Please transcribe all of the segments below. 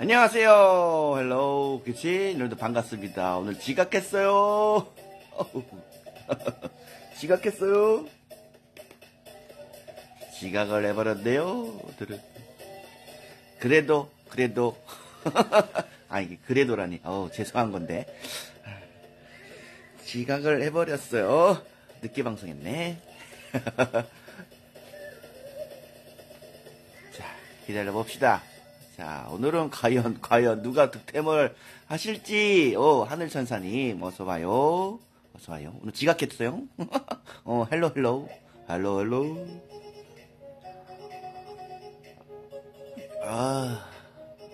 안녕하세요. Hello. 그치? 오늘도 반갑습니다. 오늘 지각했어요. 지각했어요. 지각을 해버렸네요. 그래도, 그래도. 아, 이게 그래도라니. 어우, 죄송한 건데. 지각을 해버렸어요. 늦게 방송했네. 자, 기다려봅시다. 자, 오늘은 과연, 과연 누가 득템을 하실지, 어, 하늘천사님, 어서와요. 어서와요. 오늘 지각했어요? 어, hello, hello. Hello, hello. 아,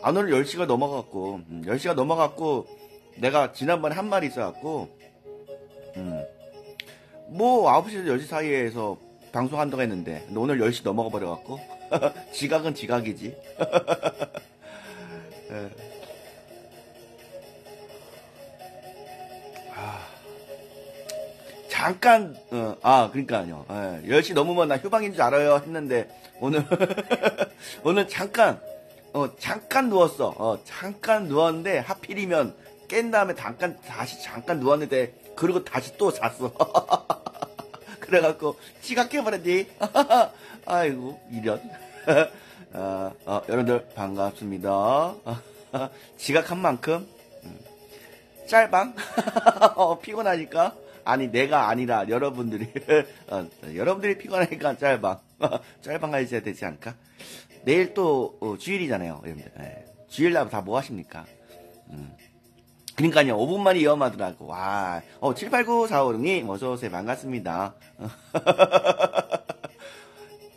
아, 오늘 10시가 넘어갔고, 음, 10시가 넘어갔고, 내가 지난번에 한 말이 있어갖고, 음, 뭐, 9시에서 10시 사이에서 방송한다고 했는데, 오늘 10시 넘어가 버려갖고, 지각은 지각이지. 예. 아, 잠깐, 어, 아, 그러니까요. 예, 10시 넘으면 나 휴방인 줄 알아요. 했는데, 오늘, 오늘 잠깐, 어, 잠깐 누웠어. 어, 잠깐 누웠는데, 하필이면 깬 다음에 잠깐, 다시 잠깐 누웠는데, 그리고 다시 또 잤어. 그래갖고, 지각해버렸니? 아이고, 이런. 어, 어, 여러분들, 반갑습니다. 지각한 만큼, 음, 짤방? 어, 피곤하니까? 아니, 내가 아니라 여러분들이, 어, 여러분들이 피곤하니까 짤방. 짤방 해줘야 되지 않을까? 내일 또, 어, 주일이잖아요, 여러분들. 예. 주일날 다 뭐 하십니까? 음. 그러니까요, 5분만에 위험하더라고. 와, 어, 78945님, 어서오세요. 반갑습니다.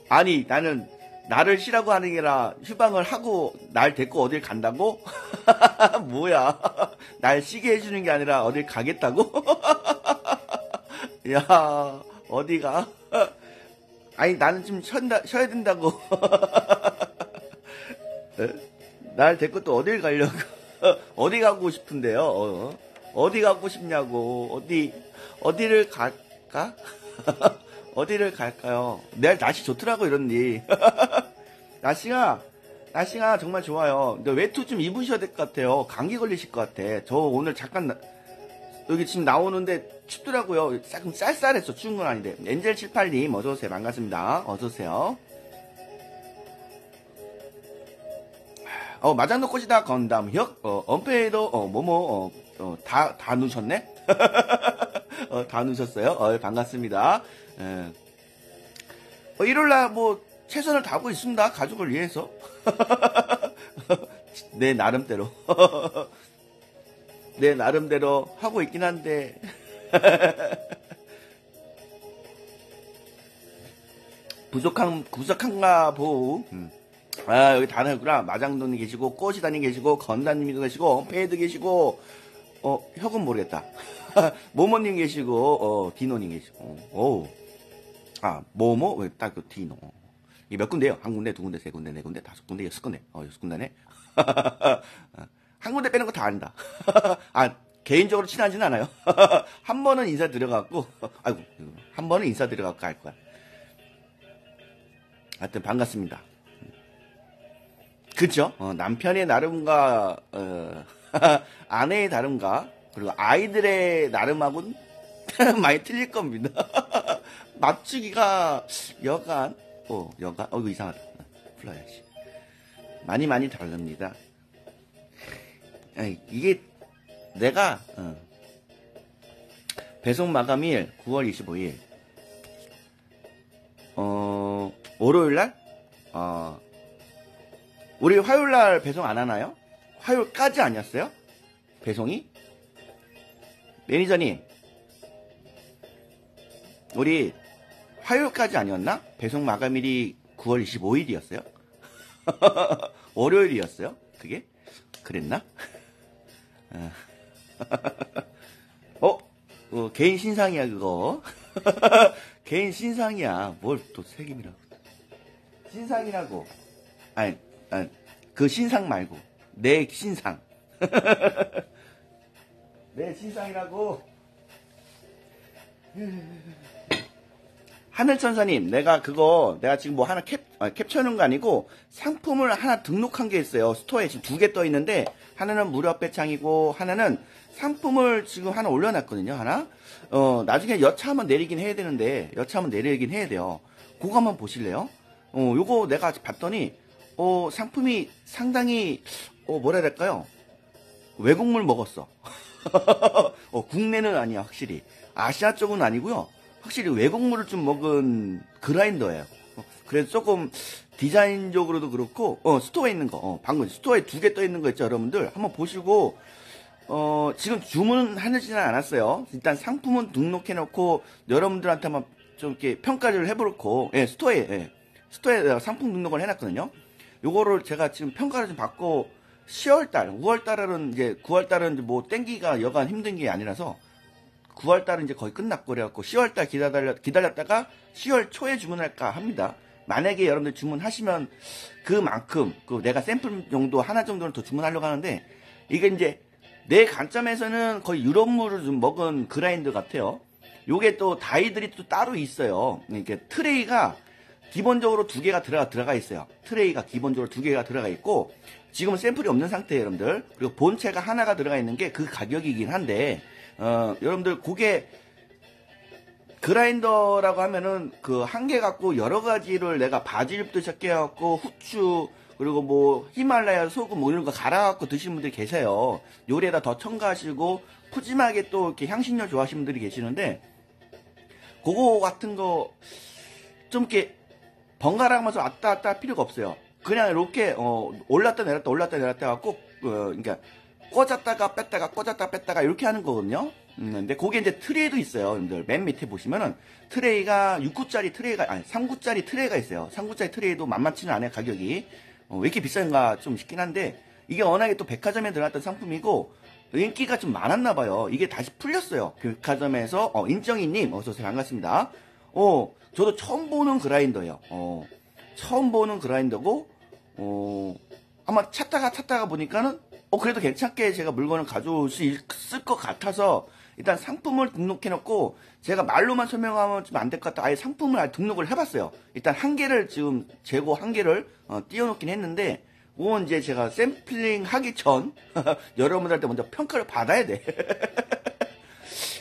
아니, 나는, 나를 쉬라고 하는 게 아니라 휴방을 하고 날 데리고 어딜 간다고? 뭐야. 날 쉬게 해주는 게 아니라 어딜 가겠다고? 야, 어디가? 아니, 나는 좀 쉬다, 쉬어야 된다고. 에? 날 데리고 또 어딜 가려고? 어 디 가고 싶은데요? 어? 어디 가고 싶냐고? 어디, 어디를 갈까? 어디를 갈까요? 내일 날씨 좋더라고, 이런니. 날씨가, 날씨가 정말 좋아요. 근데 외투 좀 입으셔야 될 것 같아요. 감기 걸리실 것 같아. 저 오늘 잠깐, 나- 여기 지금 나오는데 춥더라고요. 조금 쌀쌀했어. 추운 건 아닌데. 엔젤78님, 어서오세요. 반갑습니다. 어서오세요. 어, 마장도 꽃이다 건담 혁, 어, 엄폐도, 어, 뭐뭐, 어, 어, 다, 다 누셨네? 어, 다 누셨어요? 어, 반갑습니다. 예. 어, 일요일날 뭐, 최선을 다하고 있습니다. 가족을 위해서. 내 나름대로. 내 나름대로 하고 있긴 한데. 부족한, 부족한가 보우. 음. 아, 여기 다르구나. 마장동님 계시고, 꽃이다님 계시고, 건다님도 계시고, 엄페이도 계시고, 어, 혁은 모르겠다. 모모님 계시고, 어, 디노님 계시고, 오. 아, 모모? 왜 딱 그 디노. 이게 몇 군데요? 한 군데, 두 군데, 세 군데, 네 군데, 다섯 군데, 여섯 군데. 어, 여섯 군데네. 한 군데 빼는 거 다 안다. 아, 개인적으로 친하진 않아요. 한 번은 인사 드려갖고, 아이고, 한 번은 인사 드려갖고 갈 거야. 하여튼 반갑습니다. 그죠? 어, 남편의 나름과 어, 아내의 나름과 그리고 아이들의 나름하고는 많이 틀릴 겁니다. 맞추기가 여간 어 여간 어 이거 이상하다. 어, 풀어야지. 많이 많이 다릅니다. 이게 내가 어, 배송 마감일 9월 25일 어 월요일 날 어, 우리 화요일 날 배송 안 하나요? 화요일까지 아니었어요? 배송이? 매니저님, 우리 화요일까지 아니었나? 배송 마감일이 9월 25일이었어요? 월요일이었어요? 그게? 그랬나? 어? 어, 개인 신상이야, 그거. 개인 신상이야. 뭘 또 책임이라고. 신상이라고. 아니, 그 신상 말고. 내 신상. 내 신상이라고. 하늘천사님, 내가 그거, 내가 지금 뭐 하나 캡, 아, 캡처하는 거 아니고 상품을 하나 등록한 게 있어요. 스토어에 지금 두 개 떠 있는데, 하나는 무료 배창이고, 하나는 상품을 지금 하나 올려놨거든요, 하나. 어, 나중에 여차 한번 내리긴 해야 되는데, 여차 한번 내리긴 해야 돼요. 그거 한번 보실래요? 어, 요거 내가 봤더니, 어, 상품이 상당히, 어, 뭐라 해야 될까요? 외국물 먹었어. 어, 국내는 아니야, 확실히. 아시아 쪽은 아니고요. 확실히 외국물을 좀 먹은 그라인더예요. 어, 그래서 조금 디자인적으로도 그렇고, 어, 스토어에 있는 거, 어, 방금 스토어에 두 개 떠 있는 거 있죠, 여러분들. 한번 보시고, 어, 지금 주문하지는 않았어요. 일단 상품은 등록해 놓고, 여러분들한테 한번 좀 이렇게 평가를 해보고, 예, 스토어에, 예, 스토어에 상품 등록을 해놨거든요. 요거를 제가 지금 평가를 좀 받고, 10월달, 5월달은 이제 9월달은 뭐 땡기가 여간 힘든 게 아니라서 9월달은 이제 거의 끝났고 그래갖고 10월달 기다려, 기다렸다가 10월 초에 주문할까 합니다. 만약에 여러분들 주문하시면 그만큼 그 내가 샘플 정도 하나 정도는 더 주문하려고 하는데 이게 이제 내 관점에서는 거의 유럽물을 좀 먹은 그라인더 같아요. 요게 또 다이들이 또 따로 있어요. 이게 트레이가 기본적으로 두 개가 들어가 들어가 있어요. 트레이가 기본적으로 두 개가 들어가 있고 지금은 샘플이 없는 상태예요, 여러분들. 그리고 본체가 하나가 들어가 있는 게 그 가격이긴 한데 어, 여러분들 그게 그라인더라고 하면은 그 한 개 갖고 여러 가지를 내가 바질도 적게 해갖고 후추 그리고 뭐 히말라야 소금 뭐 이런 거 갈아 갖고 드시는 분들이 계세요. 요리에다 더 첨가하시고 푸짐하게 또 이렇게 향신료 좋아하시는 분들이 계시는데 그거 같은 거 좀 이렇게 번갈아 가면서 왔다 갔다 할 필요가 없어요. 그냥 이렇게 어, 올랐다 내렸다 올랐다 내렸다 해갖고 어, 그러니까 꽂았다가 뺐다가 꽂았다가 뺐다가 이렇게 하는 거거든요. 음, 근데 그게 이제 트레이도 있어요. 여러분들 맨 밑에 보시면은 트레이가 6구짜리 트레이가 아니 3구짜리 트레이가 있어요. 3구짜리 트레이도 만만치는 않아요 가격이. 어, 왜 이렇게 비싼가 좀 싶긴 한데 이게 워낙에 또 백화점에 들어갔던 상품이고 인기가 좀 많았나 봐요. 이게 다시 풀렸어요. 백화점에서 어, 인정이님 어서 오세요 반갑습니다. 어 저도 처음 보는 그라인더예요. 어 처음 보는 그라인더고 어 아마 찾다가 찾다가 보니까는 어 그래도 괜찮게 제가 물건을 가져올 수 있을 것 같아서 일단 상품을 등록해놓고 제가 말로만 설명하면 좀 안 될 것 같아 아예 상품을 아예 등록을 해봤어요. 일단 한 개를 지금 재고 한 개를 어, 띄워놓긴 했는데 그건 이제 제가 샘플링 하기 전 여러분들한테 먼저 평가를 받아야 돼.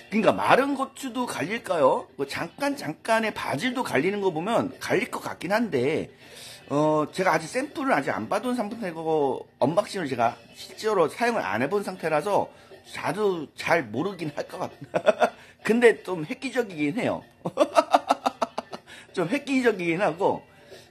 그러니까 마른 고추도 갈릴까요? 뭐 잠깐 잠깐의 바질도 갈리는 거 보면 갈릴 것 같긴 한데 어 제가 아직 샘플을 아직 안 받은 상태고 unboxing을 제가 실제로 사용을 안 해본 상태라서 자주 잘 모르긴 할 것 같아. 근데 좀 획기적이긴 해요. 좀 획기적이긴 하고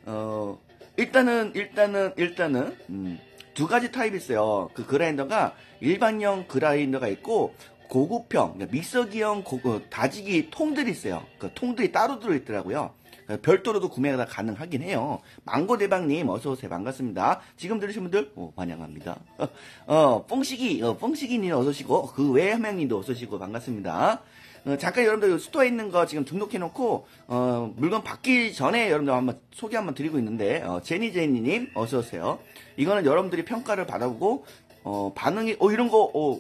어 일단은 일단은 일단은 음, 두 가지 타입이 있어요. 그 그라인더가 일반형 그라인더가 있고 고급형 그러니까 믹서기형 고, 어, 다지기 통들이 있어요. 그 통들이 따로 들어있더라고요. 별도로도 구매가 가능하긴 해요. 망고 대방님 어서 오세요 반갑습니다. 지금 들으신 분들 오, 환영합니다. 어 뽕식이 어, 뽕식이님 어서 오시고 그 외에 한 명님도 어서 오시고 반갑습니다. 어, 잠깐 여러분들 스토어에 있는 거 지금 등록해놓고 어, 물건 받기 전에 여러분들 한번 소개 한번 드리고 있는데 어, 제니제니님 어서 오세요. 이거는 여러분들이 평가를 받아보고 어, 반응이 어 이런 거 어,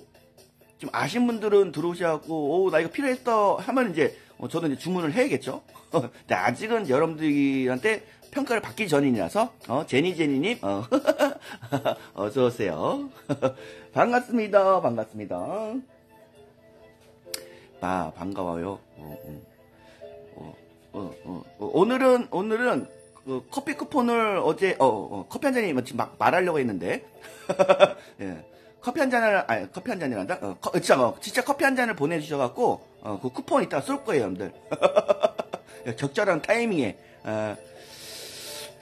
좀 아신 분들은 들어오셔갖고 오 나 이거 필요했어 하면 이제 어, 저도 이제 주문을 해야겠죠. 근데 아직은 여러분들한테 평가를 받기 전이라서 어, 제니제니님 어, 어서 오세요. 반갑습니다. 반갑습니다. 아 반가워요. 어, 어, 어, 어, 어, 오늘은 오늘은 그 커피 쿠폰을 어제 어, 어, 커피 한 잔이 뭐 지금 막 말하려고 했는데 예. 커피 한 잔을 아니 커피 한 잔이란다. 어, 커, 진짜 어, 진짜 커피 한 잔을 보내주셔갖고 어, 그 쿠폰 이따 쏠 거예요, 여러분들. 적절한 타이밍에 어,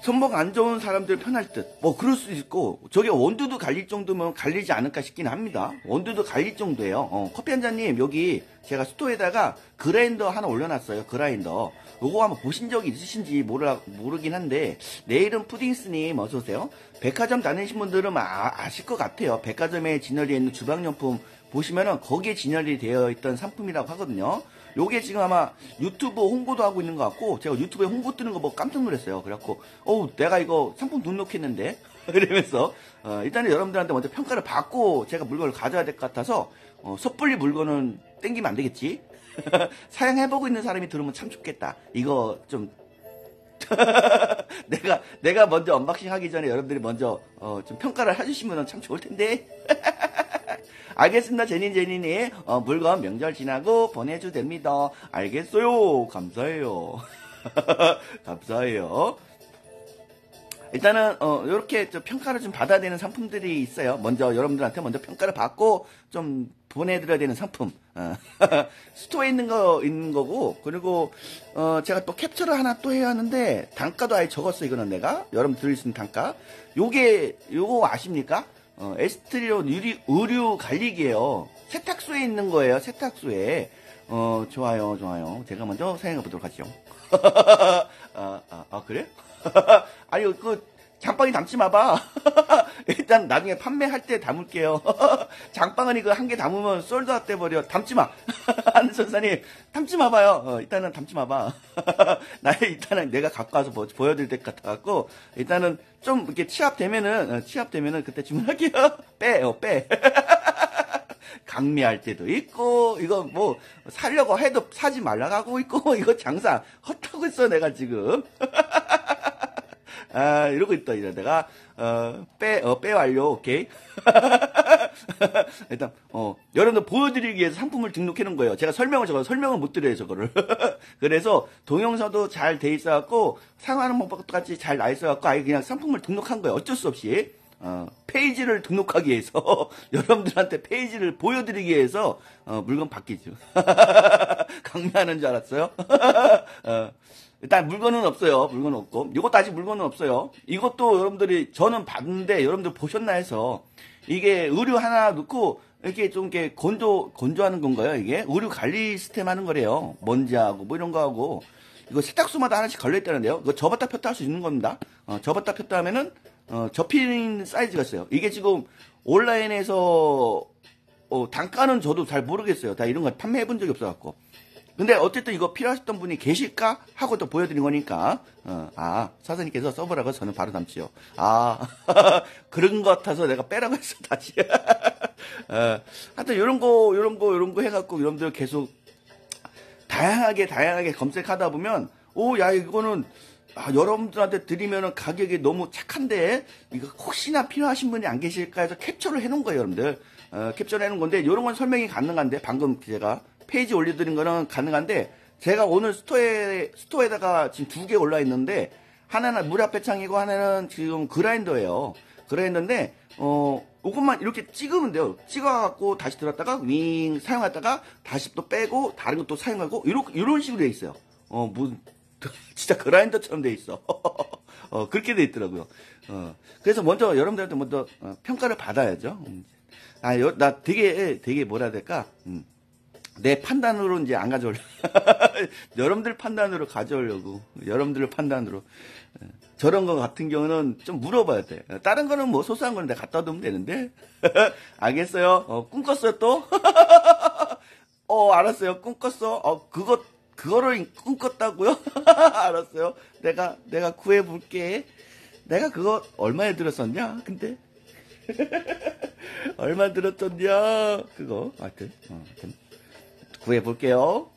손목 안 좋은 사람들 편할 듯. 뭐 그럴 수 있고 저게 원두도 갈릴 정도면 갈리지 않을까 싶긴 합니다. 원두도 갈릴 정도예요. 어, 커피 한 잔님 여기 제가 스토어에다가 그라인더 하나 올려놨어요. 그라인더. 요거 한번 보신 적이 있으신지 모르, 모르긴 한데 내일은 푸딩스님 어서 오세요. 백화점 다니신 분들은 아, 아실 것 같아요. 백화점에 진열되어 있는 주방용품 보시면은 거기에 진열이 되어 있던 상품이라고 하거든요. 요게 지금 아마 유튜브 홍보도 하고 있는 것 같고 제가 유튜브에 홍보 뜨는 거 보고 깜짝 놀랐어요. 그래갖고 어우 내가 이거 상품 등록했는데 이러면서 어, 일단은 여러분들한테 먼저 평가를 받고 제가 물건을 가져야 될 것 같아서 어, 섣불리 물건은 땡기면 안 되겠지. 사용해보고 있는 사람이 들으면 참 좋겠다. 이거 좀 내가 내가 먼저 unboxing 하기 전에 여러분들이 먼저 어, 좀 평가를 해주시면 참 좋을 텐데. 알겠습니다, 제니 제니님. 어, 물건 명절 지나고 보내주 됩니다. 알겠어요. 감사해요. 감사해요. 일단은 어 이렇게 평가를 좀 받아야 되는 상품들이 있어요. 먼저 여러분들한테 먼저 평가를 받고 좀 보내드려야 되는 상품. 어. 스토어에 있는 거 있는 거고 그리고 어 제가 또 캡처를 하나 또 해야 하는데 단가도 아예 적었어 이거는 내가 여러분 들을 수 있는 단가. 요게 요거 아십니까? 어, 에스트리온 유리 의류 관리기예요. 세탁소에 있는 거예요. 세탁소에. 어 좋아요 좋아요. 제가 먼저 사용해 보도록 하죠. 아, 아, 아 그래? 아니, 그, 장빵이 담지 마봐. 일단 나중에 판매할 때 담을게요. 장빵은 이거 한 개 담으면 솔드아웃 돼버려. 담지 마. 하는 선사님, 담지 마봐요. 어, 일단은 담지 마봐. 나 일단은 내가 갖고 와서 보, 보여드릴 것 같아갖고, 일단은 좀 이렇게 취합되면은, 어, 취합되면은 그때 주문할게요. 빼, 어, 빼. 강매할 때도 있고 이거 뭐 살려고 해도 사지 말라고 하고 있고 이거 장사 헛하고 있어 내가 지금 아, 이러고 있다, 이러다가, 어, 빼, 어, 빼 완료, 오케이. 일단, 어, 여러분들 보여드리기 위해서 상품을 등록해 놓은 거예요. 제가 설명을 저거, 설명을 못 드려요, 저거를. 그래서 동영상도 잘 돼 있어갖고, 상하는 법까지 잘나 있어갖고, 아예 그냥 상품을 등록한 거예요. 어쩔 수 없이. 어, 페이지를 등록하기 위해서 여러분들한테 페이지를 보여드리기 위해서 어, 물건 바뀌죠. 강매하는 줄 알았어요. 어, 일단 물건은 없어요. 물건은 없고 이것도 아직 물건은 없어요. 이것도 여러분들이 저는 봤는데 여러분들 보셨나 해서 이게 의류 하나 넣고 이렇게 좀 이렇게 건조 건조하는 건가요? 이게 의류 관리 시스템 하는 거래요. 먼지하고 뭐 이런 거 하고 이거 세탁소마다 하나씩 걸려 있다는데요. 이거 접었다 폈다 할 수 있는 겁니다. 어, 접었다 폈다 하면은 어, 접히는 사이즈가 있어요. 이게 지금 온라인에서 어, 단가는 저도 잘 모르겠어요. 다 이런 거 판매해 본 적이 없어 갖고. 근데 어쨌든 이거 필요하셨던 분이 계실까? 하고 또 보여드린 거니까, 어, 아, 사장님께서 써보라고 저는 바로 담지요. 아, 그런 것 같아서 내가 빼라고 했어, 다시. 어, 하여튼 요런 거, 요런 거, 요런 거 해갖고 여러분들 계속 다양하게, 다양하게 검색하다 보면, 오, 야, 이거는 아, 여러분들한테 드리면은 가격이 너무 착한데 이거 혹시나 필요하신 분이 안 계실까 해서 캡처를 해놓은 거예요, 여러분들. 어, capture 해놓은 건데 이런 건 설명이 가능한데 방금 제가 페이지 올려드린 거는 가능한데 제가 오늘 스토어에 스토어에다가 지금 두 개 올라 있는데 하나는 물압배창이고 하나는 지금 그라인더예요. 그라인더인데 어 이것만 이렇게 찍으면 돼요. 찍어갖고 다시 들었다가 윙 사용하다가 다시 또 빼고 다른 것도 사용하고 이런 이런 식으로 돼 있어요. 어 무슨 진짜 그라인더처럼 돼 있어. 어, 그렇게 돼 있더라고요. 어, 그래서 먼저 여러분들한테 먼저 어, 평가를 받아야죠. 음. 아, 여, 나 되게, 되게 뭐라 해야 될까? 음. 내 판단으로 이제 안 가져올려. 여러분들 판단으로 가져오려고. 여러분들 판단으로. 어, 저런 거 같은 경우는 좀 물어봐야 돼. 다른 거는 뭐 소소한 거는 내가 갖다 두면 되는데. 알겠어요? 어, 꿈꿨어요 또? 어, 알았어요. 꿈꿨어. 어, 그거 그거를 꿈꿨다고요? 알았어요. 내가 내가 구해 볼게. 내가 그거 얼마에 들었었냐? 근데 얼마 들었었냐? 그거 하여튼, 어, 하여튼 구해 볼게요.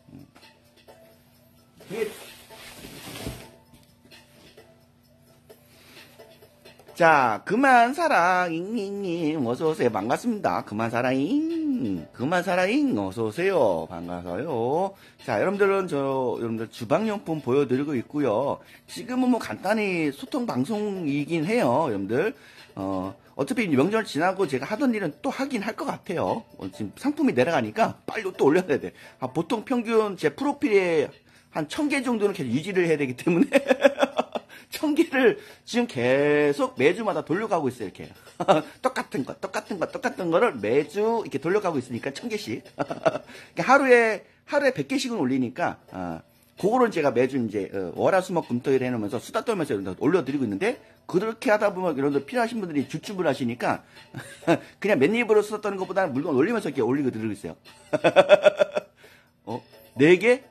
자, 그만 사랑, 잉잉잉, 어서오세요. 반갑습니다. 그만 사랑잉, 그만 사랑잉, 어서오세요. 반가워요. 자, 여러분들은 저, 여러분들 주방용품 보여드리고 있고요. 지금은 뭐 간단히 소통 방송이긴 해요. 여러분들. 어, 어차피 명절 지나고 제가 하던 일은 또 하긴 할 것 같아요. 어, 지금 상품이 내려가니까 빨리 또 올려야 돼. 아, 보통 평균 제 프로필에 한천개 정도는 계속 유지를 해야 되기 때문에. 천 개를 지금 계속 매주마다 돌려가고 있어요, 이렇게. 똑같은 거, 똑같은 거, 똑같은 거를 매주 이렇게 돌려가고 있으니까 천 개씩. 하루에, 하루에 백 개씩은 올리니까, 어, 그거를 제가 매주 이제, 어, 월화수목 금토일 해놓으면서 수다 떨면서 올려드리고 있는데, 그렇게 하다 보면 여러분들 필요하신 분들이 주춤을 하시니까, 그냥 맨입으로 썼던 것보다는 물건 올리면서 이렇게 올리고 드리고 있어요. 어, 네 개?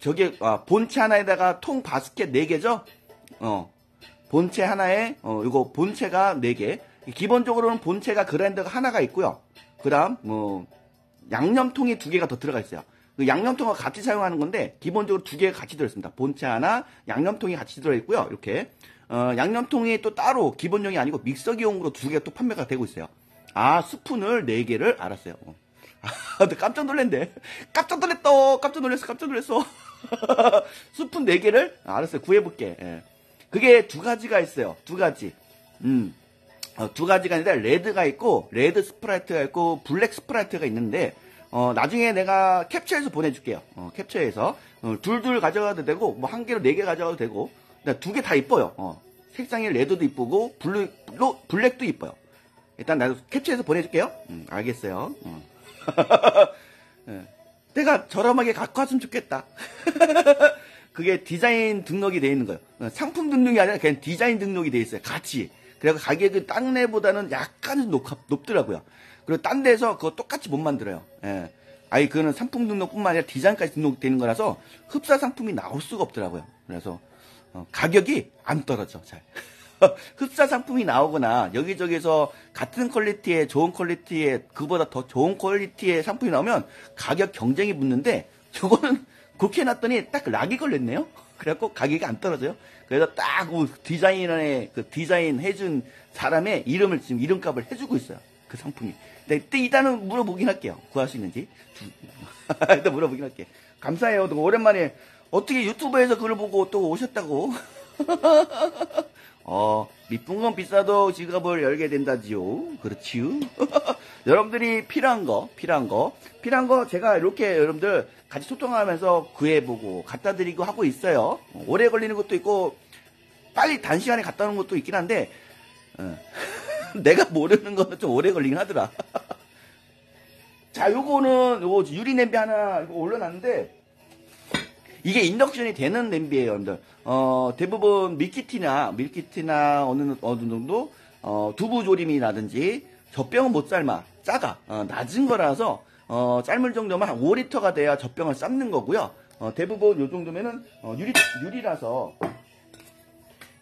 저게, 아, 본체 하나에다가 통 바스켓 네 개죠? 어, 본체 하나에, 어, 이거 본체가 4개. 기본적으로는 본체가 그라인더가 하나가 있고요. 그 다음, 뭐, 양념통이 두 개가 더 들어가 있어요. 그 양념통과 같이 사용하는 건데 기본적으로 두 개가 같이 들어있습니다. 본체 하나, 양념통이 같이 들어있고요. 이렇게 어, 양념통이 또 따로 기본용이 아니고 믹서기용으로 두 개가 또 판매가 되고 있어요. 아 스푼을 네 개를 알았어요. 어. 아, 깜짝 놀랐네. 깜짝 놀랐어. 깜짝 놀랐어. 깜짝 놀랐어. 스푼 네 개를 알았어요. 구해볼게. 예. 그게 두 가지가 있어요. 두 가지. 음. 어, 두 가지가 아니라 red가 있고 red stripe가 있고 black stripe가 있는데 어, 나중에 내가 캡처해서 보내줄게요. 어, 캡처해서 어, 둘둘 가져가도 되고 뭐 한 개로 네 개 가져가도 되고 두 개 다 이뻐요. 어, 색상이 red도 이쁘고 blue, black도 이뻐요. 일단 나도 캡처해서 보내줄게요. 음, 알겠어요. 어. 네. 내가 저렴하게 갖고 왔으면 좋겠다. 그게 디자인 등록이 돼 있는 거예요. 어, 상품 등록이 아니라 그냥 디자인 등록이 돼 있어요. 같이. 그래서 가격이 딴 데보다는 약간 높, 높더라고요. 그리고 딴 데서 그거 똑같이 못 만들어요. 예. 아니, 그거는 상품 등록뿐만 아니라 디자인까지 등록되는 거라서 흡사 상품이 나올 수가 없더라고요. 그래서 어, 가격이 안 떨어져, 잘. 흡사 상품이 나오거나 여기저기서 같은 quality의 좋은 quality의 그보다 더 좋은 quality의 상품이 나오면 가격 경쟁이 붙는데 저거는 그렇게 해놨더니 딱 lock이 걸렸네요. 그래갖고 가격이 안 떨어져요. 그래서 딱그 디자인에 그 디자인 해준 사람의 이름을 지금 이름값을 해주고 있어요. 그 상품이. 네, 일단은 물어보긴 할게요. 구할 수 있는지. 일단 물어보긴 할게. 감사해요. 오랜만에 어떻게 유튜브에서 글을 보고 또 오셨다고. 어, 미쁜 건 비싸도 지갑을 열게 된다지요. 그렇지요. 여러분들이 필요한 거, 필요한 거, 필요한 거 제가 이렇게 여러분들 같이 소통하면서 구해보고 갖다 드리고 하고 있어요. 오래 걸리는 것도 있고, 빨리 단시간에 갖다 놓은 것도 있긴 한데, 어, 내가 모르는 거는 좀 오래 걸리긴 하더라. 자, 요거는, 요거 유리 냄비 하나 이거 올려놨는데, 이게 인덕션이 되는 냄비예요, 여러분들. 어, 대부분 밀키티나, 밀키티나 어느, 어느 정도, 어, 두부 조림이라든지, 젖병은 못 삶아. 작아. 어, 낮은 거라서, 어, 삶을 정도면 한 5리터가 돼야 젖병을 삶는 거고요. 어, 대부분 요 정도면은, 어, 유리, 유리라서,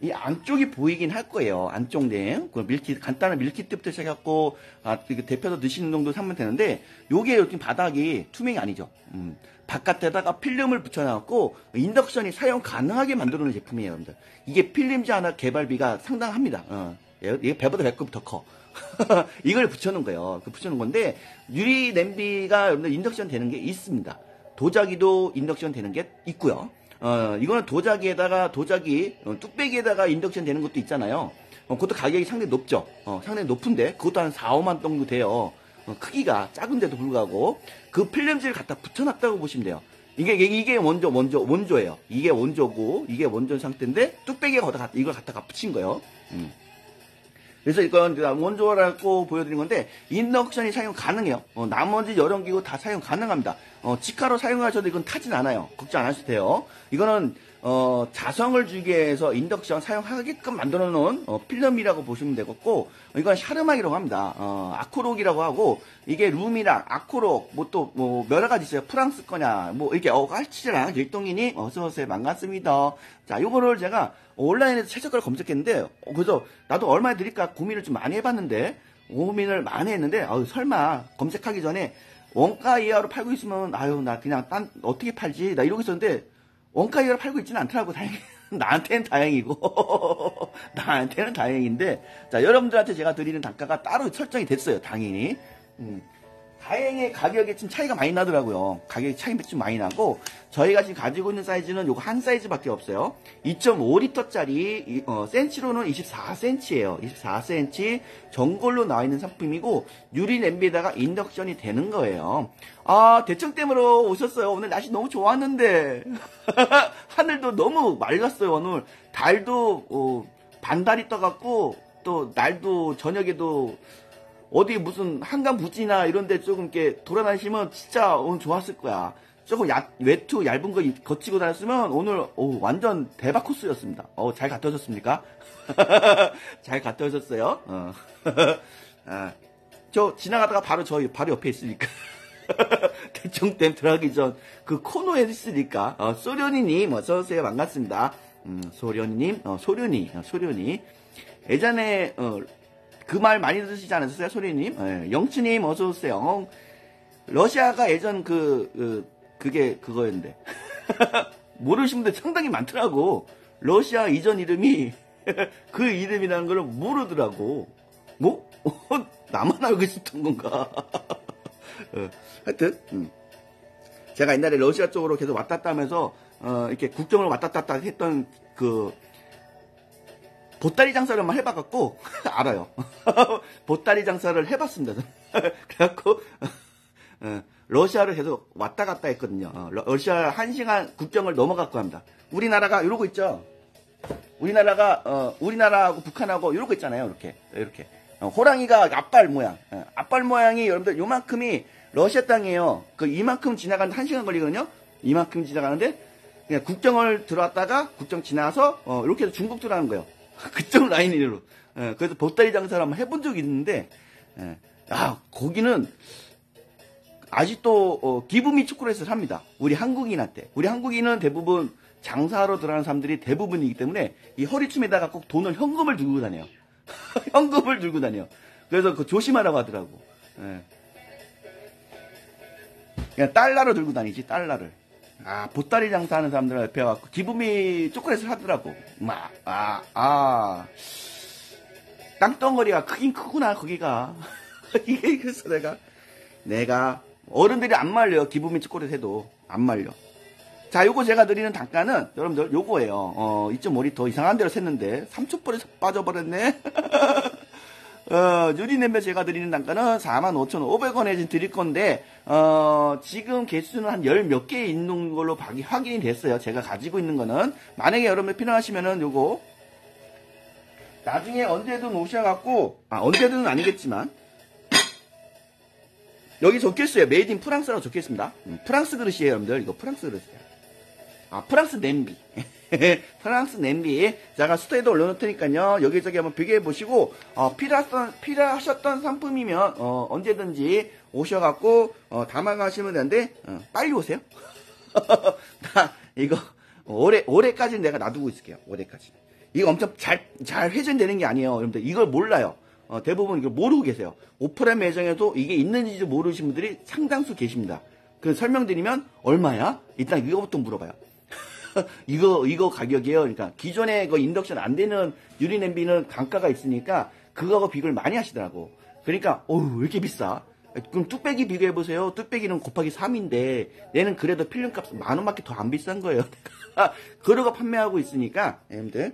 이 안쪽이 보이긴 할 거예요. 안쪽 내. 그 밀키, 간단한 밀키트부터 시작해갖고, 아, 데펴도 드시는 정도 사면 되는데, 요게 요즘 바닥이 투명이 아니죠. 음, 바깥에다가 필름을 붙여놔갖고, 인덕션이 사용 가능하게 만들어놓은 제품이에요, 여러분들. 이게 필름지 하나 개발비가 상당합니다. 어, 이게 배보다 배꼽 더 커. 이걸 붙여놓은 거예요. 그 붙여놓은 건데, 유리 냄비가 여러분들 인덕션 되는 게 있습니다. 도자기도 인덕션 되는 게 있고요. 어, 이거는 도자기에다가 도자기 어, 뚝배기에다가 인덕션 되는 것도 있잖아요. 어, 그것도 가격이 상당히 높죠. 어, 상당히 높은데 그것도 한 4, 5만 정도 돼요. 어, 크기가 작은데도 불구하고 그 필름지를 갖다 붙여놨다고 보시면 돼요. 이게 이게 원조 원조 원조예요. 이게 원조고 이게 원조 상태인데 뚝배기가 거다 이걸 갖다가 붙인 거예요. 음. 그래서 이건 원조라고 보여드린 건데 인덕션이 사용 가능해요. 어, 나머지 여러 기구 다 사용 가능합니다. 어, 직화로 사용하셔도 이건 타진 않아요. 걱정 안 하셔도 돼요. 이거는 어, 자성을 주기 위해서 인덕션 사용하게끔 만들어 놓은 어, 필름이라고 보시면 되겠고 이건 샤르막이라고 합니다. 어, 아코록이라고 하고 이게 룸이랑 아코록 뭐 또뭐 뭐 여러 가지 있어요. 프랑스 거냐 뭐 이렇게 어 깔치랑 일동이니 어서 오세요 반갑습니다. 자 요거를 제가 온라인에서 최저가를 검색했는데 어, 그래서 나도 얼마에 드릴까 고민을 좀 많이 해봤는데 고민을 많이 했는데 어, 설마 검색하기 전에 원가 이하로 팔고 있으면 아유 나 그냥 딴 어떻게 팔지 나 이러고 있었는데 원가 이하로 팔고 있지는 않더라고 다행히. 나한테는 다행이고. 나한테는 다행인데. 자 여러분들한테 제가 드리는 단가가 따로 설정이 됐어요 당연히. 음. 다행히 가격에 좀 차이가 많이 나더라고요. 가격이 차이가 좀 많이 나고 저희가 지금 가지고 있는 사이즈는 요거 한 사이즈밖에 없어요. 2.5리터짜리 어, 센치로는 24cm예요. 24cm 전골로 나와 있는 상품이고 유리 냄비에다가 인덕션이 되는 거예요. 아 대청 때문에 오셨어요. 오늘 날씨 너무 좋았는데 하늘도 너무 맑았어요. 오늘 달도 어, 반달이 떠갖고 또 날도 저녁에도 어디 무슨 한강 부지나 이런 데 조금 이렇게 돌아다니시면 진짜 오늘 좋았을 거야. 조금 야, 외투 얇은 거 거치고 다녔으면 오늘 오, 완전 대박 코스였습니다. 어, 잘 갔다 오셨습니까? 잘 갔다 오셨어요? 어. 아, 저 지나가다가 바로 저희 바로 옆에 있으니까. 대청댐 들어가기 전 그 코너에 있으니까 어, 소련이님 어서 오세요 반갑습니다 음, 소련이님 어, 소련이 어, 소련이 예전에 어, 그 말 많이 들으시지 않으셨어요, 소리님? 네. 영치님 어서 오세요. 러시아가 예전 그, 그 그게 그거였는데. 모르시는 분들 상당히 많더라고. 러시아 이전 이름이 그 이름이라는 걸 모르더라고. 뭐? 나만 알고 있었던 건가? 어, 하여튼, 음. 제가 옛날에 러시아 쪽으로 계속 왔다 갔다 하면서, 어, 이렇게 국정을 왔다 갔다 했던 그, 보따리 장사를 한번 해봐갖고, 알아요. 보따리 장사를 해봤습니다. 그래갖고, 어, 러시아를 계속 왔다 갔다 했거든요. 어, 러시아 한 시간 국경을 넘어갔고 합니다. 우리나라가 이러고 있죠. 우리나라가 어, 우리나라하고 북한하고 이러고 있잖아요. 이렇게 이렇게 어, 호랑이가 앞발 모양, 어, 앞발 모양이 여러분들 요만큼이 러시아 땅이에요. 그 이만큼 지나가는데 한 시간 걸리거든요. 이만큼 지나가는데 그냥 국경을 들어왔다가 국경 지나서 어, 이렇게 해서 중국 들어가는 거예요. 그쪽 라인으로. 예, 그래서 보따리 장사를 한번 해본 적이 있는데, 예, 아 거기는 아직도 어, 기부미 초콜릿을 합니다. 우리 한국인한테. 우리 한국인은 대부분 장사하러 들어가는 사람들이 대부분이기 때문에 이 허리춤에다가 꼭 돈을 현금을 들고 다녀요. 현금을 들고 다녀요. 그래서 그 조심하라고 하더라고. 예. 그냥 달러를 들고 다니지 달러를. 아 보따리 장사하는 사람들 옆에 와갖고 기부미 초콜릿을 하더라고. 막 아 아. 땅덩어리가 크긴 크구나 거기가. 이게 그래서 내가 내가 어른들이 안 말려요. 기부미 초콜릿 해도 안 말려. 자, 요거 제가 드리는 단가는 여러분들 요거예요. 어, 2.5리터 더 이상한 대로 샜는데 3초벌에 빠져버렸네. 어, 유리냄비 제가 드리는 단가는 45,500원에 지금 드릴 건데, 어, 지금 개수는 한 열 몇 개 있는 걸로 확인이 됐어요. 제가 가지고 있는 거는. 만약에 여러분들 필요하시면은 요거, 나중에 언제든 오셔갖고, 아, 언제든 아니겠지만, 여기 적혀있어요. Made in France라고 적혀있습니다. 음, 프랑스 그릇이에요, 여러분들. 이거 프랑스 그릇이에요. 아, 프랑스 냄비. 프랑스 냄비. 제가 스토에도 올려놓을 테니까요. 여기저기 한번 비교해 보시고, 어, 필요하셨던, 필요하셨던 상품이면, 어, 언제든지 오셔갖고, 어, 담아가시면 되는데, 어, 빨리 오세요. 나, 이거, 올해, 올해까지는 내가 놔두고 있을게요. 올해까지. 이거 엄청 잘, 잘 회전되는 게 아니에요. 여러분들, 이걸 몰라요. 어, 대부분 이거 모르고 계세요. 오프라인 매장에도 이게 있는지도 모르시는 분들이 상당수 계십니다. 그 설명드리면 얼마야? 일단 이거부터 물어봐요. 이거 이거 가격이에요. 그러니까 기존에 그 인덕션 안 되는 유리 냄비는 단가가 있으니까 그거하고 비교를 많이 하시더라고. 그러니까 어우 왜 이렇게 비싸? 그럼 뚝배기 비교해 보세요. 뚝배기는 곱하기 3인데 얘는 그래도 필름 값 만 원밖에 더 안 비싼 거예요. 그러고 판매하고 있으니까 여러분들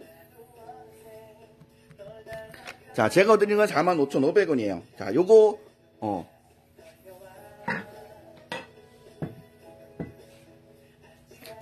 자, 제가 드리는 건 45,500원이에요. 자, 요거, 어.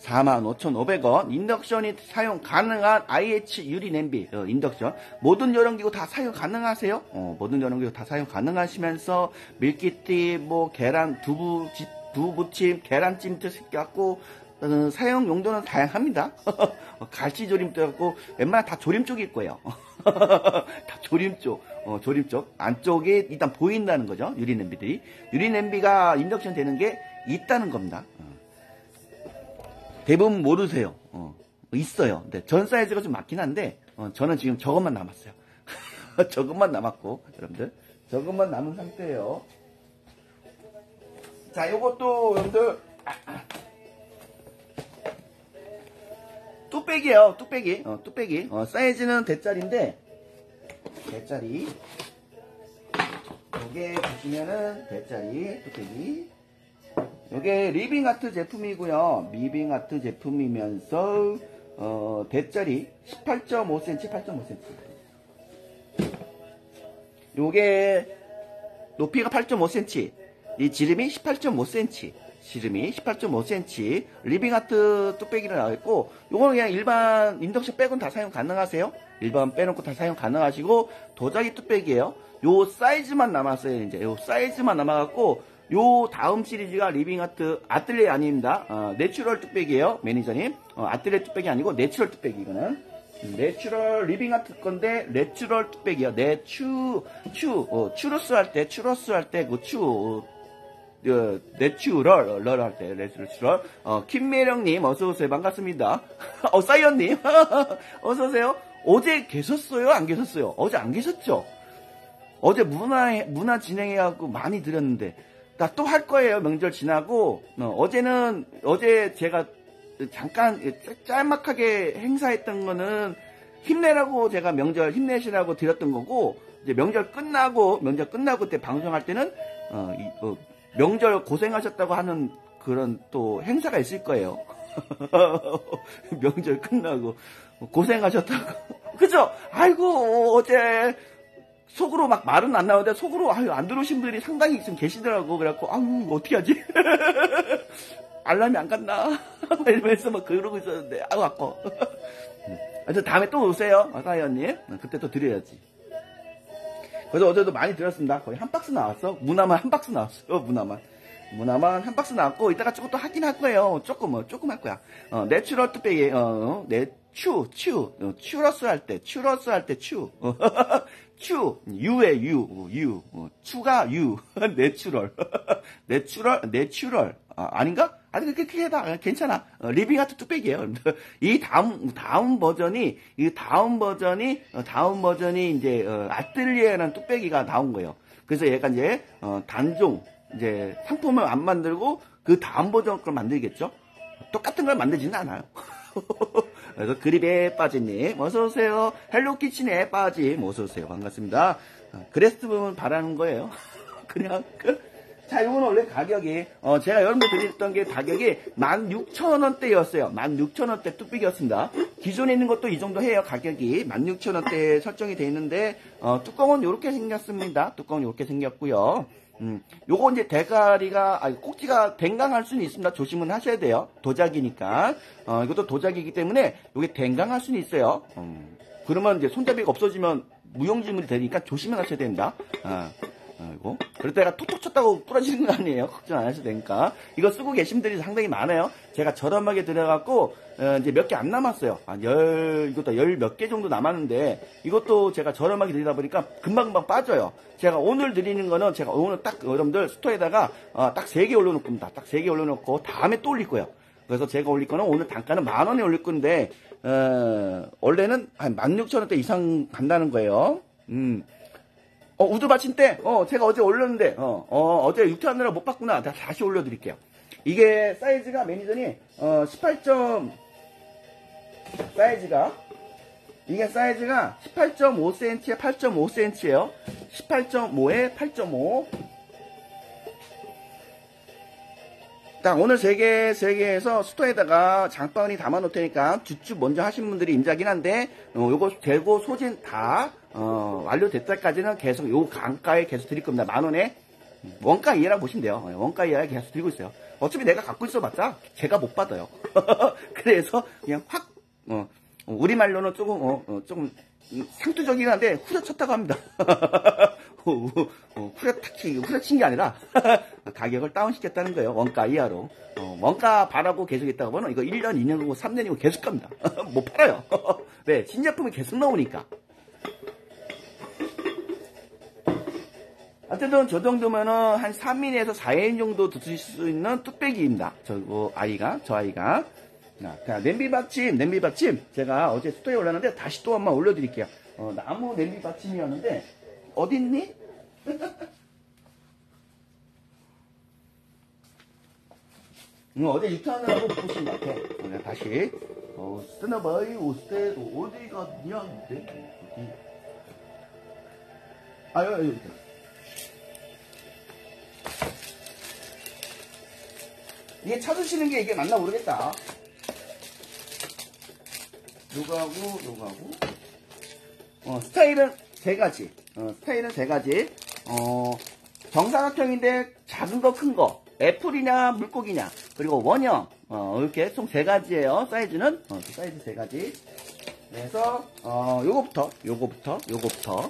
(45,500원) 인덕션이 사용 가능한 IH 유리 냄비 어, 인덕션. 모든 여론기구 다 사용 가능하세요? 어, 모든 여론기구 다 사용 가능하시면서 밀키트 뭐 계란 두부 두부침 계란찜도 시켜갖고 어, 사용 용도는 다양합니다. 갈치 조림도 갖고 웬만하면 다 조림 쪽일 거예요. 다 조림 쪽, 어, 조림 쪽. 안쪽에 일단 보인다는 거죠. 유리 냄비들이. 유리 냄비가 인덕션 되는 게 있다는 겁니다. 어. 대부분 모르세요. 어, 있어요. 근데 전 사이즈가 좀 맞긴 한데 어, 저는 지금 저것만 남았어요. 저것만 남았고 여러분들 저것만 남은 상태예요. 자, 요것도 여러분들. 뚝배기예요. 뚝배기. 어, 뚝배기. 어, 사이즈는 대짜리인데 대짜리. 요게 보시면은 대짜리 뚝배기. 요게 리빙아트 제품이고요. 리빙아트 제품이면서 어, 대짜리 18.5cm, 8.5cm. 요게 높이가 8.5cm, 이 지름이 18.5cm. 지름이 18.5cm 리빙아트 뚝배기를 나와있고 요거는 그냥 일반 인덕션 빼고는 다 사용 가능하세요 일반 빼놓고 다 사용 가능하시고 도자기 뚝배기예요 요 사이즈만 남았어요 이제 요 사이즈만 남아갖고 요 다음 시리즈가 리빙아트 아틀레 아닙니다 어, 내추럴 뚝배기예요 매니저님 어, 아틀레 뚝배기 아니고 내추럴 뚝배기 이거는 내추럴 리빙아트 건데 내추럴 뚝배기야 내추 추 어, 추러스 할 때 추러스 할 때 그추 어, 내추럴, 럴 할 때, 내추럴. 어, 김매령님, 어서 오세요. 반갑습니다. 어, 사이언님. 어서 오세요. 어제 계셨어요? 안 계셨어요? 어제 안 계셨죠? 어제 무나, 무나 진행해갖고 많이 드렸는데, 또 할 거예요. 명절 지나고 어, 제는 어제 제가 잠깐 짤막하게 행사했던 거는 힘내라고 제가 명절 힘내시라고 드렸던 거고 이제 명절 끝나고 명절 끝나고 때 방송할 때는 어, 이, 어, 명절 고생하셨다고 하는 그런 또 행사가 있을 거예요. 명절 끝나고 고생하셨다고 그죠? 아이고 어제 속으로 막 말은 안 나오는데 속으로 아유 안 들어오신 분들이 상당히 좀 계시더라고. 그래갖고 아유 어떻게 하지? 알람이 안 갔나? 이러면서 막 그러고 있었는데 아유 아까워 그래서 다음에 또 오세요 사연님. 그때 또 드려야지. 그래서 어제도 많이 들었습니다. 거의 한 박스 나왔어. 무나만 한 박스 나왔어 무나만. 무나만 한 박스 나왔고 이따가 조금 또 하긴 할 거예요. 조금 뭐 조금 할 거야. 어, 내추럴 뚝배기 어, 어, 내 추, 추, 어, 추러스 할 때, 추러스 할 때 추. 추, 유의 유, 유, 어, 추가 유, 내추럴, 내추럴, 내추럴, 아, 아닌가? 아니, 그렇게 해다, 괜찮아. 어, 리빙 아트 뚝배기예요 이 다음, 다음 버전이, 이 다음 버전이, 어, 다음 버전이 이제, 어, 아틀리에라는 뚝배기가 나온 거예요. 그래서 얘가 이제, 어, 단종, 이제, 상품을 안 만들고, 그 다음 버전 걸 만들겠죠? 똑같은 걸 만들지는 않아요. 그래서 그립에 빠진님 어서오세요. 헬로키친에 빠짐 어서오세요. 반갑습니다. 어, 그랬으면 바라는 거예요. 그냥 그, 자, 이거는 원래 가격이, 어, 제가 여러분들 드렸던 게 가격이 16,000원대였어요. 16,000원대 뚝배기였습니다. 기존에 있는 것도 이 정도 해요. 가격이 16,000원대에 설정이 되어 있는데, 어, 뚜껑은 이렇게 생겼습니다. 뚜껑은 이렇게 생겼고요. 음, 요거 이제 대가리가, 아니, 꼭지가 댕강할 수는 있습니다. 조심은 하셔야 돼요. 도자기니까. 어, 이것도 도자기이기 때문에 요게 댕강할 수는 있어요. 음, 그러면 이제 손잡이가 없어지면 무용지물이 되니까 조심을 하셔야 됩니다. 어. 아이고. 그럴 때가 톡톡 쳤다고 부러지는 거 아니에요. 걱정 안 하셔도 되니까. 이거 쓰고 계신 분들이 상당히 많아요. 제가 저렴하게 들어갖고, 어, 이제 몇 개 안 남았어요. 한 열, 이것도 열 몇 개 정도 남았는데, 이것도 제가 저렴하게 드리다 보니까 금방금방 빠져요. 제가 오늘 드리는 거는 제가 오늘 딱 여러분들 스토어에다가 어, 딱 세 개 올려놓을 겁니다. 딱 세 개 올려놓고 다음에 또 올릴 거예요. 그래서 제가 올릴 거는 오늘 단가는 만 원에 올릴 건데, 어, 원래는 한 16,000원대 이상 간다는 거예요. 음. 어, wood 받침대, 어, 제가 어제 올렸는데, 어, 어, 어제 유튜하느라 못 봤구나. 다시 올려드릴게요. 이게 사이즈가 매니저님, 어, 18점, 사이즈가, 이게 사이즈가 18.5cm에 8.5cm예요. 18.5에 8.5. 딱 오늘 3개, 3개에서 스토어에다가 장바구니 담아 놓을 테니까 주주 먼저 하신 분들이 임자긴 한데, 어, 요거 재고 소진 다 어, 완료될 때까지는 계속 요 강가에 계속 드릴 겁니다. 만 원에 원가 이해라 보시면 돼요. 어, 원가 이하에 계속 드리고 있어요. 어차피 내가 갖고 있어봤자 제가 못 받아요. 그래서 그냥 확 어, 우리말로는 조금 어, 어, 조금 상투적이긴 한데 후려쳤다고 합니다. 어, 어, 후려탁치 후려친 게 아니라 가격을 다운시켰다는 거예요. 원가 이하로. 어, 원가 바라고 계속 있다가 보면 이거 1년, 2년이고 3년이고 계속 갑니다. 못 팔아요. 네, 신제품이 계속 나오니까. 어쨌든 저 정도면은 한 3인에서 4인 정도 드실 수 있는 뚝배기입니다. 저 아이가, 저 아이가. 자, 냄비 받침, 냄비 받침. 제가 어제 스토에 올렸는데 다시 또 한번 올려드릴게요. 어, 나무 냄비 받침이었는데, 어딨니? 음, 어제 못 보신 것 같아. 네, 다시. 어, 쓰나바이 오스테 어디 갔냐? 어디? 아, 여기, 여기. 이게 찾으시는 게 이게 맞나 모르겠다. 요거하고 요거하고 어, 스타일은 세 가지. 어, 스타일은 세 가지. 어, 정사각형인데 작은 거, 큰 거. 애플이냐, 물고기냐. 그리고 원형. 어, 이렇게 총 세 가지예요. 사이즈는. 어, 사이즈 세 가지. 그래서 어, 요거부터, 요거부터, 요거부터.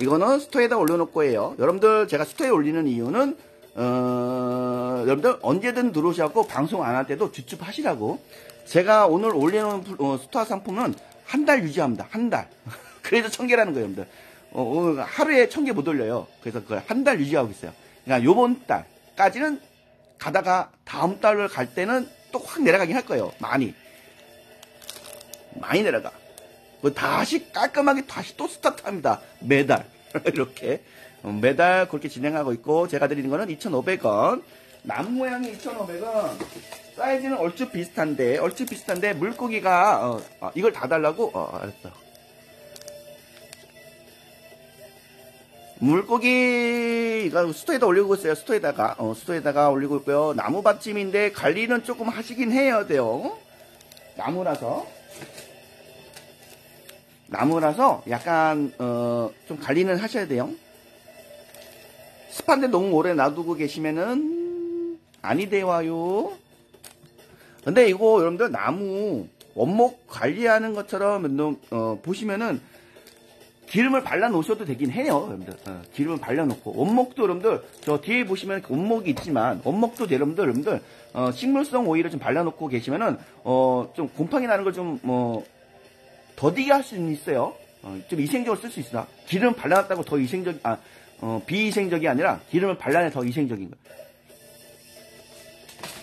이거는 스토에다 올려놓을 거예요. 여러분들 제가 스토에 올리는 이유는 어, 여러분들 언제든 들어오셔갖고 방송 안 할 때도 주축 하시라고. 제가 오늘 올려놓은 어, 스토어 상품은 한 달 유지합니다. 한 달. 그래서 천 개라는 거예요, 여러분들. 어, 하루에 천 개 못 올려요. 그래서 그걸 한 달 유지하고 있어요. 그러니까 요번 달까지는 가다가 다음 달을 갈 때는 또 확 내려가긴 할 거예요. 많이. 많이 내려가. 다시 깔끔하게 다시 또 스타트합니다. 매달. 이렇게. 어, 매달 그렇게 진행하고 있고 제가 드리는 거는 2,500원. 나무 모양이 2,500원. 사이즈는 얼추 비슷한데 얼추 비슷한데 물고기가 어, 아, 이걸 다 달라고? 어, 알았어. 물고기가 수토에다 올리고 있어요. 수토에다가 어, 수토에다가 올리고 있고요. 나무 받침인데 관리는 조금 하시긴 해야 돼요. 나무라서 나무라서 약간 어, 좀 관리는 하셔야 돼요. 습한데 너무 오래 놔두고 계시면은 아니 돼와요. 근데 이거 여러분들 나무 원목 관리하는 것처럼 어, 보시면은 기름을 발라 놓으셔도 되긴 해요, 여러분들. 어, 기름을 발라 놓고 원목도 여러분들 저 뒤에 보시면 원목이 있지만 원목도 여러분들 여러분들 어, 식물성 오일을 좀 발라 놓고 계시면은 어, 좀 곰팡이 나는 걸좀 뭐 더디게 할 수는 있어요. 어, 좀 이생적으로 쓸 수 있어. 기름 발라놨다고 더 이생적 아 어, 비이생적이 아니라 기름을 발라내 더 이생적인 거예요.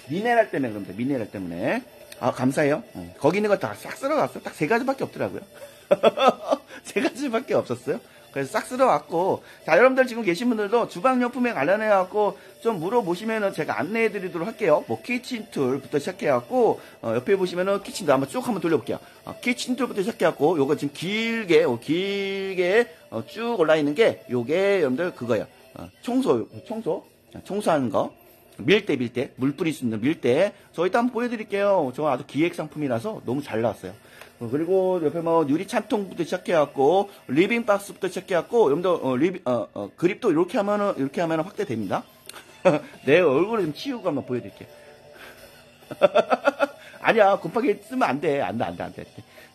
미네랄 때문에 그럽니다. 미네랄 때문에. 아, 감사해요. 어, 거기 있는 거 다 싹 쓸어갔어. 딱 세 가지밖에 없더라고요. 세 가지밖에 없었어요. 그래서 싹 쓸어왔고, 자, 여러분들 지금 계신 분들도 주방용품에 관련해갖고 좀 물어보시면은 제가 안내해드리도록 할게요. 뭐, 키친 툴부터 시작해갖고, 어, 옆에 보시면은 키친툴 한번 쭉 한번 돌려볼게요. 어, kitchen tool부터 시작해갖고, 요거 지금 길게, 어, 길게, 어, 쭉 올라 있는 게, 요게 여러분들 그거예요. 어, 청소, 청소, 청소하는 거. 밀대 밀대 물 뿌릴 수 있는 밀대 저 이따 한번 보여드릴게요 저 아주 기획 상품이라서 너무 잘 나왔어요 어, 그리고 옆에 뭐 유리 찬통부터 시작해갖고 living box부터 시작해갖고 여러분들 어, living 어, 어, 그립도 이렇게 하면은 이렇게 하면 확대됩니다. 내 얼굴을 좀 치우고 한번 보여드릴게요 아니야 곰팡이 쓰면 안 돼. 안 돼 안 돼 안 돼.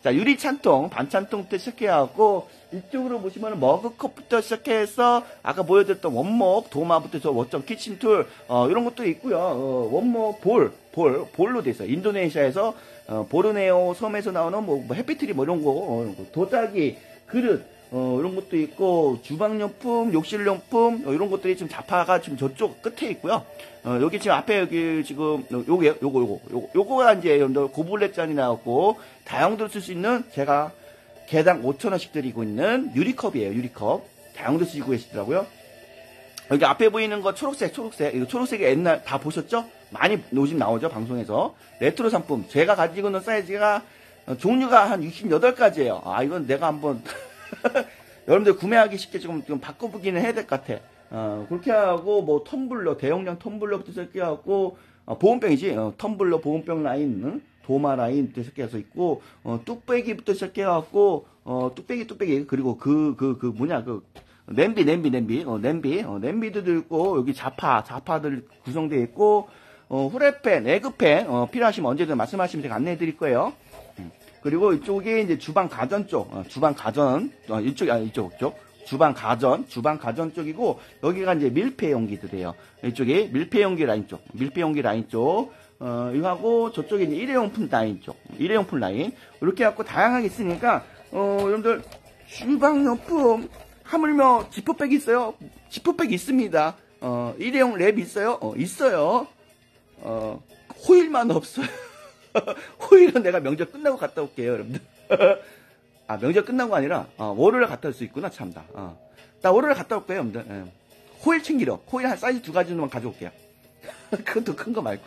자 유리 찬통 반찬통부터 시작해갖고 이쪽으로 보시면 머그컵부터 시작해서 아까 보여드렸던 원목 도마부터 저 원점 kitchen tool 어, 이런 것도 있고요. 어, 원목 볼, 볼 볼로 돼 있어요. 인도네시아에서 어, 보르네오 섬에서 나오는 뭐, 뭐 햇빛트리 뭐 이런 거 어, 도자기 그릇 어, 이런 것도 있고 주방용품, 욕실용품 어, 이런 것들이 지금 잡화가 지금 저쪽 끝에 있고요. 어, 여기 지금 앞에 여기 지금 요게 요거 요거 요거 요거가 이제 여러분들 고블렛 잔이 나왔고 다용도로 쓸 수 있는 제가 개당 5천 원씩 드리고 있는 유리컵이에요, 유리컵. 다용도 쓰시고 계시더라고요. 여기 앞에 보이는 거 초록색, 초록색. 이거 초록색이 옛날 다 보셨죠? 많이 요즘 나오죠, 방송에서. 레트로 상품. 제가 가지고 있는 사이즈가 어, 종류가 한 68가지예요. 아, 이건 내가 한번 여러분들 구매하기 쉽게 지금 좀 바꿔보기는 해야 될 것 같아. 어, 그렇게 하고 뭐 텀블러, 대용량 텀블러부터 시작해갖고 어, 보온병이지. 어, 텀블러 보온병 라인, 응? 도마 라인부터 시작해서 있고 어, 뚝배기부터 시작해갖고 어, 뚝배기 뚝배기 그리고 그 그 그 뭐냐 그 냄비 냄비 냄비. 어, 냄비. 어, 냄비도 있고 여기 자파. 자파들 구성되어 있고 어, 후레팬 에그팬 어, 필요하시면 언제든 말씀하시면 제가 안내해 드릴 거예요. 음. 그리고 이쪽에 이제 주방 가전 쪽. 어, 주방 가전. 어, 이쪽 아 이쪽 쪽. 주방 가전. 주방 가전 쪽이고 여기가 이제 밀폐 용기들이에요. 이쪽에 밀폐 용기 라인 쪽. 밀폐 용기 라인 쪽. 어, 이거하고 저쪽에 이제 일회용품 라인 쪽, 일회용품 라인. 이렇게 갖고 다양하게 있으니까, 어, 여러분들, 주방용품, 하물며 지퍼백 있어요? 지퍼백 있습니다. 어, 일회용 랩 있어요? 어, 있어요. 어, 호일만 없어요. 호일은 내가 명절 끝나고 갔다 올게요, 여러분들. 아, 명절 끝나고 아니라, 어, 월요일에 갔다 올 수 있구나, 참다. 어. 나 월요일에 갔다 올게요, 여러분들. 예. 호일 챙기러. 호일 한 사이즈 두 가지 정도만 가져올게요. 그것도 큰 거 말고.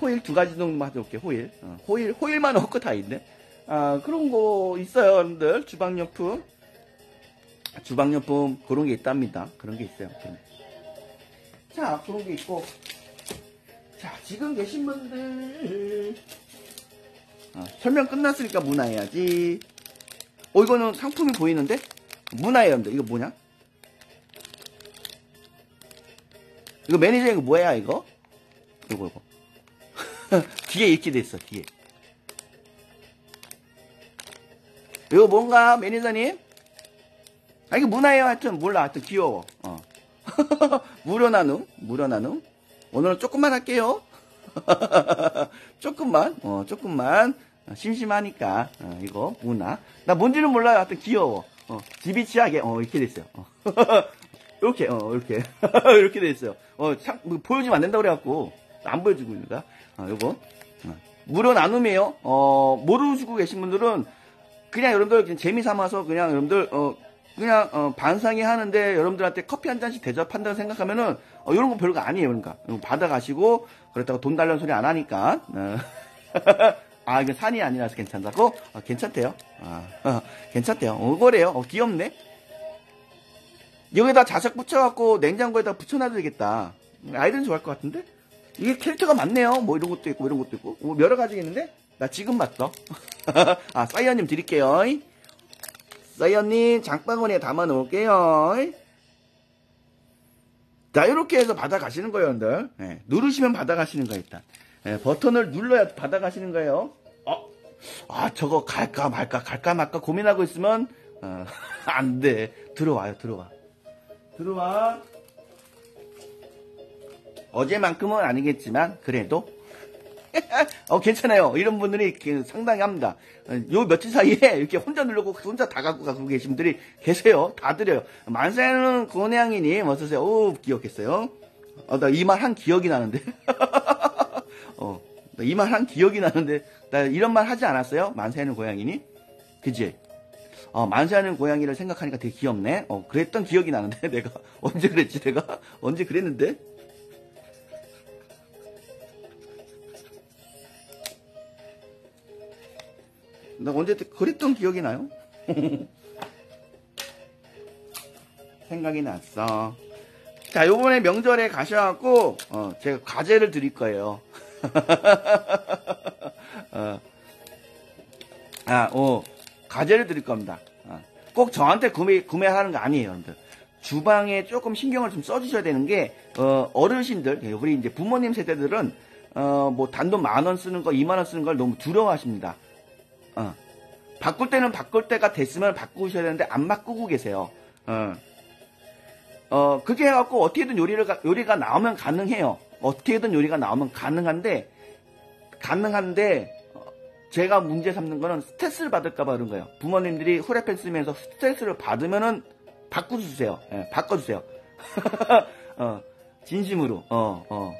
호일 두 가지 정도만 가져올게요, 호일. 어, 호일, 호일만 없고 다 있네. 아, 그런 거 있어요, 여러분들. 주방용품. 주방용품, 그런 게 있답니다. 그런 게 있어요. 그런. 자, 그런 게 있고. 자, 지금 계신 분들. 어, 설명 끝났으니까 문화해야지. 어, 이거는 상품이 보이는데? 문화예요, 여러분들. 이거 뭐냐? 이거 매니저 이거 뭐야, 이거? 이거, 이거. 뒤에 이렇게 됐어, 뒤에. 이거 뭔가, 매니저님? 아, 이거 문화예요. 하여튼, 몰라. 하여튼, 귀여워. 어. 무료 나눔, 무료 나눔. 오늘은 조금만 할게요. 조금만, 어, 조금만. 어, 심심하니까, 어, 이거, 문화. 나 뭔지는 몰라요. 하여튼, 귀여워. 어, 지비치하게, 어, 이렇게 됐어요. 어. 이렇게, 어, 이렇게. 이렇게 됐어요. 어, 참, 뭐 보여주면 안 된다고 그래갖고, 안 보여주고 있는다. 어, 요거. 어. 무료 나눔이에요. 어, 모르시고 계신 분들은 그냥 여러분들 그냥 재미 삼아서 그냥 여러분들 어, 그냥 어, 반상이 하는데 여러분들한테 커피 한 잔씩 대접한다고 생각하면은 어, 이런 거 별거 아니에요. 그러니까 받아가시고 그렇다고 돈 달라는 소리 안 하니까 어. 아 이거 산이 아니라서 괜찮다고? 어, 괜찮대요. 아, 어, 괜찮대요. 어, 그래요. 어, 귀엽네. 여기다 자석 붙여갖고 냉장고에다 붙여놔도 되겠다. 아이들은 좋아할 것 같은데? 이게 캐릭터가 많네요. 뭐 이런 것도 있고, 뭐 이런 것도 있고. 뭐 여러 가지 있는데? 나 지금 봤어. 아, 사이언님 드릴게요. 사이언님 장바구니에 담아 놓을게요. 자, 이렇게 해서 받아가시는 거예요, 여러분들. 네, 누르시면 받아가시는 거예요, 일단. 네, 버튼을 눌러야 받아가시는 거예요. 어? 아, 저거 갈까 말까, 갈까 말까 고민하고 있으면, 어, 안 돼. 들어와요, 들어와. 들어와. 어제만큼은 아니겠지만 그래도 어 괜찮아요. 이런 분들이 상당히 합니다. 어, 요 며칠 사이에 이렇게 혼자 누르고 혼자 다 갖고 가고 계신 분들이 계세요. 다 드려요. 만세는 고냥이님 어서오세요. 오 기억했어요. 어, 나 이 말 한 기억이 나는데. 어, 이말 한 기억이 나는데 나 이런 말 하지 않았어요? 만세는 고양이니? 그지? 어, 만세하는 고양이를 생각하니까 되게 귀엽네. 어, 그랬던 기억이 나는데 내가 언제 그랬지? 내가 언제 그랬는데? 나 언제 그랬던 기억이 나요? 생각이 났어. 자, 요번에 명절에 가셔갖고, 어, 제가 과제를 드릴 거예요. 어. 아, 어, 과제를 드릴 겁니다. 어. 꼭 저한테 구매, 구매하는 거 아니에요, 여러분들. 주방에 조금 신경을 좀 써주셔야 되는 게, 어, 어르신들, 우리 이제 부모님 세대들은, 어, 뭐 단돈 만 원 쓰는 거, 이만 원 쓰는 걸 너무 두려워하십니다. 어. 바꿀 때는 바꿀 때가 됐으면 바꾸셔야 되는데 안 바꾸고 계세요. 어. 어, 그게 해갖고 어떻게든 요리를, 요리가 나오면 가능해요. 어떻게든 요리가 나오면 가능한데, 가능한데, 어, 제가 문제 삼는 거는 스트레스를 받을까봐 그런 거예요. 부모님들이 후레펜 쓰면서 스트레스를 받으면은 바꿔주세요. 예, 바꿔주세요. 어, 진심으로, 어, 어.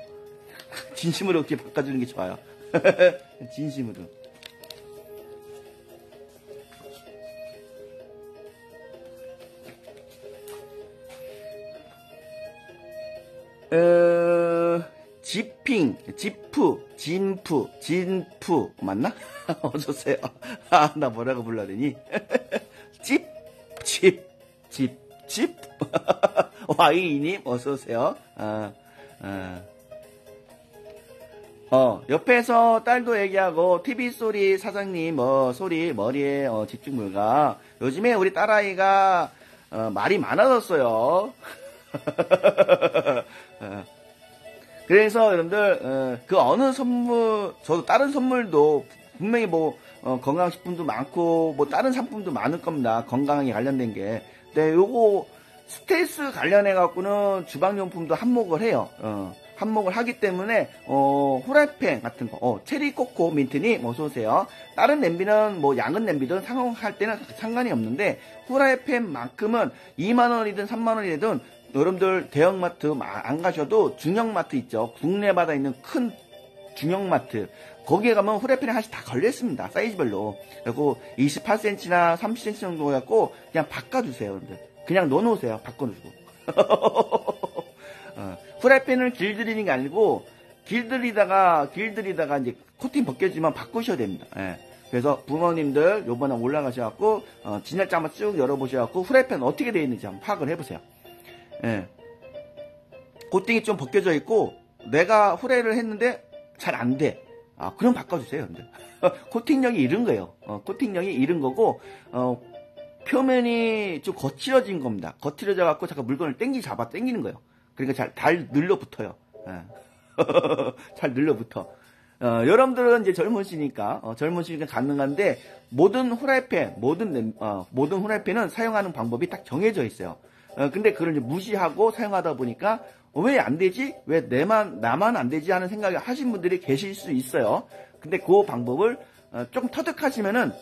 진심으로 이렇게 바꿔주는 게 좋아요. 진심으로. 어, 지핑, 지프, 진프, 진프 맞나? 어서오세요. 아, 나 뭐라고 불러야 되니? 집, 집, 집, 집. 와이님 어서오세요. 아, 아. 어, 옆에서 딸도 얘기하고, TV 소리 사장님, 뭐, 소리, 머리에, 어, 집중물가. 요즘에 우리 딸아이가, 어, 말이 많아졌어요. 어. 그래서 여러분들 어, 그 어느 선물 저도 다른 선물도 분명히 뭐 어, 건강식품도 많고 뭐 다른 상품도 많을 겁니다. 건강에 관련된 게. 근데 요거 스트레스 관련해 갖고는 주방용품도 한몫을 해요. 어, 한몫을 하기 때문에 어, 후라이팬 같은 거 어, 체리 코코 민트님 어서 오세요. 다른 냄비는 뭐 양은 냄비든 사용할 때는 상관이 없는데 후라이팬만큼은 2만 원이든 3만 원이든 여러분들 대형마트 안 가셔도 중형마트 있죠. 국내마다 있는 큰 중형마트. 거기에 가면 후레팬이 하나씩 다 걸려있습니다. 사이즈별로. 그리고 28cm나 30cm 정도 갖고 그냥 바꿔주세요. 여러분들. 그냥 넣어놓으세요. 바꿔주고. 어, 후라이팬을 길들이는 게 아니고 길들이다가 길들이다가 이제 코팅 벗겨지면 바꾸셔야 됩니다. 예. 그래서 부모님들 요번에 올라가셔갖고 어, 진열장 한번 쭉 열어보셔갖고 후라이팬 어떻게 되어 있는지 한번 파악을 해보세요. 예. 코팅이 좀 벗겨져 있고 내가 후레를 했는데 잘 안 돼. 아, 그럼 바꿔주세요, 근데. 코팅력이 이른 거예요. 어, 코팅력이 이른 거고, 어, 표면이 좀 거칠어진 겁니다. 거칠어져 갖고 잠깐 물건을 땡기 잡아 땡기는 거예요. 그러니까 잘, 잘 늘러붙어요. 예. 잘 늘러붙어. 어, 여러분들은 이제 젊으시니까, 어, 젊으시니까 가능한데, 모든 후라이팬, 모든, 어, 모든 후라이팬은 사용하는 방법이 딱 정해져 있어요. 어, 근데 그걸 이제 무시하고 사용하다 보니까 왜 안 되지? 왜 내만 나만 안 되지 하는 생각을 하신 분들이 계실 수 있어요. 근데 그 방법을 어, 조금 터득하시면은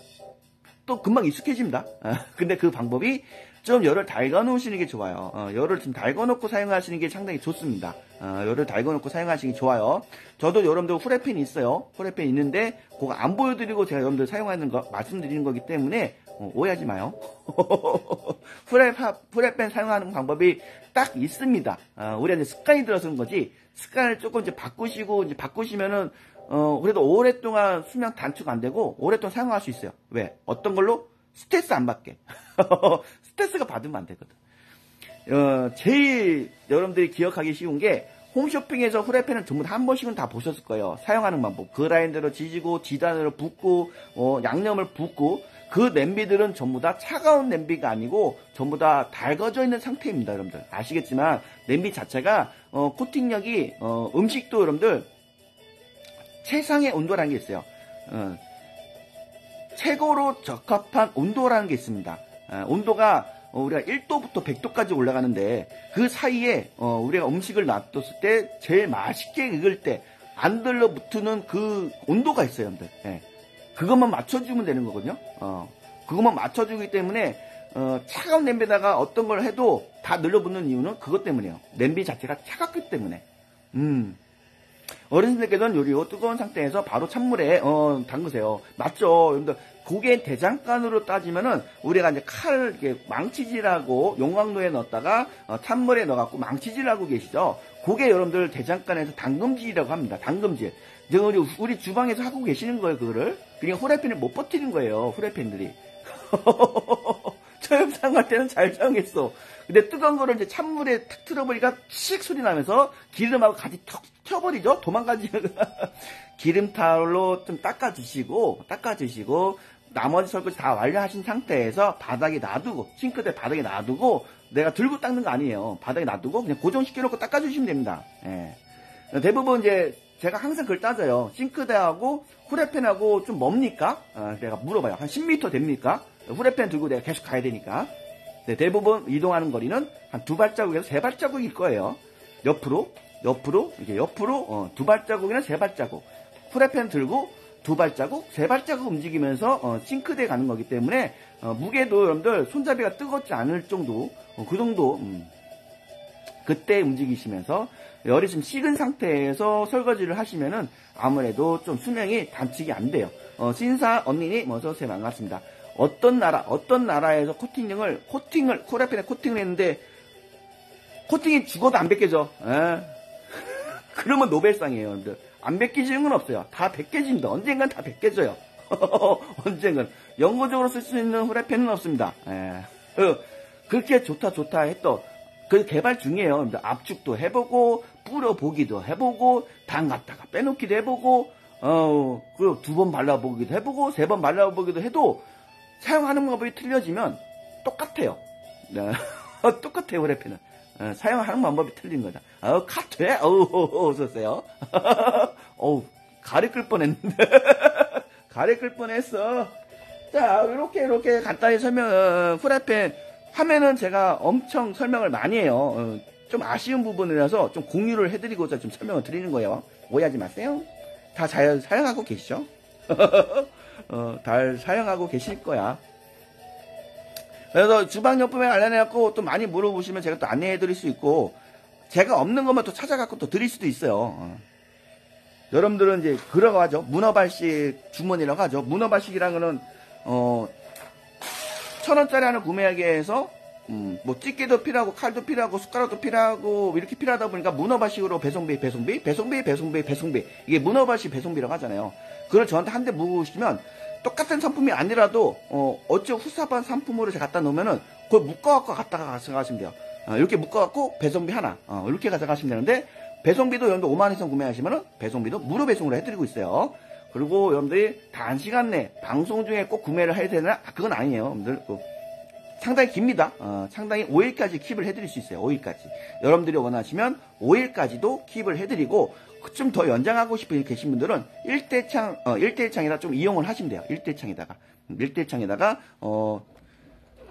또 금방 익숙해집니다. 어, 근데 그 방법이 좀 열을 달궈 놓으시는 게 좋아요. 어, 열을 좀 달궈 놓고 사용하시는 게 상당히 좋습니다. 어, 열을 달궈 놓고 사용하시는 게 좋아요. 저도 여러분들 후레팬이 있어요. 후레팬 있는데 그거 안 보여드리고 제가 여러분들 사용하는 거 말씀드리는 거기 때문에 어, 오해하지 마요. 프라이팬 사용하는 방법이 딱 있습니다. 어, 우리가 이제 습관이 들어서는 거지 습관을 조금 이제 바꾸시고 이제 바꾸시면은 어, 그래도 오랫동안 수명 단축 안 되고 오랫동안 사용할 수 있어요. 왜? 어떤 걸로? 스트레스 안 받게. 스트레스가 받으면 안 되거든. 어, 제일 여러분들이 기억하기 쉬운 게 홈쇼핑에서 후라이팬을 전부 다한 번씩은 다 보셨을 거예요. 사용하는 방법. 그라인더로 지지고 지단으로 붓고 어, 양념을 붓고 그 냄비들은 전부 다 차가운 냄비가 아니고 전부 다 달궈져 있는 상태입니다, 여러분들. 아시겠지만 냄비 자체가 어, 코팅력이 어, 음식도 여러분들 최상의 온도라는 게 있어요. 어, 최고로 적합한 온도라는 게 있습니다. 어, 온도가 어, 우리가 1도부터 100도까지 올라가는데 그 사이에 어, 우리가 음식을 놔뒀을 때 제일 맛있게 익을 때 안 들러붙는 그 온도가 있어요, 여러분들. 예. 그것만 맞춰주면 되는 거거든요. 어, 그것만 맞춰주기 때문에 어, 차가운 냄비에다가 어떤 걸 해도 다 늘러붙는 이유는 그것 때문이에요. 냄비 자체가 차갑기 때문에. 음. 어르신들께서는 요리요 뜨거운 상태에서 바로 찬물에 어, 담그세요. 맞죠? 여러분들 고개 대장간으로 따지면은 우리가 이제 칼 이렇게 망치질하고 용광로에 넣었다가 어, 찬물에 넣어갖고 망치질하고 계시죠. 그게 여러분들 대장간에서 당금질이라고 합니다. 당금질. 우리, 우리 주방에서 하고 계시는 거예요, 그거를. 그러니까 후라이팬을 못 버티는 거예요, 후라이팬들이. 저염상 할 때는 잘 사용했어. 근데 뜨거운 거를 이제 찬물에 탁 틀어버리니까 씩 소리 나면서 기름하고 같이 턱 튀어버리죠? 도망가지. 기름타올로 좀 닦아주시고, 닦아주시고, 나머지 설거지 다 완료하신 상태에서 바닥에 놔두고, 싱크대 바닥에 놔두고, 내가 들고 닦는 거 아니에요. 바닥에 놔두고, 그냥 고정시켜놓고 닦아주시면 됩니다. 예. 대부분 이제 제가 항상 그걸 따져요. 싱크대하고 후레팬하고 좀 뭡니까? 어, 내가 물어봐요. 한 10m 됩니까? 후레팬 들고 내가 계속 가야 되니까. 네, 대부분 이동하는 거리는 한 두 발자국에서 세 발자국일 거예요. 옆으로, 옆으로, 이게 옆으로 어, 두 발자국이나 세 발자국. 후레팬 들고 두 발자국, 세 발자국 움직이면서 어, 싱크대에 가는 거기 때문에 어, 무게도 여러분들 손잡이가 뜨겁지 않을 정도, 어, 그 정도 음, 그때 움직이시면서 열이 좀 식은 상태에서 설거지를 하시면은 아무래도 좀 수명이 단축이 안 돼요. 어, 신사 언니님 어서오세요 반갑습니다. 어떤 나라 어떤 나라에서 코팅을 코팅을 코라펜에 코팅을 했는데 코팅이 죽어도 안 벗겨져. 에? 그러면 노벨상이에요, 여러분들. 안 벗겨지는 건 없어요. 다 벗겨진다. 언젠간 다 벗겨져요. 언젠간 영구적으로 쓸 수 있는 후라이팬은 없습니다. 에. 어, 그렇게 좋다 좋다 했던 그 개발 중이에요. 압축도 해보고 뿌려보기도 해보고 담갔다가 빼놓기도 해보고 어, 그리고 두번 발라보기도 해보고 세 번 발라보기도 해도 사용하는 방법이 틀려지면 똑같아요. 네. 똑같아요, 후레팬은. 어, 사용하는 방법이 틀린 거다. 어, 카트에? 어우, 어서오세요. 어우, 가래 끌 뻔 했는데. 가래 끌 뻔 했어. 자, 이렇게, 이렇게 간단히 설명, 어, 후레팬, 화면은 제가 엄청 설명을 많이 해요. 어, 좀 아쉬운 부분이라서 좀 공유를 해드리고자 좀 설명을 드리는 거예요. 오해하지 마세요. 다 잘 사용하고 계시죠? 어, 잘 사용하고 계실 거야. 그래서 주방용품에 관련해갖고 또 많이 물어보시면 제가 또 안내해드릴 수 있고, 제가 없는 것만 또 찾아갖고 또 드릴 수도 있어요. 어. 여러분들은 이제 그러고 하죠. 문어발식 주머니라고 하죠. 문어발식이라는 거는, 어, 천 원짜리 하나 구매하기 위해서 음, 뭐 집게도 필요하고 칼도 필요하고 숟가락도 필요하고 이렇게 필요하다 보니까 문어발식으로 배송비 배송비 배송비 배송비 배송비 이게 문어발식 배송비라고 하잖아요. 그걸 저한테 한 대 묵으시면 똑같은 상품이 아니라도 어 어째 후사반 상품으로 제가 갖다 놓으면은 그걸 묶어갖고 갖다가 가져가시면 돼요. 어, 이렇게 묶어갖고 배송비 하나 어, 이렇게 가져가시면 되는데 배송비도 여러분들 5만 원 이상 구매하시면은 배송비도 무료 배송으로 해드리고 있어요. 그리고 여러분들이 단시간 내 방송 중에 꼭 구매를 해야 되나? 그건 아니에요. 여러분들 그 상당히 깁니다. 어, 상당히 5일까지 킵을 해드릴 수 있어요. 5일까지. 여러분들이 원하시면 5일까지도 킵을 해드리고 좀 더 연장하고 싶은 계신 분들은 1대창, 어, 1대1 창이라 좀 이용을 하시면 돼요. 1대1 창에다가. 1대1 창에다가, 어,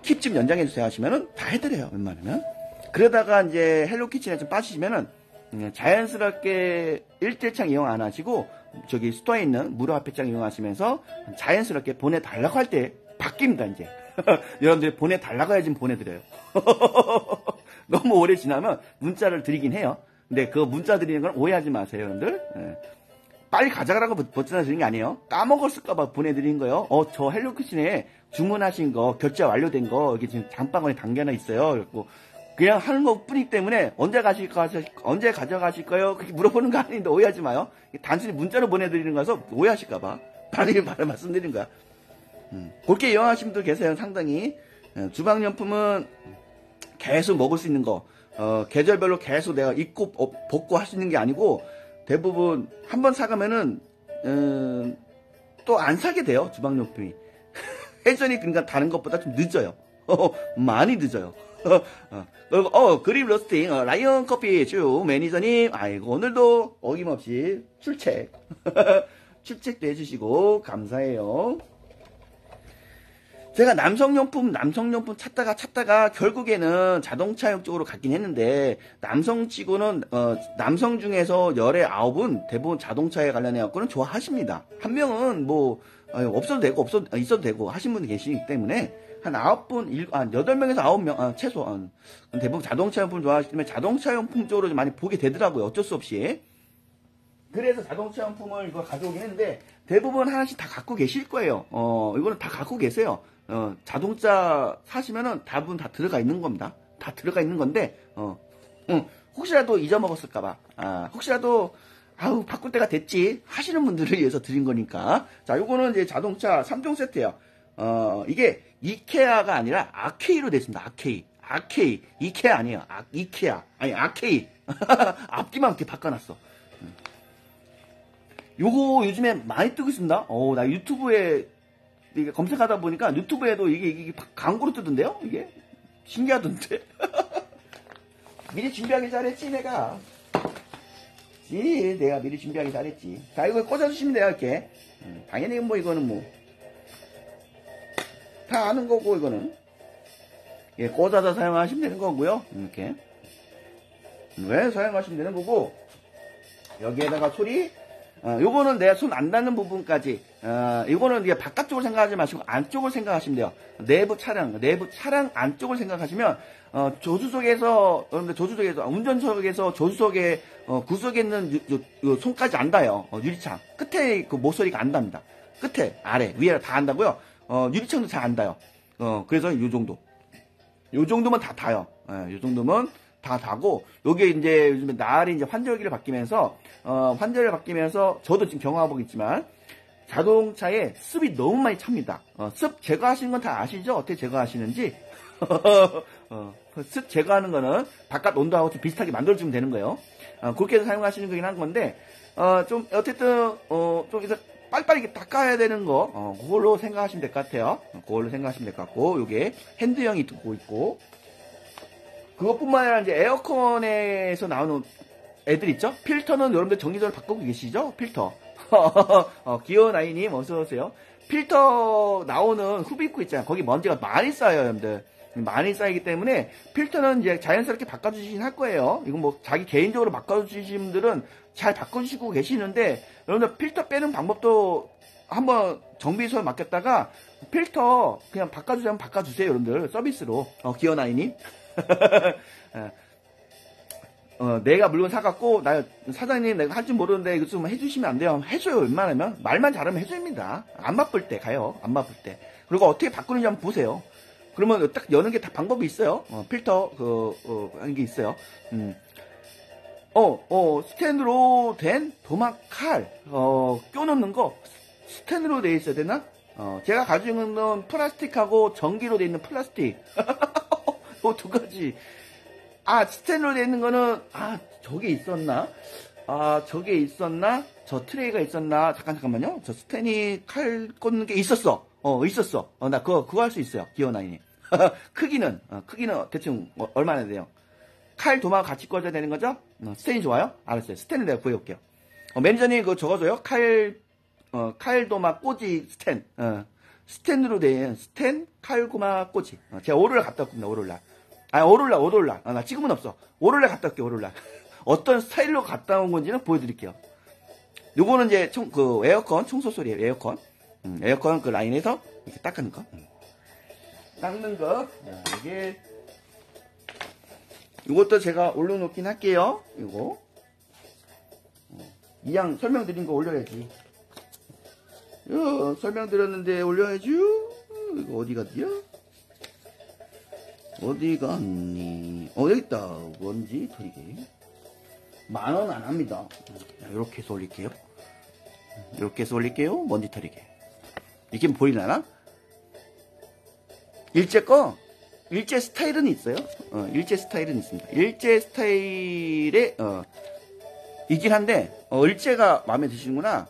킵 좀 연장해주세요 하시면은 다 해드려요. 웬만하면. 그러다가 이제 헬로키친에 좀 빠지시면은 음, 자연스럽게 1대1 창 이용 안 하시고 저기 스토어에 있는 무료 화폐장 이용하시면서 자연스럽게 보내달라고 할 때 바뀝니다, 이제. 여러분들이 보내달라고 해야지 보내드려요. 너무 오래 지나면 문자를 드리긴 해요. 근데 그 문자 드리는 건 오해하지 마세요, 여러분들. 예. 빨리 가져가라고 드린 게 아니에요. 까먹었을까봐 보내드린 거예요. 어, 저 헬로키친에 주문하신 거, 결제 완료된 거, 여기 지금 장바구니 담겨나 있어요. 그래고 그냥 하는 것 뿐이기 때문에 언제 가실 까 언제 가져가실 거요? 그렇게 물어보는 거 아닌데 오해하지 마요. 단순히 문자로 보내드리는 거라서 오해하실까봐. 빨리 말을 말씀드린 거야. 음, 그렇게 이용하신 분들 계세요, 상당히. 어, 주방용품은 계속 먹을 수 있는 거, 어, 계절별로 계속 내가 입고, 어, 벗고 할 수 있는 게 아니고, 대부분 한 번 사가면은, 음, 또 안 사게 돼요, 주방용품이. 회전이 그러니까 다른 것보다 좀 늦어요. 어, 많이 늦어요. 어, 그리고, 어, 그립 로스팅, 어, 라이언 커피 주 매니저님, 아이고, 오늘도 어김없이 출첵. 출첵도 해주시고, 감사해요. 제가 남성용품, 남성용품 찾다가 찾다가 결국에는 자동차용 쪽으로 갔긴 했는데, 남성 치고는, 어, 남성 중에서 열의 아홉은 대부분 자동차에 관련해 갖고는 좋아하십니다. 한 명은 뭐, 어, 없어도 되고, 없어도, 있어도 되고 하신 분이 계시기 때문에, 한 아홉 분, 일, 한 여덟 명에서 아홉 명, 아, 최소, 한, 대부분 자동차 용품 좋아하시기 때문에 자동차 용품 쪽으로 좀 많이 보게 되더라고요. 어쩔 수 없이. 그래서 자동차 용품을 이거 가져오긴 했는데, 대부분 하나씩 다 갖고 계실 거예요. 어, 이거는 다 갖고 계세요. 어, 자동차 사시면은 대부분 다 들어가 있는 겁니다. 다 들어가 있는 건데, 어, 응, 혹시라도 잊어먹었을까봐, 아, 혹시라도, 아우, 바꿀 때가 됐지. 하시는 분들을 위해서 드린 거니까. 자, 요거는 이제 자동차 3종 세트예요 어, 이게 이케아가 아니라 아케이로 됐습니다. 아케이. 아케이. 이케아 아니에요. 아, 이케아. 아니, 아케이. 앞뒤만 이렇게 바꿔놨어. 요거 요즘에 많이 뜨고 있습니다. 어, 나 유튜브에 이게 검색하다 보니까 유튜브에도 이게, 이게 광고로 뜨던데요? 이게? 신기하던데? 미리 준비하기 잘했지, 내가. 지, 내가 미리 준비하기 잘했지. 자, 이거 꽂아주시면 돼요, 이렇게. 음, 당연히 뭐, 이거는 뭐. 다 아는 거고, 이거는. 예, 꽂아서 사용하시면 되는 거고요. 이렇게. 왜 사용하시면 되는 거고, 여기에다가 소리, 어, 요거는 내 손 안 닿는 부분까지, 어, 요거는 이제 바깥쪽을 생각하지 마시고 안쪽을 생각하시면 돼요. 내부 차량, 내부 차량 안쪽을 생각하시면, 어, 조수석에서, 여러분들 조수석에서, 운전석에서 조수석에, 어, 구석에 있는 요, 요, 요 손까지 안 닿아요. 어, 유리창. 끝에 그 모서리가 안 닿습니다. 끝에, 아래, 위에 다 안다고요. 어, 유리창도 잘 안 닿아요. 어, 그래서 요 정도. 요 정도면 다 닿아요. 예, 요 정도면 다 다고 요게 이제 요즘에 날이 이제 환절기를 바뀌면서 어, 환절을 바뀌면서 저도 지금 경험하고 있지만 자동차에 습이 너무 많이 찹니다. 어, 습 제거하시는 건 다 아시죠? 어떻게 제거하시는지 어, 습 제거하는 거는 바깥 온도하고 좀 비슷하게 만들어주면 되는 거예요. 어, 그렇게 해서 사용하시는 거긴 한 건데 어, 좀 어쨌든 어, 좀 빨리빨리 닦아야 되는 거 어, 그걸로 생각하시면 될 것 같아요. 그걸로 생각하시면 될 것 같고 요게 핸드형이 듣고 있고 그것뿐만 아니라 이제 에어컨에서 나오는 애들 있죠? 필터는 여러분들 정리적으로 바꾸고 계시죠? 필터. 어, 귀여운 아이님 어서오세요. 필터 나오는 흡입구 있잖아요. 거기 먼지가 많이 쌓여요, 여러분들. 많이 쌓이기 때문에 필터는 이제 자연스럽게 바꿔주시긴 할 거예요. 이건 뭐 자기 개인적으로 바꿔주시는 분들은 잘 바꿔주시고 계시는데 여러분들 필터 빼는 방법도 한번 정비소에 맡겼다가 필터 그냥 바꿔주자면 바꿔주세요, 여러분들. 서비스로. 어, 귀여운 아이님. 어, 내가 물건 사갖고, 나, 사장님 내가 할 줄 모르는데 이거 좀 해주시면 안 돼요? 해줘요, 웬만하면. 말만 잘하면 해줍니다. 안 바쁠 때 가요. 안 바쁠 때. 그리고 어떻게 바꾸는지 한번 보세요. 그러면 딱 여는 게 다 방법이 있어요. 어, 필터, 그, 어, 하는 게 있어요. 음. 어, 어, 스텐으로 된 도막 칼, 어, 껴놓는 거, 스텐으로 돼 있어야 되나? 어, 제가 가지고 있는 플라스틱하고 전기로 돼 있는 플라스틱. 어, 두 가지. 아, 스탠으로 되어 있는 거는, 아, 저게 있었나? 아, 저게 있었나? 저 트레이가 있었나? 잠깐, 잠깐만요. 저 스탠이 칼 꽂는 게 있었어. 어, 있었어. 어, 나 그거, 그거 할 수 있어요. 기억나니. 크기는, 어, 크기는 대충 어, 얼마나 돼요? 칼 도마 같이 꽂아야 되는 거죠? 어, 스탠이 좋아요? 알았어요. 스탠을 내가 구해올게요. 어, 매니저님 그거 적어줘요. 칼, 어, 칼 도마 꽂이 스탠. 어, 스탠으로 된 스탠 칼고마 꽂이. 어, 제가 오를날 갔다 왔습니다. 오를날. 아, 오를날, 오를날. 아, 나 지금은 없어. 오를날 갔다 올게요, 오를날. 어떤 스타일로 갔다 온 건지는 보여드릴게요. 요거는 이제 청, 그 에어컨 청소 소리예요, 에어컨. 음, 에어컨 그 라인에서 이렇게 닦는 거. 음. 닦는 거. 자, 이게 이것도 제가 올려놓긴 할게요. 이거. 이양 설명드린 거 올려야지. 요, 설명드렸는데 올려야지. 이거 어디 갔디야? 어디 갔니? 어, 여기 있다. 뭔지 털이게. 만 원 안 합니다. 자, 이렇게 해서 올릴게요. 이렇게 해서 올릴게요. 먼지 털이게. 이게 보이려나? 일제 거, 일제 스타일은 있어요. 어, 일제 스타일은 있습니다. 일제 스타일의, 어, 이긴 한데, 어, 일제가 마음에 드시는구나.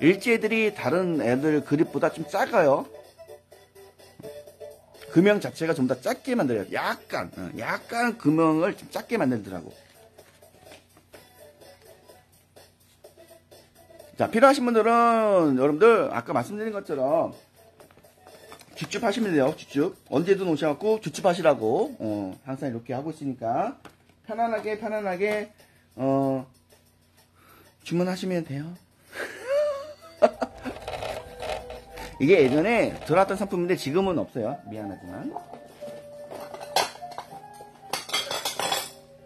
일제들이 다른 애들 그립보다 좀 작아요. 금형 자체가 좀 더 작게 만들어요. 약간, 어, 약간 금형을 좀 작게 만들더라고. 자, 필요하신 분들은 여러분들 아까 말씀드린 것처럼 주축 하시면 돼요. 주축. 언제든 오셔갖고 주축 하시라고 어, 항상 이렇게 하고 있으니까 편안하게 편안하게 어, 주문하시면 돼요. 이게 예전에 들어왔던 상품인데 지금은 없어요. 미안하지만.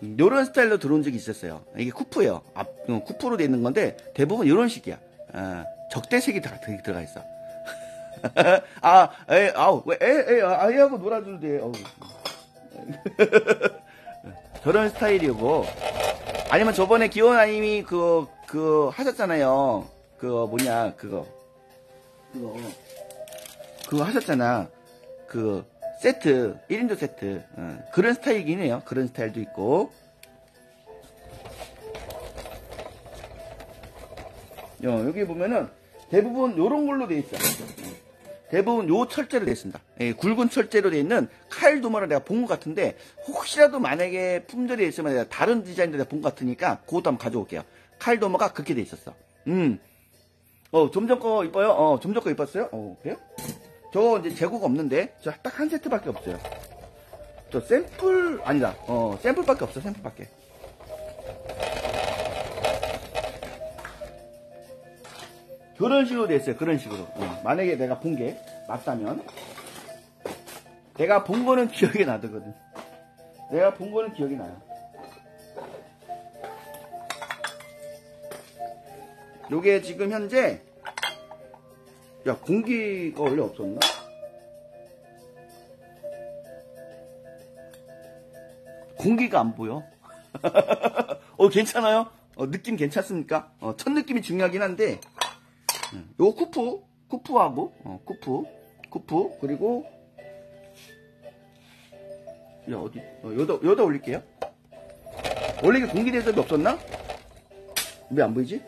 이런 스타일로 들어온 적이 있었어요. 이게 쿠프예요. 앞, 어, 쿠프로 되어 있는 건데 대부분 이런 식이야. 아, 적대색이 다 들어가 있어. 아, 에, 아우, 왜, 에, 에, 아, 아이하고 놀아줘도 돼. 저런 스타일이고. 아니면 저번에 기원 아님이 그, 그, 하셨잖아요. 그, 뭐냐, 그거. 그거. 그거 하셨잖아. 그, 세트, 1인조 세트. 어, 그런 스타일이긴 해요. 그런 스타일도 있고. 어, 여기 보면은 대부분 요런 걸로 돼 있어. 대부분 요 철제로 되어 있습니다. 예, 굵은 철제로 되어 있는 칼 도마를 내가 본 것 같은데 혹시라도 만약에 품절이 있으면 내가 다른 디자인도 내가 본 것 같으니까 그것도 한번 가져올게요. 칼 도마가 그렇게 돼 있었어. 음. 어, 좀전거 이뻐요? 어, 좀전거 이뻤어요? 어, 그래요? 저 이제 재고가 없는데 저 딱 한 세트밖에 없어요. 저 샘플 아니다. 어, 샘플밖에 없어. 샘플밖에. 그런 식으로 됐어요. 그런 식으로. 어, 만약에 내가 본 게 맞다면 내가 본 거는 기억이 나거든. 내가 본 거는 기억이 나요. 요게 지금 현재 야 공기가 원래 없었나? 공기가 안 보여. 어 괜찮아요? 어, 느낌 괜찮습니까? 어, 첫 느낌이 중요하긴 한데 음, 요 쿠프 쿠프하고 어, 쿠프 쿠프 그리고 야 어디 어, 여기다 여기다 올릴게요. 원래 이게 공기 대접이 없었나? 왜 안 보이지?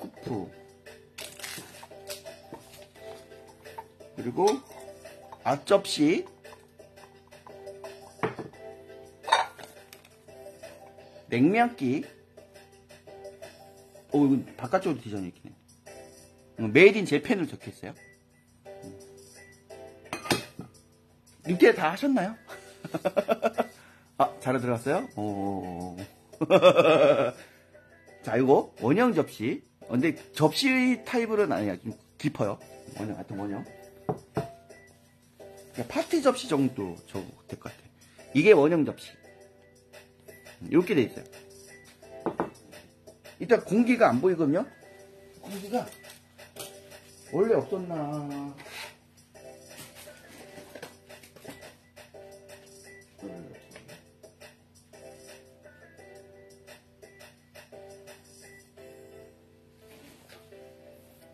쿠프 그리고 앞접시 냉면기 어 이건 바깥쪽으로 디자인이 있네 어, Made in Japan으로 적혀있어요 육개 다 하셨나요? 아, 잘 들어갔어요? 오. 자, 이거 원형 접시. 어, 근데 접시 타입은 아니야. 좀 깊어요. 원형, 하여튼 원형. 그냥 파티 접시 정도 될것 같아. 이게 원형 접시. 이렇게 돼 있어요. 일단 공기가 안 보이거든요? 공기가 원래 없었나.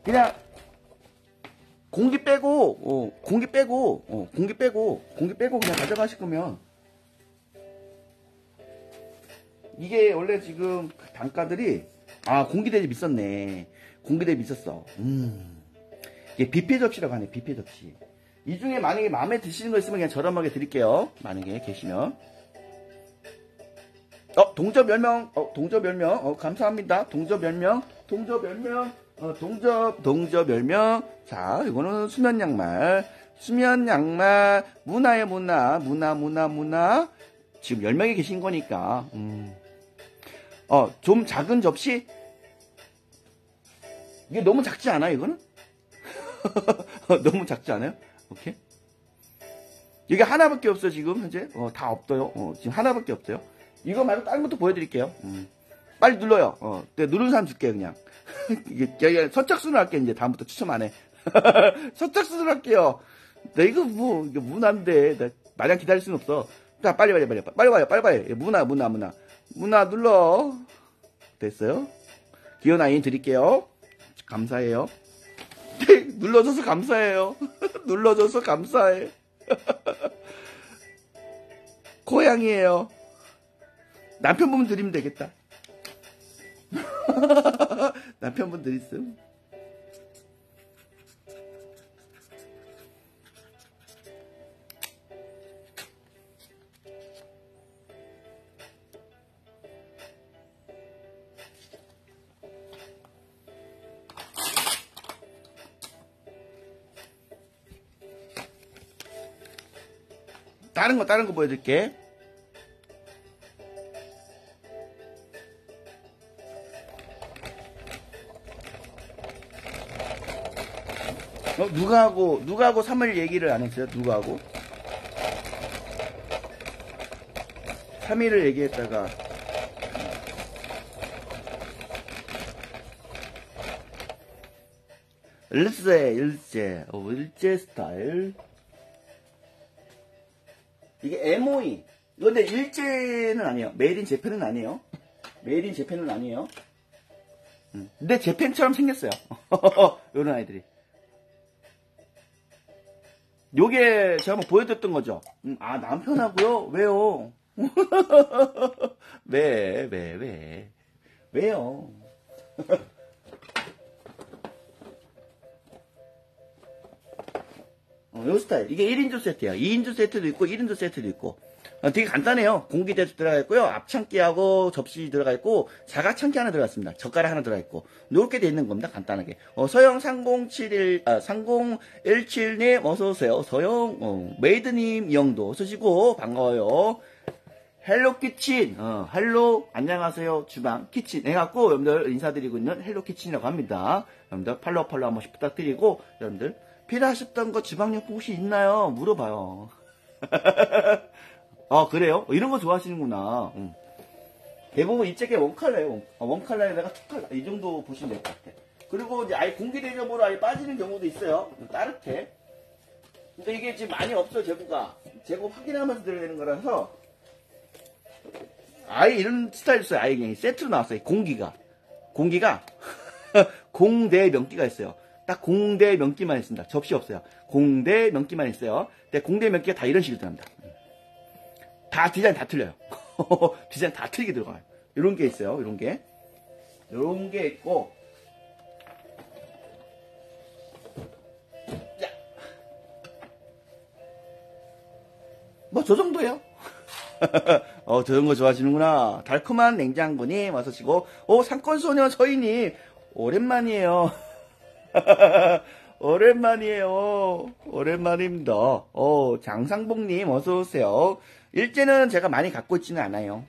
그냥 공기 빼고 어, 공기 빼고 어, 공기 빼고 공기 빼고 그냥 가져가실 거면 이게 원래 지금 단가들이 아 공기 대비 비쌌네 공기 대비 비쌌어 음 이게 뷔페 접시라고 하네 뷔페 접시 이 중에 만약에 마음에 드시는 거 있으면 그냥 저렴하게 드릴게요 만약에 계시면 어 동접 10명 어 동접 10명 어 감사합니다 동접 10명 동접 10명 어, 동접, 동접 열명. 자, 이거는 수면 양말. 수면 양말. 문화의 문화. 문화, 문화, 문화. 지금 열명이 계신 거니까. 음. 어, 좀 작은 접시? 이게 너무 작지 않아, 이거는? 너무 작지 않아요? 오케이. 이게 하나밖에 없어 지금 현재 어, 다 없어요. 어, 지금 하나밖에 없어요. 이거 말고 다른 것도 보여드릴게요. 음. 빨리 눌러요. 어, 내가 누른 사람 줄게요 그냥. 이게 제가 선착순으로 할게 이제 다음부터 추첨 안 해. 선착순으로 할게요. 나 이거 뭐 이거 문화인데 나 마냥 기다릴 수는 없어. 자 빨리 빨리 빨리 빨리 와요 빨리 와요. 문화 문화 문화 문화 눌러. 됐어요? 기어 나인 드릴게요. 감사해요. 눌러줘서 감사해요. 눌러줘서 감사해. 고양이에요. 남편분 드리면 되겠다. 남편분 드리음. 다른 거 다른 거 보여줄게. 어, 누가 하고 누가 하고 3일 얘기를 안 했어요? 누가 하고? 3일을 얘기했다가 일제 일제 어, 일제 스타일 이게 MOE. 이건데 일제는 아니에요. Made in Japan은 아니에요. Made in Japan은 아니에요. 음. 근데 Japan처럼 생겼어요. 이런 아이들이. 요게 제가 한번 보여드렸던 거죠. 음, 아 남편하고요? 왜요? 왜, 왜, 왜? 왜요? 어, 요 스타일. 이게 1인조 세트야. 2인조 세트도 있고 1인조 세트도 있고. 어, 되게 간단해요. 공기대도 들어가 있고요. 앞찬기하고 접시 들어가 있고 작은 찬기 하나 들어갔습니다. 젓가락 하나 들어가 있고 이렇게 돼 있는 겁니다. 간단하게. 어, 서영 3071 아, 3017님 어서 오세요. 서영 어, 메이드님 영도 쓰시고 반가워요. Hello Kitchen, 어, hello 안녕하세요 주방 kitchen 해갖고 여러분들 인사드리고 있는 Hello Kitchen이라고 합니다. 여러분들 follow follow 한 번씩 부탁드리고 여러분들 필요하셨던 거 지방용품 혹시 있나요? 물어봐요. 아, 그래요? 이런 거 좋아하시는구나. 응. 대부분 이 책에 원칼라예요. 원칼라에다가 투칼라. 이 정도 보시면 될 것 같아. 그리고 이제 아예 공기 대접으로 아예 빠지는 경우도 있어요. 따뜻해. 근데 이게 지금 많이 없어요, 재고가. 재고 확인하면서 들어야 되는 거라서. 아예 이런 스타일 있어요. 아예 그냥 세트로 나왔어요. 공기가. 공기가 공대 명기가 있어요. 딱 공대 명기만 있습니다. 접시 없어요. 공대 명기만 있어요. 근데 공대 명기가 다 이런 식으로 들어갑니다. 다 디자인 다 틀려요. 디자인 다 틀리게 들어가요. 이런 게 있어요. 이런 게. 이런 게 있고. 자. 뭐, 저 정도예요. 어, 저런 거 좋아하시는구나. 달콤한 냉장고님, 와서 시고. 오, 상권소녀 서희님, 오랜만이에요. 오랜만이에요. 오랜만입니다. 어, 장상복님, 어서 오세요. 일제는 제가 많이 갖고 있지는 않아요.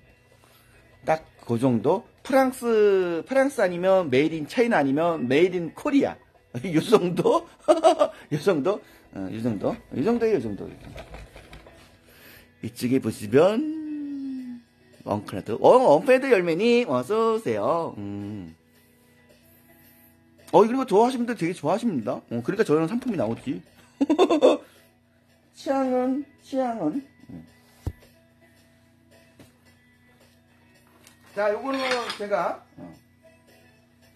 딱 그 정도? 프랑스, 프랑스 아니면 Made in China 아니면 Made in Korea. 이 정도? 이 정도? 어, 이 정도? 이 정도예요, 이 정도. 이쪽에 보시면, 엉크라드. 어, 엉패드 열매님, 어서오세요. 음. 어, 거 좋아하시는 분들 되게 좋아하십니다. 어, 그러니까 저런 상품이 나오지. 취향은, 취향은. 음. 자, 요거는 제가 어,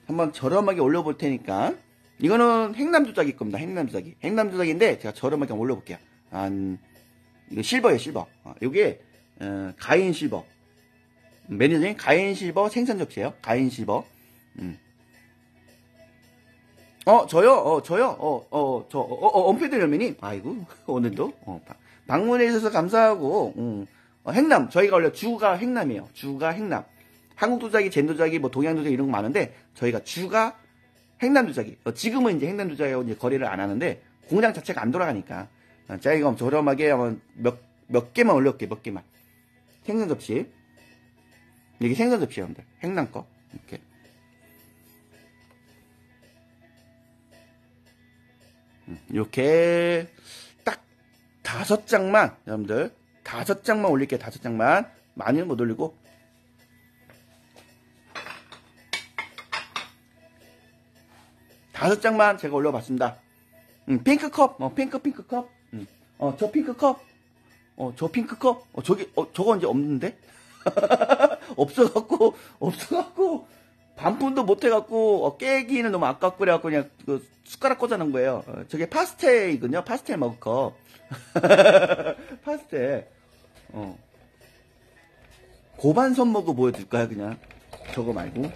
한번 저렴하게 올려볼 테니까. 이거는 행남조작일 겁니다. 행남조작이. 행남조작인데 제가 저렴하게 올려볼게요. 한, 이거 실버예요, 실버. 어, 요게, 어, 가인 실버. 매니저님 가인 실버 생산 접시예요. 가인 실버. 음. 어, 저요? 어, 저요? 어, 어, 저, 어, 어, 엄패드 열매님. 아이고, 오늘도, 어, 방문해 주셔서 감사하고, 음, 어, 행남. 저희가 원래 주가 행남이에요. 주가 행남. 한국 도자기, 젠 도자기, 뭐 동양 도자기 이런 거 많은데, 저희가 주가 행남 도자기. 어, 지금은 이제 행남 도자기하고 이제 거래를 안 하는데, 공장 자체가 안 돌아가니까, 어, 저희가 저렴하게 한번 몇, 몇 개만 올려볼게요, 몇 개만. 생선 접시. 이게 생선 접시, 여러분들. 행남 거. 이렇게. 이렇게 딱다 다섯 장만 여러분들 다섯 장만 올릴게요. 다섯 장만 많이는 못 올리고 다섯 장만 제가 올려봤습니다. 음, 핑크 컵, 어, 핑크 핑크 컵, 음, 어, 저 핑크 컵, 어, 저 핑크 컵, 어, 저기, 어, 저거 이제 없는데? 없어갖고, 없어갖고, 반품도 못해갖고, 어, 깨기는 너무 아깝고, 그래갖고, 그냥, 그, 숟가락 꽂아놓은 거예요. 어, 저게 파스텔이거든요. 파스텔 머그컵. 파스텔. 어. 고반선 머그 보여줄까요, 그냥? 저거 말고.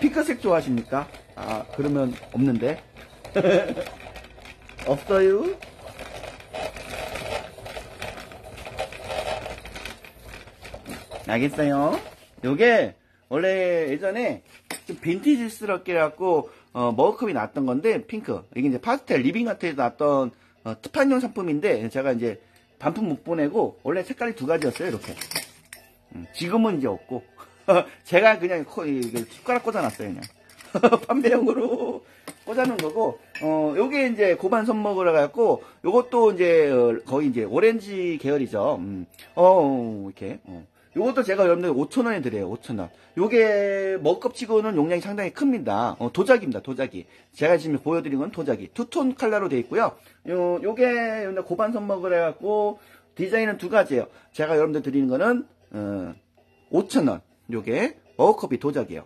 핑크색 좋아하십니까? 아, 그러면 없는데. 없어요? 알겠어요. 요게 원래 예전에 좀 빈티지스럽게 해갖고 어, 머그컵이 나왔던 건데 핑크. 이게 이제 파스텔 리빙 아트에서 나왔던 어, 특판용 상품인데 제가 이제 반품 못 보내고 원래 색깔이 두 가지였어요 이렇게. 음, 지금은 이제 없고. 제가 그냥 코, 이게 숟가락 꽂아놨어요 그냥. 판매용으로 꽂아놓은 거고 어 요게 이제 고반 선먹으러 갖고 요것도 이제 어, 거의 이제 오렌지 계열이죠. 음, 어 이렇게 어. 요것도 제가 여러분들 5천원에 드려요 5천원. 요게 먹껍치고는 용량이 상당히 큽니다. 어, 도자기입니다 도자기. 제가 지금 보여드린 건 도자기. 투톤 칼라로 되어 있고요. 요, 요게 고반 선먹을 해갖고 디자인은 두 가지예요. 제가 여러분들 드리는 거는 어, 5천원. 요게 머그컵이 도자기예요.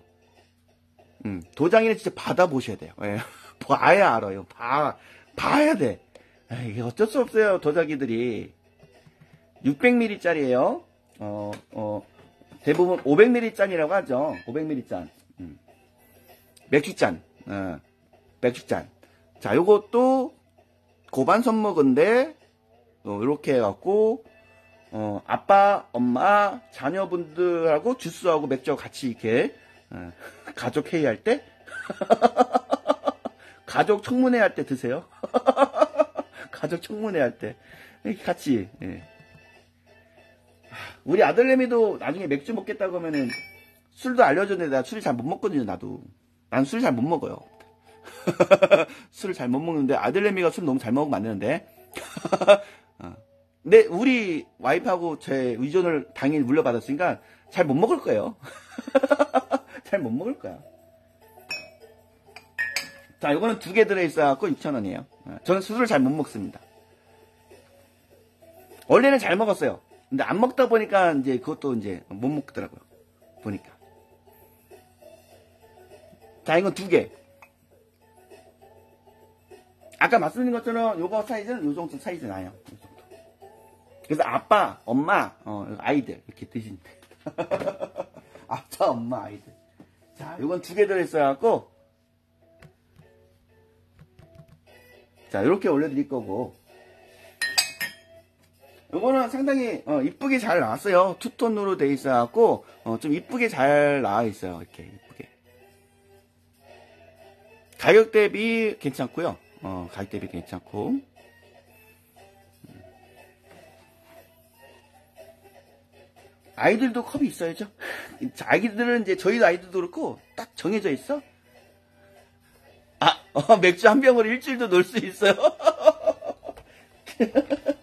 음, 도장이는 진짜 받아보셔야 돼요. 예. 봐야 알아요. 봐, 봐야 돼. 이게 어쩔 수 없어요 도자기들이. 600ml짜리예요 어, 어, 대부분 500ml잔이라고 하죠. 500ml잔. 음. 맥주잔. 어, 맥주잔. 자, 요것도 고반 선먹인데, 어, 이렇게 해갖고, 어, 아빠, 엄마, 자녀분들하고 주스하고 맥주하고 같이 이렇게, 어, 가족 회의할 때, 가족 청문회 할 때 드세요. 가족 청문회 할 때. 같이, 예. 우리 아들내미도 나중에 맥주 먹겠다고 하면은 술도 알려줬는데 나 술을 잘 못 먹거든요, 나도. 난 술 잘 못 먹어요. 술을 잘 못 먹는데 아들내미가 술 너무 잘 먹으면 안 되는데. 어. 근데 우리 와이프하고 제 의존을 당연히 물려받았으니까 잘 못 먹을 거예요. 잘 못 먹을 거야. 자, 이거는 두 개 들어있어갖고 6,000원이에요. 어, 저는 술을 잘 못 먹습니다. 원래는 잘 먹었어요. 근데 안 먹다 보니까 이제 그것도 이제 못 먹더라고요. 보니까. 자, 이건 두 개. 아까 말씀드린 것처럼 요거 사이즈는 요 정도 사이즈 나요. 요 정도. 그래서 아빠, 엄마, 어, 아이들 이렇게 돼. 아빠, 엄마, 아이들. 자, 요건 두 개 들어있어갖고 자, 이렇게 올려드릴 거고 요거는 상당히 어, 이쁘게 잘 나왔어요. 투톤으로 돼 있어갖고 어, 좀 이쁘게 잘 나와 있어요. 이렇게 이쁘게. 가격 대비 괜찮고요. 어, 가격 대비 괜찮고. 음. 아이들도 컵이 있어야죠. 아이들은 이제 저희 아이들도 그렇고 딱 정해져 있어. 아, 어, 맥주 한 병으로 일주일도 놀 수 있어요.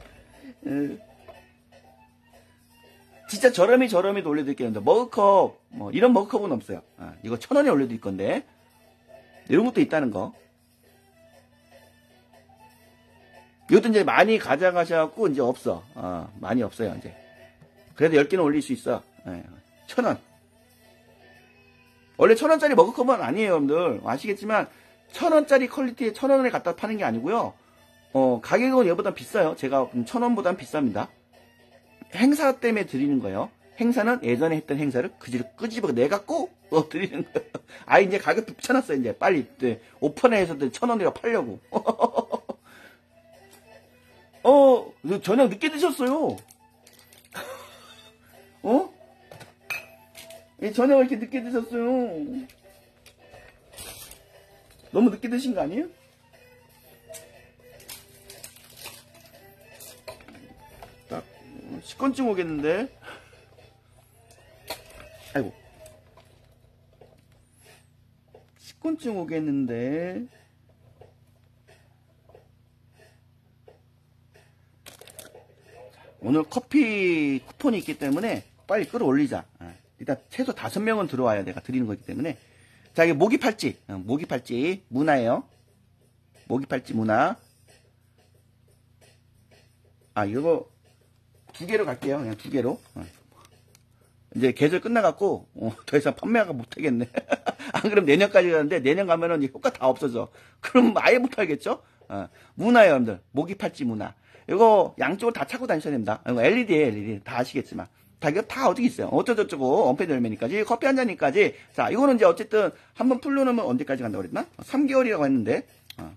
진짜 저렴이 저렴이도 올려드릴게요. 머그컵, 뭐, 이런 머그컵은 없어요. 아, 이거 천 원에 올려드릴 건데. 이런 것도 있다는 거. 이것도 이제 많이 가져가셔갖고, 이제 없어. 어, 많이 없어요, 이제. 그래도 10개는 올릴 수 있어. 예, 천 원. 원래 천 원짜리 머그컵은 아니에요, 여러분들. 아시겠지만, 천 원짜리 quality에 천 원에 갖다 파는 게 아니고요. 어, 가격은 얘보다 비싸요. 제가 천 원보단 비쌉니다. 행사 때문에 드리는 거예요. 행사는 예전에 했던 행사를 그지를 끄집어 꼭 어, 드리는 거예요. 아 이제 가격 붙여놨어요. 이제 빨리 네, 오픈해서 천 원이라 팔려고. 어 저녁 늦게 드셨어요. 어? 예, 저녁을 이렇게 늦게 드셨어요. 너무 늦게 드신 거 아니에요? 식곤증 오겠는데? 아이고. 식곤증 오겠는데? 오늘 커피 쿠폰이 있기 때문에 빨리 끌어올리자. 어, 일단 최소 다섯 명은 들어와야 내가 드리는 거기 때문에. 자, 이게 모기 팔찌. 어, 모기 팔찌. 문화예요. 모기 팔찌 문화. 아, 이거 두 개로 갈게요. 그냥 두 개로. 어. 이제 계절 끝나갖고 어, 더 이상 판매가 못하겠네. 안 그럼 내년까지 가는데 내년 가면은 효과 다 없어져. 그럼 아예 못하겠죠? 어, 문화요, 여러분들. 모기 팔찌 문화. 이거 양쪽으로 다 차고 다니셔야 됩니다. 이거 LED에 LED 다 아시겠지만. 다 이거 다 어떻게 있어요? 어쩌저쩌고 언패드 열매니까지 커피 한 잔이까지. 자, 이거는 이제 어쨌든 한번 풀려놓으면 언제까지 간다고 그랬나? 3개월이라고 했는데. 어.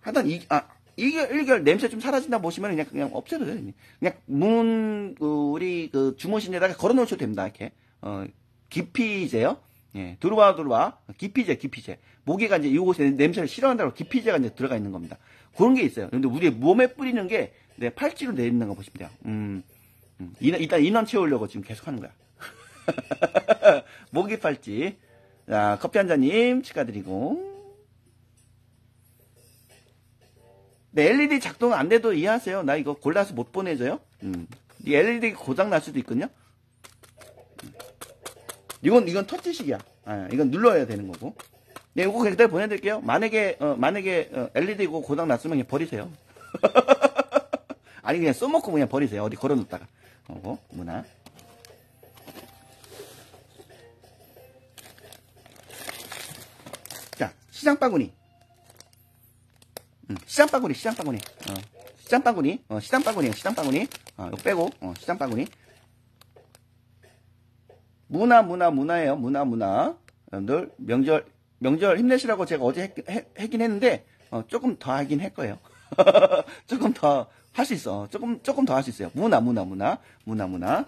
하여튼 이, 아, 2개월, 1개월 냄새 좀 사라진다 보시면 그냥, 그냥 없애도 돼요. 그냥 문, 그, 우리 그 주무신에다가 걸어 놓으셔도 됩니다. 이렇게. 어, 기피제요. 예, 들어와, 들어와. 기피제, 기피제. 모기가 이제 이곳에 냄새를 싫어한다고 기피제가 이제 들어가 있는 겁니다. 그런 게 있어요. 근데 우리 몸에 뿌리는 게, 네, 팔찌로 내리는 거 보시면 돼요. 음, 음, 인원, 일단 인원 채우려고 지금 계속 하는 거야. 모기 팔찌. 자, 커피 한 잔님 축하드리고. 네, LED 작동 안 돼도 이해하세요. 나 이거 골라서 못 보내줘요. 음. 이 LED 고장 날 수도 있거든요. 음. 이건 이건 터치식이야. 아, 이건 눌러야 되는 거고. 네, 이거 그대로 보내드릴게요. 만약에 어, 만약에 어, LED 이거 고장 났으면 그냥 버리세요. 아니 그냥 써먹고 그냥 버리세요. 어디 걸어놓다가. 어, 문화. 자, 시장 바구니. 음, 시장 바구니, 시장 바구니. 어, 시장 바구니. 어, 시장 바구니, 시장 바구니. 어, 이거 빼고, 어, 시장 바구니. 문화, 문화, 문화예요. 문화, 문화. 여러분들, 명절, 명절 힘내시라고 제가 어제 했, 했, 했긴 했는데, 어, 조금 더 하긴 할 거예요. 조금 더 할 수 있어. 조금, 조금 더 할 수 있어요. 문화, 문화, 문화. 문화, 문화.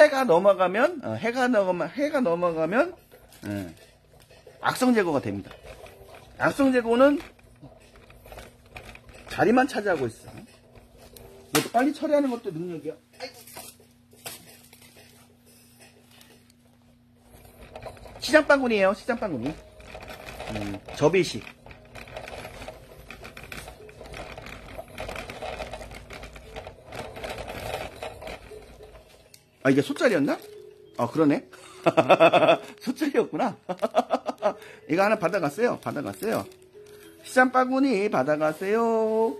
해가 넘어가면 어, 해가 넘어가면 해가 넘어가면 예, 악성 제거가 됩니다. 악성 제거는 자리만 차지하고 있어. 이것도 빨리 처리하는 것도 능력이야. 아이고. 시장 바구니에요. 시장 바구니. 음, 접이식. 아, 이게 소짜리였나? 아, 그러네. 소짜리였구나. 이거 하나 받아갔어요. 받아갔어요. 시장 바구니 받아가세요.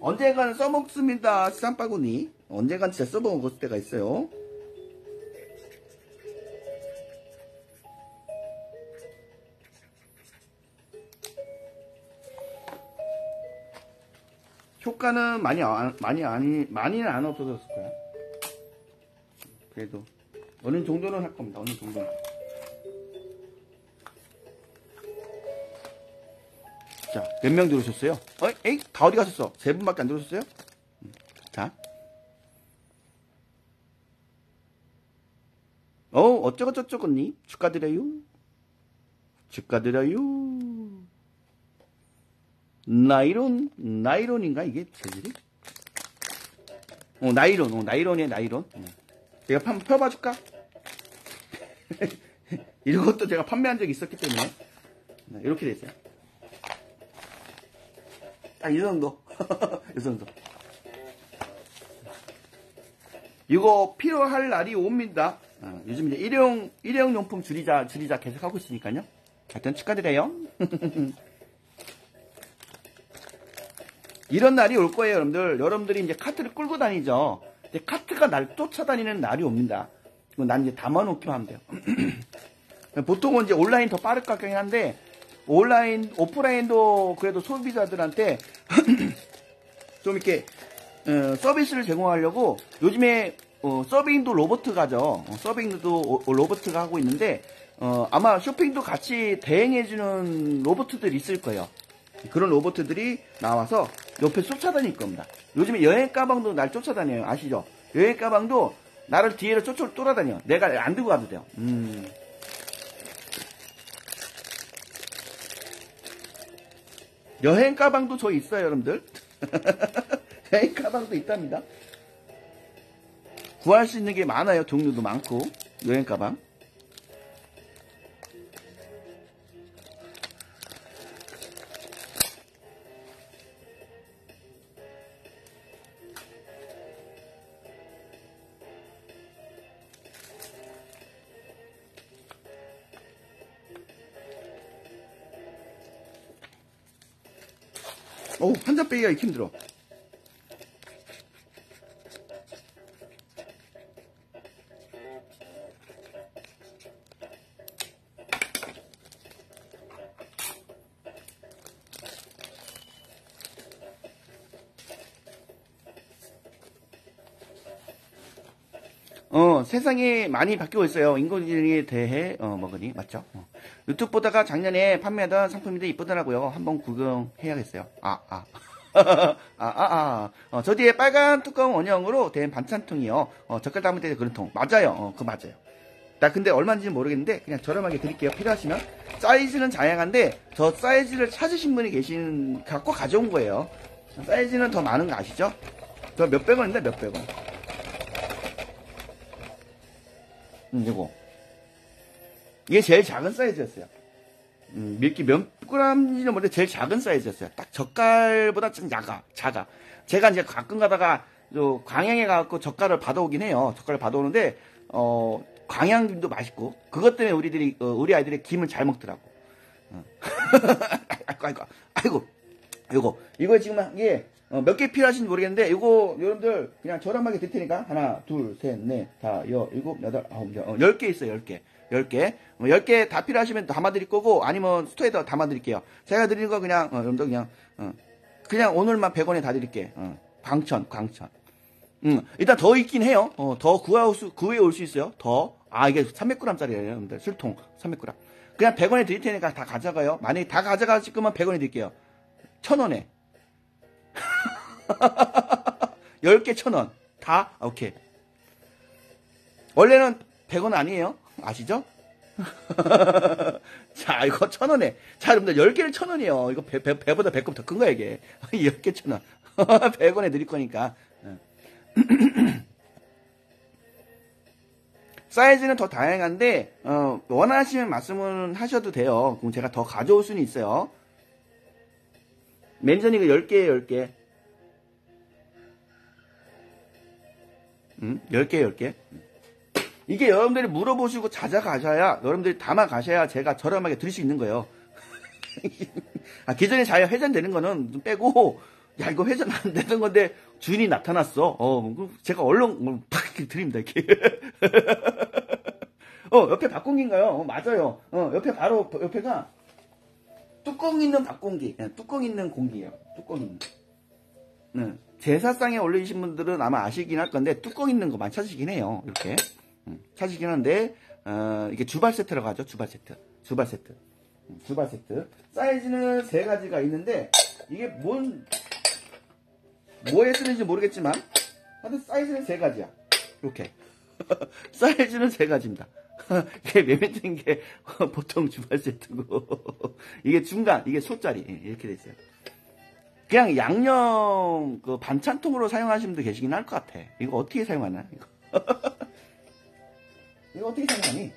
언젠가는 써먹습니다. 시장 바구니. 언젠간 진짜 써먹을 때가 있어요. 효과는 많이 안, 많이 아니 많이는 안 없어졌을 거야. 그래도 어느 정도는 할 겁니다. 어느 정도는. 자, 몇 명 들어오셨어요? 어, 에이, 다 어디 가셨어? 세 분밖에 안 들어오셨어요? 음, 자. 어, 어쩌고저쩌고 니? 축하드려요. 축하드려요. 나이론, 나이론인가, 이게 재질이? 어, 나이론, 어, 나이론이에요, 나이론. 어. 제가 한번 펴봐줄까? 이것도 제가 판매한 적이 있었기 때문에. 네, 이렇게 돼 있어요. 딱 이 정도. 이 정도. 이거 필요할 날이 옵니다. 어, 요즘 이제 일회용, 일회용 용품 줄이자, 줄이자 계속 하고 있으니까요. 하여튼 축하드려요. 이런 날이 올 거예요, 여러분들. 여러분들이 이제 카트를 끌고 다니죠. 카트가 날 쫓아다니는 날이 옵니다. 이거 난 이제 담아놓기만 하면 돼요. 보통은 이제 온라인 더 빠를 것 같긴 한데, 온라인, 오프라인도 그래도 소비자들한테 좀 이렇게 어, 서비스를 제공하려고 요즘에 어, 서빙도 로버트 가죠. 어, 서빙도 로버트가 하고 있는데 어, 아마 쇼핑도 같이 대행해주는 로버트들이 있을 거예요. 그런 로버트들이 나와서 옆에 쫓아다닐 겁니다. 요즘에 여행 가방도 날 쫓아다녀요. 아시죠? 여행 가방도 나를 뒤에를 쫓아 돌아다녀. 내가 안 들고 가도 돼요. 음. 여행 가방도 저 있어요, 여러분들. 여행 가방도 있답니다. 구할 수 있는 게 많아요. 종류도 많고. 여행 가방. 빼기가 이렇게 힘들어. 어, 세상이 많이 바뀌고 있어요. 인공지능에 대해, 어, 먹으니, 맞죠? 어. 유튜브 보다가 작년에 판매하던 상품인데 이쁘더라고요. 한번 구경해야겠어요. 아, 아. 아, 아, 아. 어, 저 뒤에 빨간 뚜껑 원형으로 된 반찬통이요. 어, 젓갈 담을 때 그런 통. 맞아요. 어, 그거 맞아요. 나 근데 얼마인지는 모르겠는데 그냥 저렴하게 드릴게요. 필요하시면 사이즈는 다양한데 저 사이즈를 찾으신 분이 계신 갖고 가져온 거예요. 사이즈는 더 많은 거 아시죠? 저 몇백 원인데 몇백 원. 음, 이거 이게 제일 작은 사이즈였어요. 음, 밀기면? 10g이는 뭔데 제일 작은 사이즈였어요. 딱 젓갈보다 좀 야가, 작아. 제가 이제 가끔 가다가 광양에 가서 젓갈을 받아오긴 해요. 젓갈을 받아오는데, 어, 광양김도 맛있고, 그것 때문에 우리들이, 어, 우리 아이들이 김을 잘 먹더라고. 어. 아이고, 아이고, 아이고, 요거. 이거 지금 이게 어, 몇 개 필요하신지 모르겠는데, 이거, 여러분들, 그냥 저렴하게 드릴 테니까, 하나, 둘, 셋, 넷, 다, 여, 일곱, 여덟, 아홉, 열, 어, 열 개 있어요, 열 개. 10개. 10개. 뭐 10개 다 필요하시면 담아드릴 거고 아니면 스토에다 담아드릴게요. 제가 드리는 거 그냥 어, 여러분들 그냥 어, 그냥 오늘만 100원에 다 드릴게. 어, 광천 광천. 음, 일단 더 있긴 해요. 어, 더 구해, 수, 구해 올 수 있어요. 더 아 이게 300g짜리예요 여러분들. 술통. 300g 그냥 100원에 드릴 테니까 다 가져가요. 만약에 다 가져가실 거면 100원에 드릴게요. 1000원에. 10개 1000원. 다? 오케이. 원래는 100원 아니에요. 아시죠? 자, 이거 1000원에. 자, 여러분들 10개를 1000원이에요. 이거 배, 배, 배 보다 배꼽 더 큰 거야, 이게. 10개 1000원. 100원에 드릴 거니까. 사이즈는 더 다양한데, 어, 원하시면 말씀은 하셔도 돼요. 그럼 제가 더 가져올 수는 있어요. 맨전이 그 10개에 10개. 음, 10개, 10개. 이게 여러분들이 물어보시고 찾아가셔야, 여러분들이 담아가셔야 제가 저렴하게 드릴 수 있는 거예요. 아, 기존에 자기가 회전되는 거는 좀 빼고, 야, 이거 회전 안 되는 건데, 주인이 나타났어. 어, 제가 얼른, 뭐, 팍, 드립니다, 이렇게. 어, 옆에 박공기인가요? 어, 맞아요. 어, 옆에 바로, 옆에가, 뚜껑 있는 박공기. 네, 뚜껑 있는 공기예요. 뚜껑 있는. 네. 제사상에 올리신 분들은 아마 아시긴 할 건데 뚜껑 있는 거만 찾으시긴 해요. 이렇게 음, 찾으시긴 하는데 어, 이게 주발 세트라고 하죠. 주발 세트. 주발 세트. 음, 주발 세트. 사이즈는 세 가지가 있는데 이게 뭔 뭐에 쓰는지 모르겠지만 하여튼 사이즈는 세 가지야. 이렇게. 사이즈는 세 가지입니다. 이게 매매된 게 보통 주발 세트고 이게 중간 이게 소짜리 예, 이렇게 돼 있어요. 그냥 양념 그 반찬통으로 사용하시는 분도 계시긴 할 것 같아. 이거 어떻게 사용하나? 이거. 이거 어떻게 사용하니?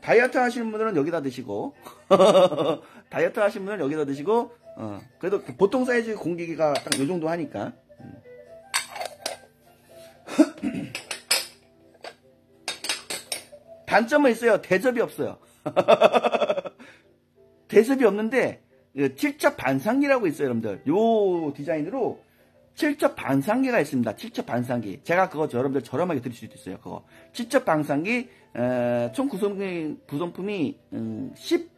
다이어트 하시는 분들은 여기다 드시고 다이어트 하시는 분들은 여기다 드시고 어, 그래도 보통 사이즈 공기기가 딱 요 정도 하니까 음. 단점은 있어요. 대접이 없어요. 대접이 없는데 7첩 반상기라고 있어요, 여러분들. 요 디자인으로 7첩 반상기가 있습니다. 7첩 반상기. 제가 그거 여러분들 저렴하게 드릴 수도 있어요, 그거. 7첩 반상기, 에, 총 구성품이, 구성품이, 음, 10,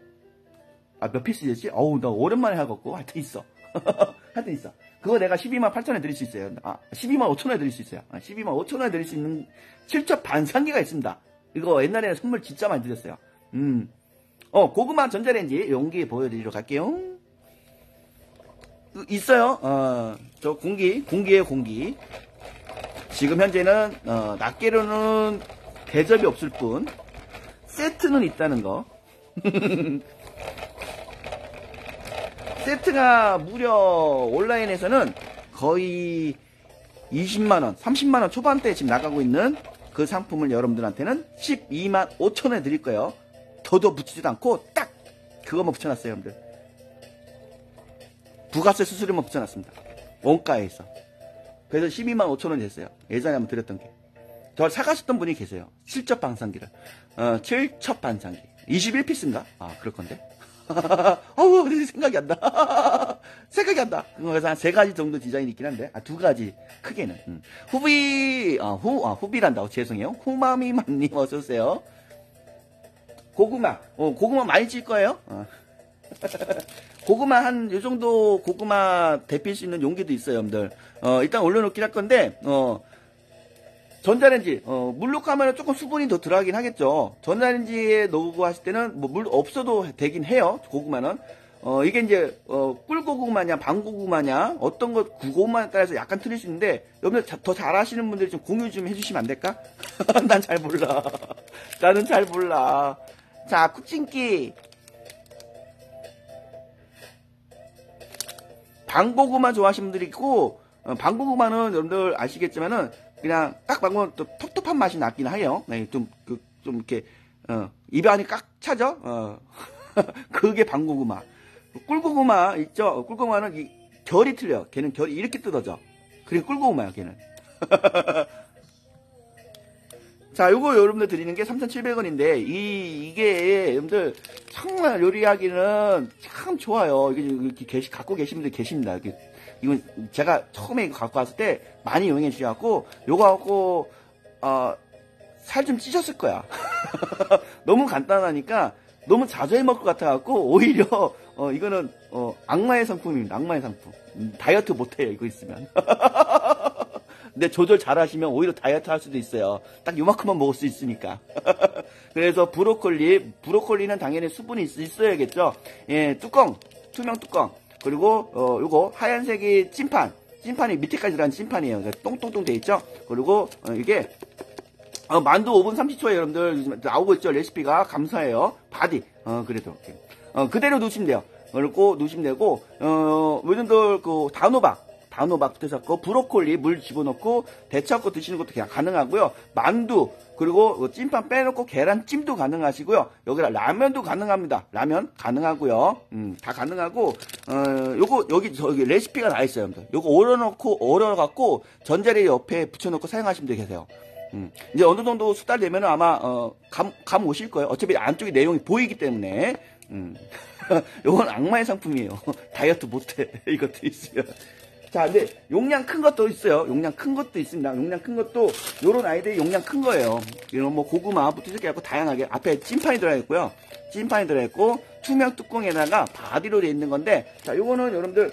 아, 몇 피스였지? 어우, 나 오랜만에 하겠고. 하여튼 있어. 하여튼 있어. 그거 내가 12만 8천원에 드릴 수 있어요. 아, 12만 5천원에 드릴 수 있어요. 아, 12만 5천원에 드릴 수 있는 7첩 반상기가 있습니다. 이거 옛날에 선물 진짜 많이 드렸어요. 음. 어, 고구마 전자레인지 용기 보여드리러 갈게요. 있어요. 어, 저 공기, 공기에 공기. 지금 현재는 어, 낱개로는 대접이 없을 뿐 세트는 있다는 거. 세트가 무려 온라인에서는 거의 20만원, 30만원 초반대에 지금 나가고 있는 그 상품을 여러분들한테는 12만 5천원에 드릴 거예요. 더더 붙이지도 않고 딱 그것만 붙여놨어요, 여러분들. 부가세 수수료만 붙여놨습니다. 원가에서. 그래서 12만 5천 원 됐어요. 예전에 한번 드렸던 게. 저를 사가셨던 분이 계세요. 7첩 반상기를. 어, 7첩 반상기. 21피스인가? 아, 그럴 건데. 어우, 생각이 안 나. 생각이 안 나. 그래서 한 세 가지 정도 디자인이 있긴 한데, 아, 두 가지, 크게는. 음. 후비, 아, 후, 아, 후비란다고. 죄송해요. 후마미맘님 어서오세요. 고구마, 어, 고구마 많이 찔 거예요? 어. 고구마 한, 요 정도 고구마 데필 수 있는 용기도 있어요, 여러분들. 어, 일단 올려놓긴 할 건데, 어, 전자레인지, 어, 물로 하면 조금 수분이 더 들어가긴 하겠죠. 전자레인지에 넣고 하실 때는 뭐 물 없어도 되긴 해요. 고구마는. 어, 이게 이제, 어, 꿀고구마냐, 방고구마냐, 어떤 것, 구고구마에 따라서 약간 틀릴 수 있는데, 여러분들 더 잘하시는 분들이 좀 공유 좀 해주시면 안 될까? 난 잘 몰라. 나는 잘 몰라. 자, 쿠친기. 방고구마 좋아하시는 분들이 있고, 어, 방고구마는 여러분들 아시겠지만은, 그냥 딱 방금 또 텁텁한 맛이 나긴 해요. 네, 좀, 그, 좀 이렇게, 어, 입에 안이 꽉 차죠? 어. 그게 방고구마. 꿀고구마 있죠? 꿀고구마는 이 결이 틀려. 걔는 결이 이렇게 뜯어져. 그게 꿀고구마야, 걔는. 자, 요거 여러분들 드리는 게 3,700원인데, 이, 이게, 여러분들, 정말 요리하기는 참 좋아요. 이게 이렇게 계시, 갖고 계신 분들 계십니다. 이게 이건 제가 처음에 이거 갖고 왔을 때 많이 이용해 주셔갖고 요거 갖고 어, 살좀 찌셨을 거야. 너무 간단하니까 너무 자주 해먹을 것 같아갖고 오히려 어, 이거는 어, 악마의 상품입니다. 악마의 상품. 음, 다이어트 못해요 이거 있으면. 근데 조절 잘 하시면 오히려 다이어트 할 수도 있어요. 딱 요만큼만 먹을 수 있으니까. 그래서 브로콜리, 브로콜리는 당연히 수분이 있, 어야겠죠? 예, 뚜껑, 투명 뚜껑. 그리고 어 요거 하얀색이 찐판. 찐판이 밑에까지 들어간 찐판이에요. 그러니까 똥똥똥 돼 있죠? 그리고 어, 이게 어, 만두 5분 30초에 여러분들 나오고 있죠? 레시피가 감사해요. 바디. 어 그래도 어, 그대로 놓으시면 돼요. 그리고 놓으시면 되고 어 여러분들 그 단호박 단호박 드셨고 브로콜리 물 집어넣고 데쳐갖고 드시는 것도 그냥 가능하고요 만두 그리고 그 찐판 빼놓고 계란찜도 가능하시고요. 여기다 라면도 가능합니다. 라면 가능하고요. 음, 다 가능하고 어, 요거 여기 저기 레시피가 나 있어요. 여러분들. 요거 얼어놓고 얼어갖고 전자레 옆에 붙여놓고 사용하시면 되세요. 음, 이제 어느 정도 수달 되면 아마 어, 감, 감 오실 거예요. 어차피 안쪽에 내용이 보이기 때문에. 음. 요건 악마의 상품이에요. 다이어트 못해. 이것도 있어요. 자, 근데 용량 큰 것도 있어요. 용량 큰 것도 있습니다. 용량 큰 것도 요런 아이들이 용량 큰 거예요. 이런 뭐 고구마부터 시작해갖고 다양하게 앞에 찐판이 들어있고요. 찐판이 들어있고 투명 뚜껑에다가 바디로 되어 있는 건데 자, 요거는 여러분들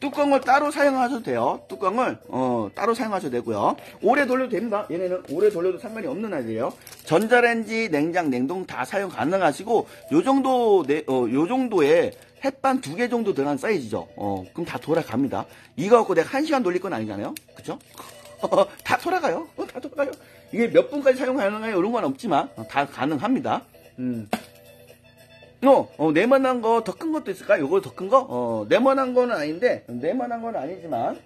뚜껑을 따로 사용하셔도 돼요. 뚜껑을 어, 따로 사용하셔도 되고요. 오래 돌려도 됩니다. 얘네는 오래 돌려도 상관이 없는 아이들이에요. 전자레인지, 냉장, 냉동 다 사용 가능하시고 요 정도 네, 어, 요 정도의 햇반 두 개 정도 들어간 사이즈죠. 어, 그럼 다 돌아갑니다. 이거 갖고 내가 한 시간 돌릴 건 아니잖아요. 그쵸? 다 돌아가요. 어, 다 돌아가요. 이게 몇 분까지 사용 가능해요? 이런 건 없지만, 어, 다 가능합니다. 음. 어, 어, 네모난 거 더 큰 것도 있을까? 요거 더 큰 거? 어, 네모난 거는 아닌데, 네모난 건 아니지만,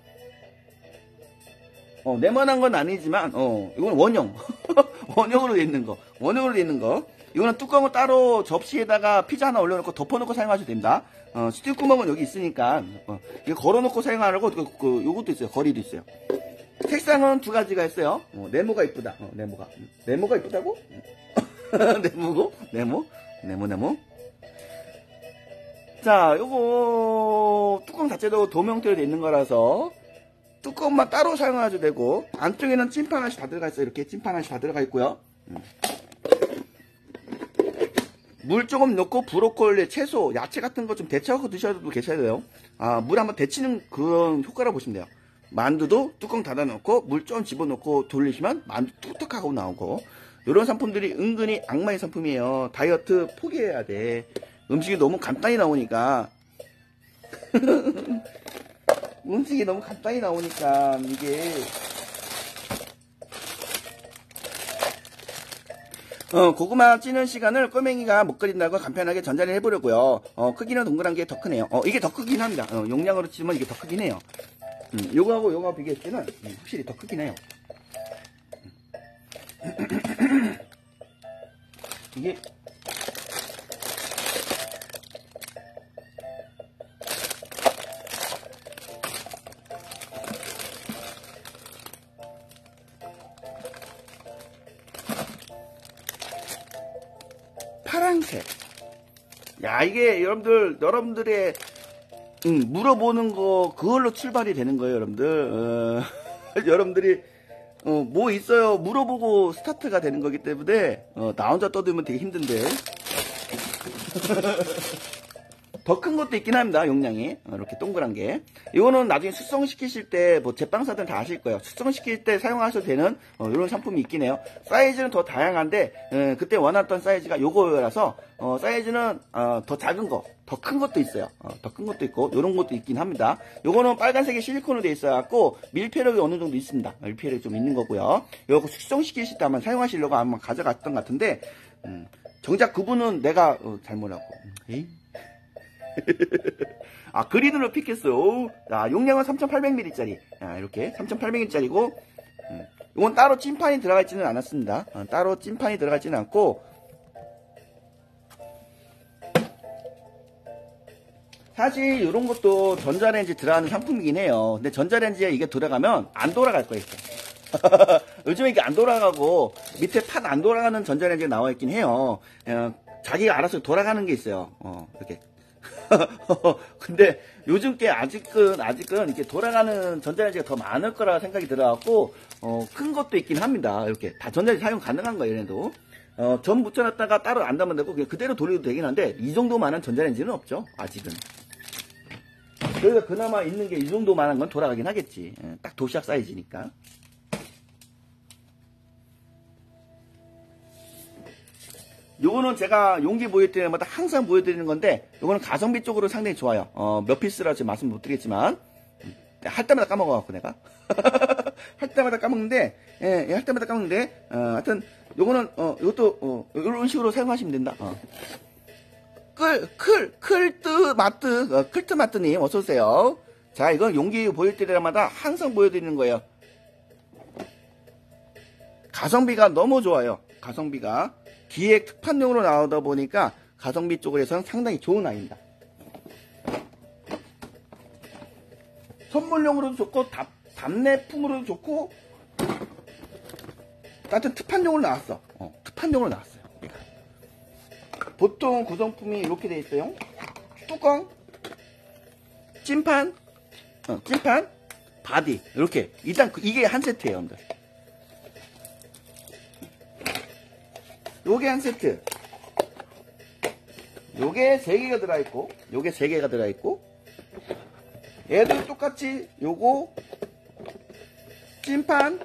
어, 네모난 건 아니지만, 어, 이건 원형. 원형으로 돼 있는 거. 원형으로 돼 있는 거. 이거는 뚜껑을 따로 접시에다가 피자 하나 올려놓고 덮어놓고 사용하셔도 됩니다. 어, 스튜 구멍은 여기 있으니까 어, 걸어놓고 사용하라고 그, 그, 요것도 있어요. 거리도 있어요. 색상은 두 가지가 있어요. 어, 네모가 이쁘다. 어, 네모가. 네모가 이쁘다고? 네모고? 네모? 네모 네모? 자, 요거 뚜껑 자체도 돔 형태로 되어 있는 거라서 뚜껑만 따로 사용하셔도 되고 안쪽에는 찐판 하나씩 다 들어가 있어요. 이렇게 찐판 하나씩 다 들어가 있고요. 음. 물 조금 넣고 브로콜리, 채소, 야채 같은 거 좀 데쳐서 드셔도 괜찮아요. 아, 물 한번 데치는 그런 효과를 보시면 돼요. 만두도 뚜껑 닫아놓고 물 좀 집어넣고 돌리시면 만두 뚝뚝하고 나오고 이런 상품들이 은근히 악마의 상품이에요. 다이어트 포기해야 돼. 음식이 너무 간단히 나오니까 음식이 너무 간단히 나오니까 이게 어, 고구마 찌는 시간을 꼬맹이가 못 그린다고 간편하게 전자를 해보려고요. 어, 크기는 동그란 게 더 크네요. 어, 이게 더 크긴 합니다. 어, 용량으로 치면 이게 더 크긴 해요. 음, 요거하고 요거하고 비교했을 때는 음, 확실히 더 크긴 해요. 이게 야, 이게 여러분들, 여러분들의, 음, 물어보는 거, 그걸로 출발이 되는 거예요, 여러분들. 어, 여러분들이, 어, 뭐 있어요? 물어보고 스타트가 되는 거기 때문에, 어, 나 혼자 떠들면 되게 힘든데. 더 큰 것도 있긴 합니다, 용량이. 어, 이렇게 동그란 게. 이거는 나중에 숙성시키실 때, 뭐, 제빵사들은 다 아실 거예요. 숙성시킬 때 사용하셔도 되는, 어, 이런 상품이 있긴 해요. 사이즈는 더 다양한데, 에, 그때 원했던 사이즈가 요거라서, 어, 사이즈는, 어, 더 작은 거, 더 큰 것도 있어요. 어, 더 큰 것도 있고, 요런 것도 있긴 합니다. 요거는 빨간색에 실리콘으로 되어 있어갖고, 밀폐력이 어느 정도 있습니다. 밀폐력이 좀 있는 거고요. 요거 숙성시키실 때 아마 사용하시려고 아마 가져갔던 것 같은데, 음, 정작 그분은 내가, 어, 잘못하고. 에이? 아, 피켓스. 오, 자, 용량은 3800ml짜리. 아, 이렇게 3800ml짜리고, 음, 이건 따로 찐판이 들어가 있지는 않았습니다. 어, 따로 찐판이 들어가 있지는 않고, 사실 이런 것도 전자레인지 들어가는 상품이긴 해요. 근데 전자레인지에 이게 들어가면 안 돌아갈 거예요. 요즘에 이게 안 돌아가고 밑에 판 안 돌아가는 전자레인지가 나와 있긴 해요. 어, 자기가 알아서 돌아가는 게 있어요. 어, 이렇게 근데 요즘 게 아직은 아직은 이렇게 돌아가는 전자레인지가 더 많을 거라 생각이 들어갖고 어, 큰 것도 있긴 합니다. 이렇게 다 전자레인지 사용 가능한 거예요. 얘네도 어, 전 붙여놨다가 따로 안 담으면 되고 그냥 그대로 돌려도 되긴 한데 이 정도만한 전자레인지는 없죠. 아직은. 그래서 그나마 있는 게 이 정도만한 건 돌아가긴 하겠지. 예, 딱 도시락 사이즈니까. 요거는 제가 용기 보여드릴 때마다 항상 보여드리는 건데 요거는 가성비 쪽으로 상당히 좋아요. 어, 몇 피스라 지금 말씀 못 드리겠지만. 할 때마다 까먹어갖고 내가. 할 때마다 까먹는데 예, 예, 할 때마다 까먹는데 어, 하여튼 요거는 어, 요것도 어, 이런 식으로 사용하시면 된다. 어. 클, 클, 클트 마트, 어, 클트 마트님 어서오세요. 자 이건 용기 보여드릴 때마다 항상 보여드리는 거예요. 가성비가 너무 좋아요. 가성비가 기획 특판용으로 나오다 보니까 가성비 쪽에서는 상당히 좋은 아이입니다. 선물용으로도 좋고 답, 답례품으로도 좋고 하여튼 특판용으로 나왔어. 어, 특판용으로 나왔어요. 얘가. 보통 구성품이 이렇게 돼 있어요. 뚜껑, 찐판, 어, 찐판, 바디 이렇게 일단 그, 이게 한 세트예요, 여러분들. 요게 한 세트. 요게 세 개가 들어있고, 요게 세 개가 들어있고, 얘도 똑같이 요거, 찐판,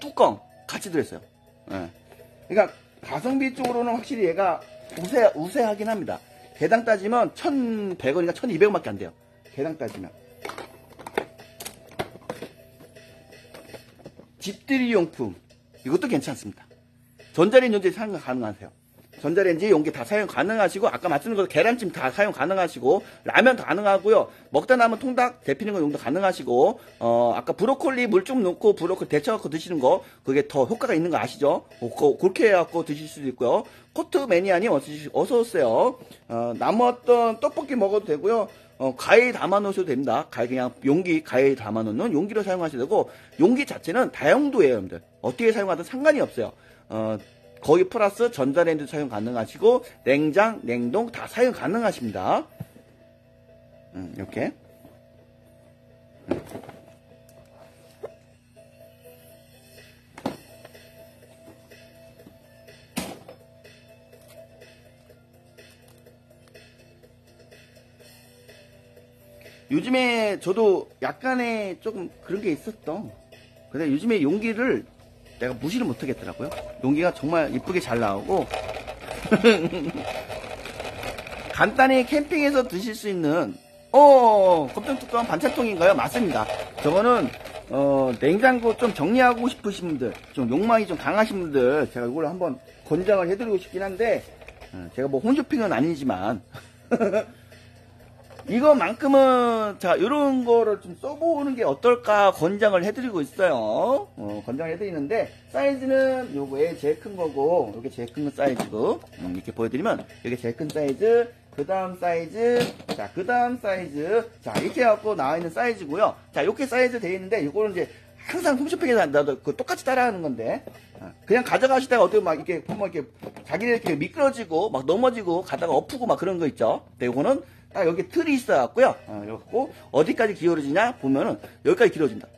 뚜껑 같이 들어있어요. 예. 그러니까 가성비 쪽으로는 확실히 얘가 우세, 우세하긴 합니다. 개당 따지면 1,100원인가 1,200원밖에 안 돼요. 개당 따지면. 집들이 용품. 이것도 괜찮습니다. 전자레인지 사용 가능하세요. 전자레인지 용기 다 사용 가능하시고 아까 말씀드린 거 계란찜 다 사용 가능하시고 라면 가능하고요. 먹다 남은 통닭 데피는 거 용도 가능하시고 어 아까 브로콜리 물 좀 넣고 브로콜리 데쳐갖고 드시는 거 그게 더 효과가 있는 거 아시죠? 어, 그렇게 해갖고 드실 수도 있고요. 코트 매니아님 어서, 어서 오세요. 어, 남았던 떡볶이 먹어도 되고요. 어, 과일 담아 놓으셔도 됩니다. 과일 그냥 용기, 과일 담아 놓는 용기로 사용하셔도 되고, 용기 자체는 다용도예요, 여러분들. 어떻게 사용하든 상관이 없어요. 어, 거기 플러스 전자레인지 사용 가능하시고 냉장, 냉동 다 사용 가능하십니다. 음, 이렇게. 음. 요즘에 저도 약간의 조금 그런 게 있었던. 근데 요즘에 용기를 내가 무시를 못하겠더라고요. 용기가 정말 이쁘게 잘 나오고 간단히 캠핑에서 드실 수 있는 어 뚜껑 반찬통인가요? 맞습니다. 저거는 어, 냉장고 좀 정리하고 싶으신 분들, 좀 욕망이 좀 강하신 분들, 제가 이걸 한번 권장을 해드리고 싶긴 한데, 어, 제가 뭐 홈쇼핑은 아니지만, 이거만큼은 자 이런 거를 좀 써보는 게 어떨까 권장을 해드리고 있어요. 어, 권장을 해드리는데 사이즈는 요거에 제일 큰 거고 이게 제일 큰 사이즈고 음, 이렇게 보여드리면 이게 제일 큰 사이즈 그 다음 사이즈 자그 다음 사이즈 자 이렇게 해갖고 나와 있는 사이즈고요. 자 이렇게 사이즈 되어 있는데 이거는 이제 항상 홈쇼핑에 나도 그 똑같이 따라하는 건데 어, 그냥 가져가시다가 어떻게 막 이렇게 한번 이렇게 자기네 이렇게 미끄러지고 막 넘어지고 가다가 엎고 막 그런 거 있죠. 근데 요거는 딱 여기 틀이 있어갖고요. 어, 요거 어디까지 기울어지냐 보면은 여기까지 기울어진다.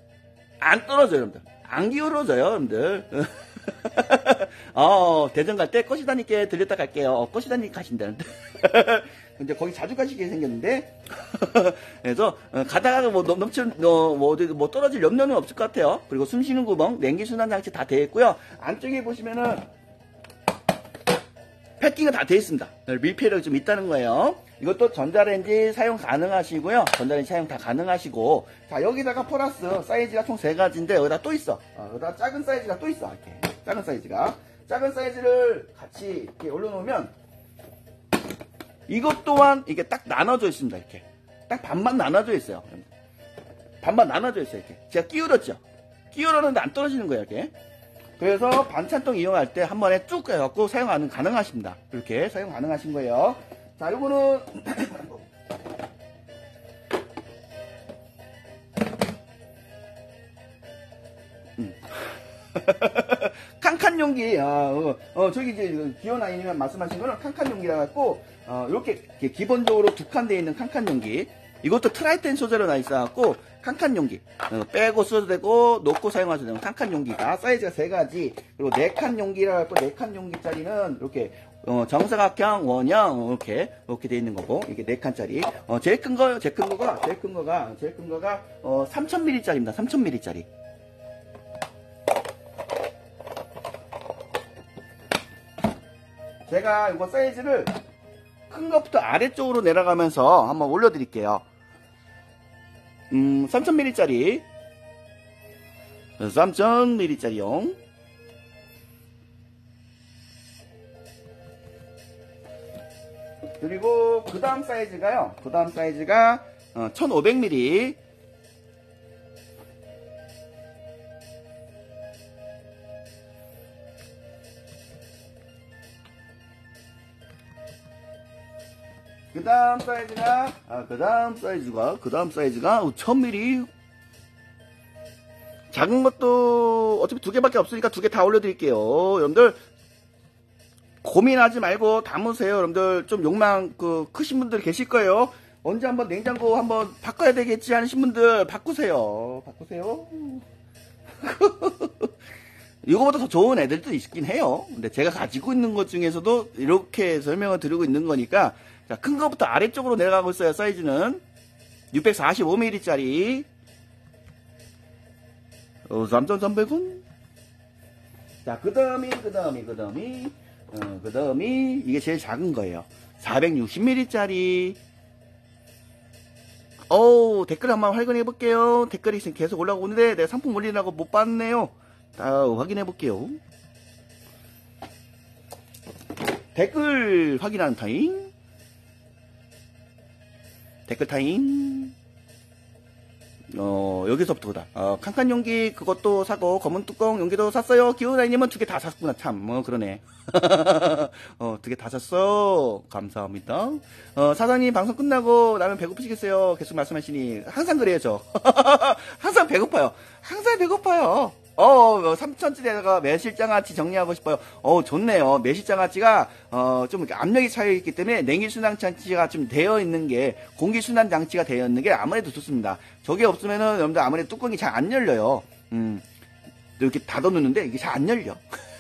안 떨어져요, 여러분들. 안 기울어져요, 여러분들. 어, 대전 갈 때 꼬시다니께 들렸다 갈게요. 어, 꼬시다니 가신다는데. 근데 거기 자주 가시게 생겼는데. 그래서, 어, 가다가 뭐 넘, 넘치, 어, 뭐 어디, 뭐 떨어질 염려는 없을 것 같아요. 그리고 숨 쉬는 구멍, 냉기 순환 장치 다 되어 있고요. 안쪽에 보시면은, 패킹은 다 되어 있습니다. 밀폐력이 좀 있다는 거예요. 이것도 전자레인지 사용 가능하시고요. 전자레인지 사용 다 가능하시고. 자, 여기다가 플러스 사이즈가 총 세 가지인데 여기다 또 있어. 어, 여기다 작은 사이즈가 또 있어. 이렇게. 작은 사이즈가. 작은 사이즈를 같이 이렇게 올려놓으면 이것 또한 이게 딱 나눠져 있습니다. 이렇게. 딱 반만 나눠져 있어요. 반만 나눠져 있어요. 이렇게. 제가 끼울었죠. 끼울었는데 안 떨어지는 거예요. 이렇게. 그래서 반찬통 이용할 때 한 번에 쭉 해갖고 사용 가능하십니다. 이렇게 사용 가능하신 거예요. 자, 요거는 음. 칸칸 용기, 아, 어, 어, 저기 이제 기어 나이님이 말씀하신 거는 칸칸 용기라 갖고 어, 이렇게 기본적으로 두 칸 되어 있는 칸칸 용기. 이것도 트라이탄 소재로 나 있어 갖고 칸칸 용기 어, 빼고 써도 되고 놓고 사용하셔도 되는 칸칸 용기가 사이즈가 세 가지 그리고 네 칸 용기라 갖고 네 칸 용기짜리는 이렇게 어, 정사각형 원형 이렇게 이렇게 돼 있는 거고 이게 네 칸짜리. 어, 제일 큰 거요 제일 큰 거가 제일 큰 거가 제일 큰 거가 어, 3000ml짜리입니다. 3000ml짜리. 제가 이거 사이즈를 큰 것부터 아래쪽으로 내려가면서 한번 올려드릴게요. 음, 3000ml짜리. 3000ml짜리용 그리고 그 다음 사이즈가요. 그 다음 사이즈가 어, 1500ml 그 다음 사이즈가 아, 그 다음 사이즈가 그 다음 사이즈가 1000ml 작은 것도 어차피 두 개밖에 없으니까 두 개 다 올려드릴게요. 여러분들 고민하지 말고 담으세요 여러분들 좀 욕망 그 크신 분들 계실 거예요 언제 한번 냉장고 한번 바꿔야 되겠지 하는 분들 바꾸세요 바꾸세요 이거보다 더 좋은 애들도 있긴 해요 근데 제가 가지고 있는 것 중에서도 이렇게 설명을 드리고 있는 거니까 자, 큰 거부터 아래쪽으로 내려가고 있어요, 사이즈는. 645mm짜리. 어, 3,300원. 자, 그 다음이, 그 다음이, 그 다음이, 어, 그 다음이, 이게 제일 작은 거예요. 460mm짜리. 어우, 댓글 한번 확인해 볼게요. 댓글이 계속 올라오고 있는데, 내가 상품 올리라고 못 봤네요. 자, 확인해 볼게요. 댓글 확인하는 타임. 댓글 타임. 어, 여기서부터다. 어, 칸칸 용기 그것도 사고 검은 뚜껑 용기도 샀어요. 기호라이님은 두 개 다 샀구나. 참, 뭐 그러네. 어, 두 개 다 샀어. 감사합니다. 어, 사장님 방송 끝나고 나면 배고프시겠어요. 계속 말씀하시니 항상 그래요, 저. 항상 배고파요. 항상 배고파요. 어, 삼천지대가 매실장아찌 정리하고 싶어요. 어, 좋네요. 매실장아찌가, 어, 좀 압력이 차여 있기 때문에 냉기순환 장치가 좀 되어 있는 게, 공기순환 장치가 되어 있는 게 아무래도 좋습니다. 저게 없으면은, 여러분들 아무래도 뚜껑이 잘 안 열려요. 음, 이렇게 닫아놓는데 이게 잘 안 열려.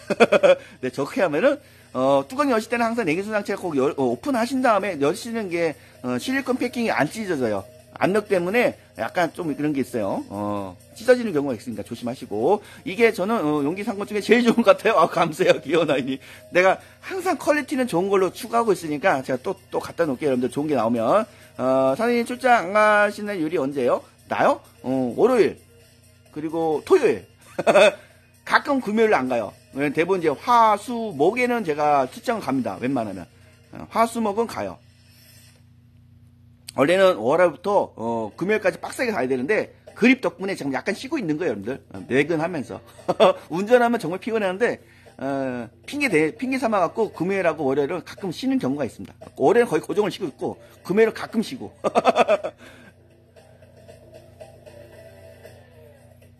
네, 저렇게 하면은, 어, 뚜껑이 여실 때는 항상 냉기순환 장치가 꼭 열, 어, 오픈하신 다음에 여시는 게, 어, 실리콘 패킹이 안 찢어져요. 압력 때문에 약간 좀 그런 게 있어요. 어, 찢어지는 경우가 있으니까 조심하시고. 이게 저는 어, 용기 산것 중에 제일 좋은 것 같아요. 아, 감사해요. 기어나이니. 내가 항상 퀄리티는 좋은 걸로 추구하고 있으니까 제가 또, 또 갖다 놓을게요. 여러분들 좋은 게 나오면. 어, 사장님 출장 안 가시는 요리 언제예요? 나요? 어, 월요일. 그리고 토요일. 가끔 금요일 안 가요. 대부분 이제 화, 수, 목에는 제가 출장 갑니다. 웬만하면. 어, 화, 수, 목은 가요. 원래는 월요일부터 어, 금요일까지 빡세게 가야 되는데 그립 덕분에 지금 약간 쉬고 있는 거예요, 여러분들. 어, 내근하면서 운전하면 정말 피곤했는데 어, 핑계 대, 핑계 삼아 갖고 금요일하고 월요일은 가끔 쉬는 경우가 있습니다. 월요일은 거의 고정을 쉬고 있고 금요일은 가끔 쉬고.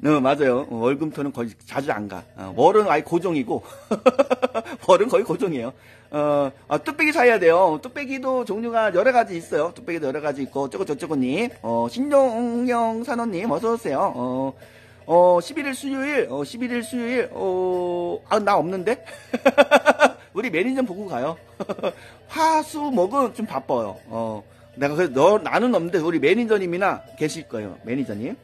네, 맞아요. 어, 월금토는 거의 자주 안 가. 어, 월은 아예 고정이고, 월은 거의 고정이에요. 어, 아, 뚝배기 사야 돼요. 뚝배기도 종류가 여러 가지 있어요. 뚝배기도 여러 가지 있고, 어쩌고 저쩌고님, 어, 신종영 산호님, 어서 오세요. 어, 어, 11일 수요일, 어, 11일 수요일, 어, 아, 나 없는데? 우리 매니저 보고 가요. 화 수 목은 좀 바빠요. 어, 내가 그래서 너, 나는 없는데 우리 매니저님이나 계실 거예요. 매니저님.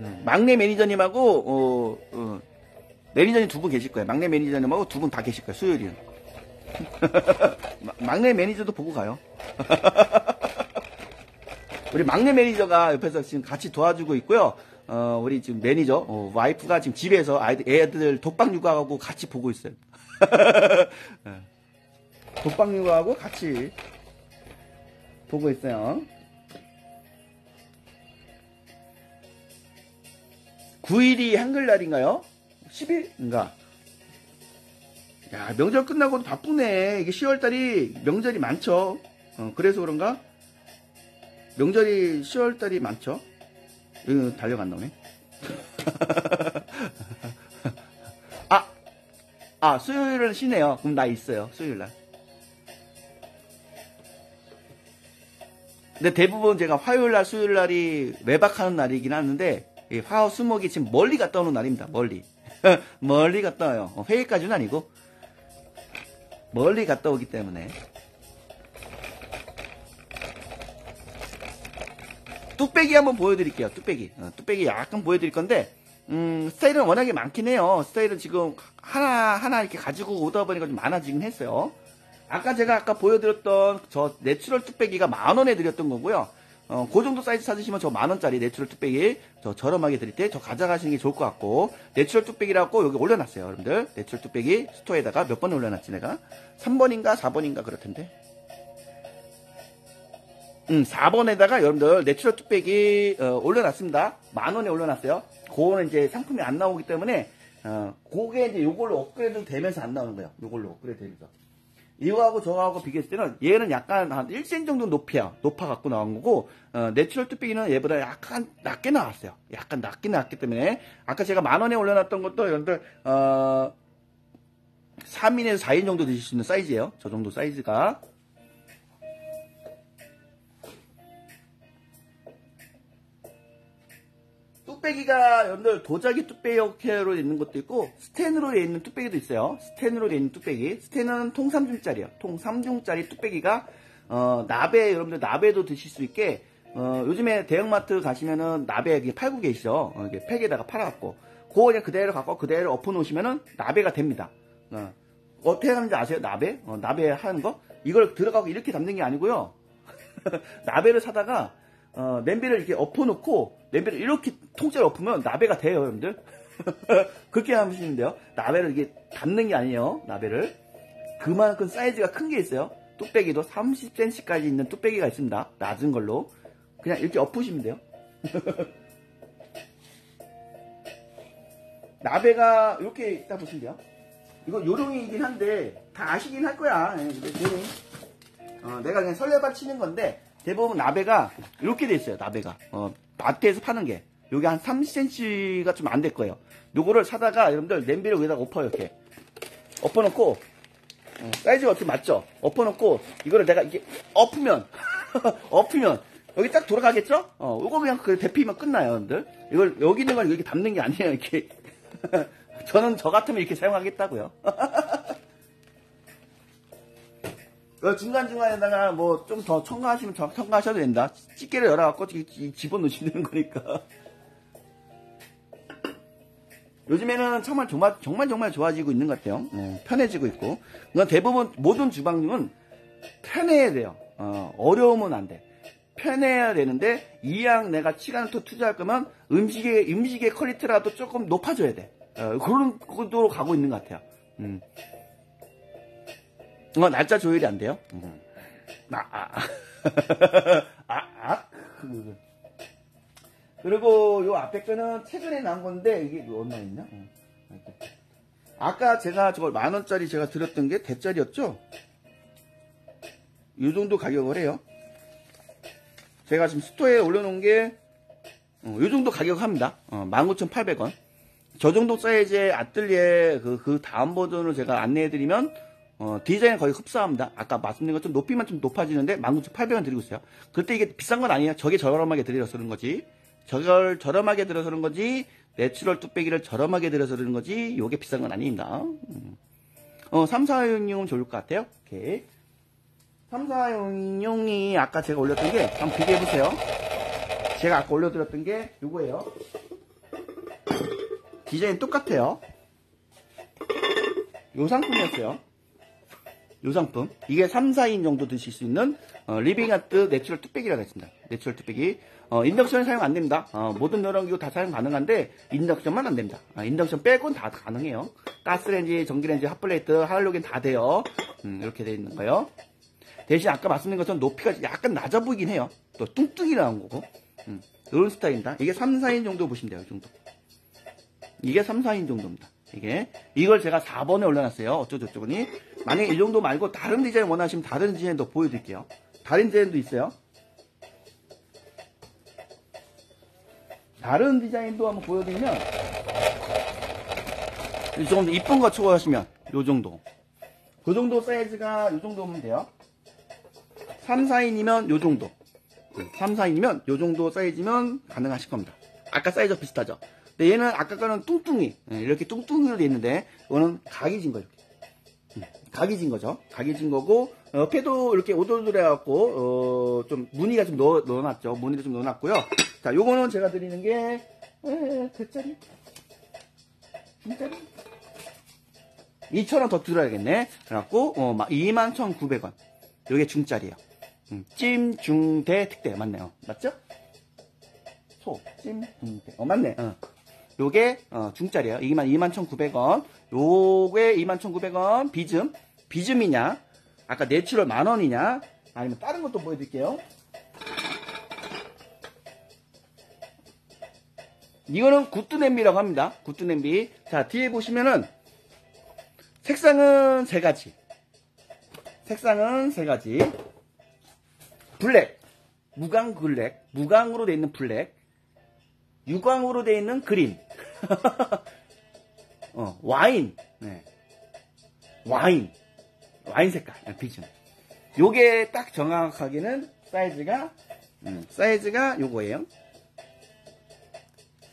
음, 막내 매니저님하고, 어, 어, 매니저님 두 분 계실 거예요. 막내 매니저님하고 두 분 다 계실 거예요. 수요일은. 막내 매니저도 보고 가요. 우리 막내 매니저가 옆에서 지금 같이 도와주고 있고요. 어, 우리 지금 매니저, 어, 와이프가 지금 집에서 아이들, 애들 독박 육아하고 같이 보고 있어요. 예. 독박 육아하고 같이 보고 있어요. 9일이 한글날인가요? 10일인가? 야, 명절 끝나고도 바쁘네. 이게 10월달이 명절이 많죠. 어, 그래서 그런가? 명절이 10월달이 많죠. 달력 안 나오네. 아, 아, 수요일은 쉬네요. 그럼 나 있어요. 수요일날. 근데 대부분 제가 화요일날, 수요일날이 외박하는 날이긴 하는데, 화화 수목이 지금 멀리 갔다 오는 날입니다. 멀리. 멀리 갔다 와요. 어, 회의까지는 아니고, 멀리 갔다 오기 때문에. 뚝배기 한번 보여드릴게요. 뚝배기. 어, 뚝배기 약간 보여드릴 건데, 음, 스타일은 워낙에 많긴 해요. 스타일은 지금 하나, 하나 이렇게 가지고 오다 보니까 좀 많아지긴 했어요. 아까 제가 아까 보여드렸던 저 내추럴 뚝배기가 만 원에 드렸던 거고요. 어, 그 정도 사이즈 찾으시면 저 만 원짜리 내추럴 뚝배기 저 저렴하게 드릴 때 저 가져가시는 게 좋을 것 같고 내추럴 뚝배기라고 여기 올려놨어요 여러분들 내추럴 뚝배기 스토어에다가 몇 번에 올려놨지 내가 3번인가 4번인가 그럴 텐데 음, 4번에다가 여러분들 내추럴 뚝배기 어, 올려놨습니다. 만 원에 올려놨어요. 그거는 이제 상품이 안 나오기 때문에 어, 그게 이제 요걸로 업그레이드 되면서 안 나오는 거예요. 요걸로 업그레이드 되면서. 이거하고 저거하고 비교했을 때는 얘는 약간 한 1cm 정도 높이야. 높아 갖고 나온 거고 어, 내추럴 뚝배기는 얘보다 약간 낮게 나왔어요. 약간 낮게 나왔기 때문에 아까 제가 만 원에 올려놨던 것도 여러분들 어, 3인에서 4인 정도 드실 수 있는 사이즈예요. 저 정도 사이즈가 뚝배기가 여러분들 도자기 뚝배기로 있는 것도 있고 스텐으로 돼 있는 뚝배기도 있어요. 스텐으로 돼 있는 뚝배기. 스텐은 통 3중짜리요. 통 3중짜리 뚝배기가 어, 나베 여러분들 나베도 드실 수 있게 어, 요즘에 대형마트 가시면은 나베 팔고 계시죠. 어, 이게 팩에다가 팔아갖고 그거 그냥 그대로 갖고 그대로 엎어 놓으시면은 나베가 됩니다. 어, 어떻게 하는지 아세요? 나베? 어, 나베 하는 거? 이걸 들어가고 이렇게 담는 게 아니고요. 나베를 사다가 어, 냄비를 이렇게 엎어놓고 냄비를 이렇게 통째로 엎으면 나베가 돼요, 여러분들. 그렇게 하시면 돼요. 나베를 이게 담는 게 아니에요, 나베를. 그만큼 사이즈가 큰 게 있어요. 뚝배기도 30cm까지 있는 뚝배기가 있습니다. 낮은 걸로. 그냥 이렇게 엎으시면 돼요. 나베가 이렇게 있다 보시면 돼요. 이거 요령이긴 한데 다 아시긴 할 거야. 예, 어, 내가 그냥 설레발 치는 건데 대부분 나베가 이렇게 돼 있어요. 나베가 어, 마트에서 파는 게 여기 한 30cm가 좀 안 될 거예요. 요거를 사다가 여러분들 냄비를 위에다가 엎어요 이렇게 엎어놓고 어, 사이즈가 어떻게 맞죠? 엎어놓고 이거를 내가 이게 엎으면 엎으면 여기 딱 돌아가겠죠? 어, 요거 그냥 그 데피면 끝나요, 여러분들. 이걸 여기 있는 걸 이렇게 담는 게 아니에요, 이렇게. 저는 저 같으면 이렇게 사용하겠다고요. 그 중간중간에다가 뭐 좀 더 첨가하시면 더 첨가하셔도 된다. 집게를 열어갖고 집어넣으시면 되는 거니까. 요즘에는 정말 정말 정말 정말 좋아지고 있는 것 같아요. 네, 편해지고 있고. 그건 대부분 모든 주방용은 편해야 돼요. 어, 어려우면 안 돼. 편해야 되는데 이왕 내가 시간을 더 투자할 거면 음식의 음식의 퀄리티라도 조금 높아져야 돼. 어, 그런 것도 가고 있는 것 같아요. 음. 어, 날짜 조율이 안 돼요? 음. 아, 아, 아, 아, 그. 그리고 요 앞에 거는 최근에 나온 건데, 이게 얼마 있나? 어. 아까 제가 저걸 만 원짜리 제가 드렸던 게 대짜리였죠? 이 정도 가격을 해요. 제가 지금 스토어에 올려놓은 게 어, 요 정도 가격 합니다. 어, 19,800원. 저 정도 사이즈의 아틀리에 그, 그 다음 버전을 제가 안내해드리면, 어, 디자인 거의 흡사합니다. 아까 말씀드린 것처럼 높이만 좀 높아지는데 19,800원 드리고 있어요. 그때 이게 비싼 건 아니에요. 저게 저렴하게 드려서 그런 거지. 저걸 저렴하게 드려서 그런 거지. 내추럴 뚝배기를 저렴하게 드려서 그런 거지. 요게 비싼 건 아닙니다. 음. 어, 3, 4인용은 좋을 것 같아요. 오케이. 3, 4인용이 아까 제가 올렸던 게 한번 비교해 보세요. 제가 아까 올려드렸던 게 요거예요. 디자인 똑같아요. 요 상품이었어요. 요 상품. 이게 3, 4인 정도 드실 수 있는 어, 리빙아트 내추럴 뚝배기라고 했습니다. 내추럴 뚝배기. 어, 인덕션 사용 안 됩니다. 어, 모든 열원기구 다 사용 가능한데 인덕션만 안 됩니다. 아, 인덕션 빼곤 다 가능해요. 가스레인지, 전기레인지, 핫플레이트, 할로겐 다 돼요. 음, 이렇게 돼 있는 거예요. 대신 아까 말씀드린 것처럼 높이가 약간 낮아 보이긴 해요. 또 뚱뚱이 나온 거고. 음, 이런 스타일입니다. 이게 3, 4인 정도 보시면 돼요. 이 정도. 이게 3, 4인 정도입니다. 이게 이걸 제가 4번에 올려놨어요. 어쩌고저쩌고니. 만약에 이 정도 말고 다른 디자인 원하시면 다른 디자인도 보여드릴게요. 다른 디자인도 있어요. 다른 디자인도 한번 보여드리면 이 정도 이쁜 거 추구하시면 이 정도. 그 정도 사이즈가 이 정도면 돼요. 3, 4인이면 이 정도. 3, 4인이면 이 정도 사이즈면 가능하실 겁니다. 아까 사이즈 비슷하죠 근데 얘는 아까 거는 뚱뚱이 예, 이렇게 뚱뚱이로 돼 있는데 이거는 각이 진 거예요 음, 각이 진 거죠 각이 진 거고 옆에도 이렇게 오돌돌해 갖고 어, 좀 무늬가 좀 넣어, 넣어놨죠 무늬를 좀 넣어놨고요 자, 요거는 제가 드리는 게, 에, 대짜리? 중짜리? 2,000원 더 들어야겠네. 그래갖고, 어, 21,900원. 요게 중짜리에요. 음, 찜, 중, 대, 특대. 맞네요. 맞죠? 소, 찜, 중, 대. 어, 맞네. 어. 요게, 어, 중짜리에요. 이게 21,900원. 요게 21,900원. 비즘. 비즘이냐? 아까 내추럴 만 원이냐? 아니면 다른 것도 보여드릴게요. 이거는 굿드 냄비라고 합니다. 굿드 냄비. 자, 뒤에 보시면은 색상은 세 가지. 색상은 세 가지. 블랙. 무광 블랙. 무광으로 되어 있는 블랙. 유광으로 되어 있는 그린. 어, 와인. 네. 와인. 와인 색깔. 비전. 요게 딱 정확하게는 사이즈가 음, 사이즈가 요거예요.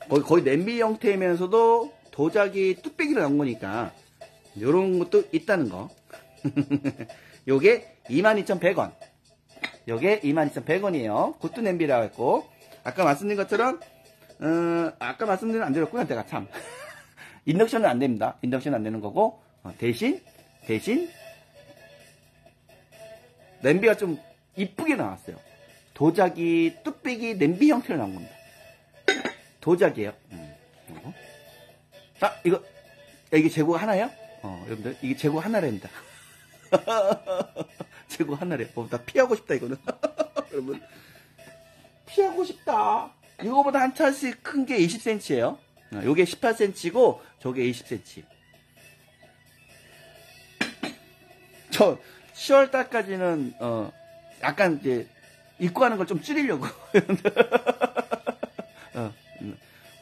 거의, 거의 냄비 형태이면서도 도자기 뚝배기로 나온 거니까 이런 것도 있다는 거. 요게 22,100원. 요게 22,100원이에요. 굿드 냄비라고 했고 아까 말씀드린 것처럼 어, 아까 말씀드린 안 드렸구나 내가 참. 인덕션은 안 됩니다. 인덕션 안 되는 거고 어, 대신 대신 냄비가 좀 이쁘게 나왔어요. 도자기 뚝배기 냄비 형태로 나온 겁니다. 도자기예요. 음, 아 이거 야, 이게 재고 하나요? 어 여러분들 이게 재고 하나랍니다. 재고 하나래. 어, 나 피하고 싶다 이거는. 여러분 피하고 싶다. 이거보다 한 차씩 큰 게 20cm예요. 어, 요게 18cm고 저게 20cm. 저 10월 달까지는 어 약간 이제 입고 하는 걸 좀 줄이려고. 어,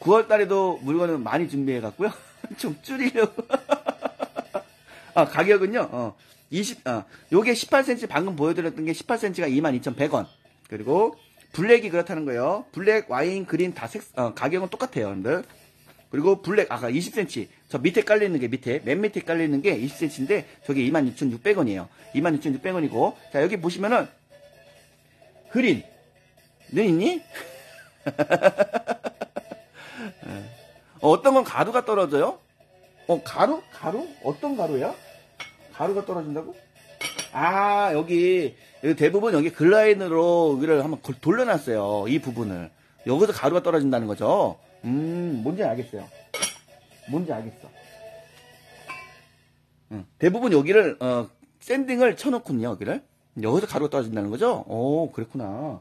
9월 음. 달에도 물건을 많이 준비해 갖고요. 좀 줄이려고. 아, 가격은요. 어, 20 어, 요게 18cm 방금 보여드렸던 게 18cm가 22,100원. 그리고 블랙이 그렇다는 거예요. 블랙, 와인, 그린 다 색, 어, 가격은 똑같아요, 여러분들. 그리고 블랙, 아까 20cm. 저 밑에 깔려있는 게 밑에, 맨 밑에 깔려있는 게 20cm인데, 저게 26,600원이에요. 26,600원이고, 자, 여기 보시면은, 그린. 는 있니? 어, 어떤 건 가루가 떨어져요? 어, 가루? 가루? 어떤 가루야? 가루가 떨어진다고? 아, 여기 대부분 여기 글라인으로 여기를 한번 돌려놨어요. 이 부분을. 여기서 가루가 떨어진다는 거죠. 음, 뭔지 알겠어요. 뭔지 알겠어. 응. 대부분 여기를, 어, 샌딩을 쳐놓군요, 여기를. 여기서 가루가 떨어진다는 거죠? 오, 그렇구나.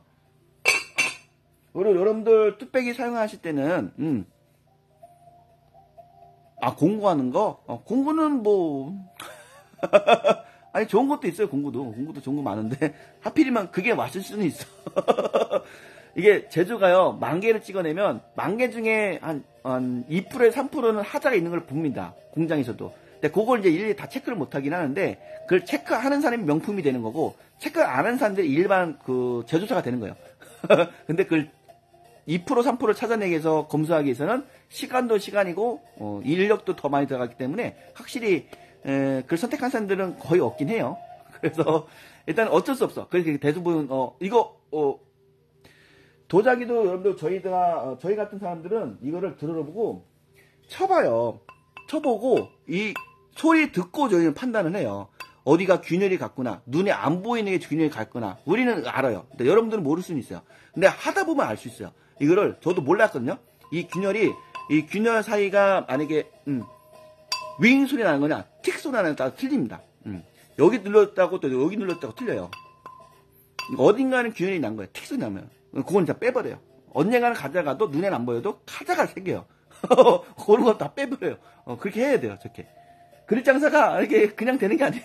그리고 여러분들 뚝배기 사용하실 때는, 음, 아, 공구하는 거? 어, 공구는 뭐, 아니, 좋은 것도 있어요, 공구도. 공구도 좋은 거 많은데, 하필이면 그게 맛일 수는 있어. 이게 제조가요, 만 개를 찍어내면 만 개 중에 한, 한 2%에 3%는 하자가 있는 걸 봅니다. 공장에서도. 근데 그걸 이제 일일이 다 체크를 못 하긴 하는데, 그걸 체크하는 사람이 명품이 되는 거고, 체크 안 하는 사람들이 일반 그 제조사가 되는 거예요. 근데 그걸 2% 3%를 찾아내기 위해서 검수하기 위해서는 시간도 시간이고 어, 인력도 더 많이 들어가기 때문에 확실히 에, 그걸 선택한 사람들은 거의 없긴 해요. 그래서 일단 어쩔 수 없어. 그래서 대부분 어, 이거 어, 도자기도 여러분들 저희가 어, 저희 같은 사람들은 이거를 들어보고 쳐봐요. 쳐보고 이 소리 듣고 저희는 판단을 해요. 어디가 균열이 갔구나. 눈에 안 보이는 게 균열이 갔구나. 우리는 알아요. 근데 여러분들은 모를 수는 있어요. 근데 하다 보면 알 수 있어요. 이거를 저도 몰랐거든요. 이 균열이 이 균열 사이가 만약에 음, 윙 소리 나는 거냐, 틱 소리 나는 거냐 틀립니다. 음. 여기 눌렀다고 또 여기 눌렀다고 틀려요. 어딘가는 균열이 난 거예요. 틱 소리 나면. 그건 다 빼버려요. 언젠가는 가져가도 눈에는 안 보여도 카자가 생겨요. 그런 거 다 빼버려요. 어, 그렇게 해야 돼요, 저렇게. 그릇 장사가 이렇게 그냥 되는 게 아니에요.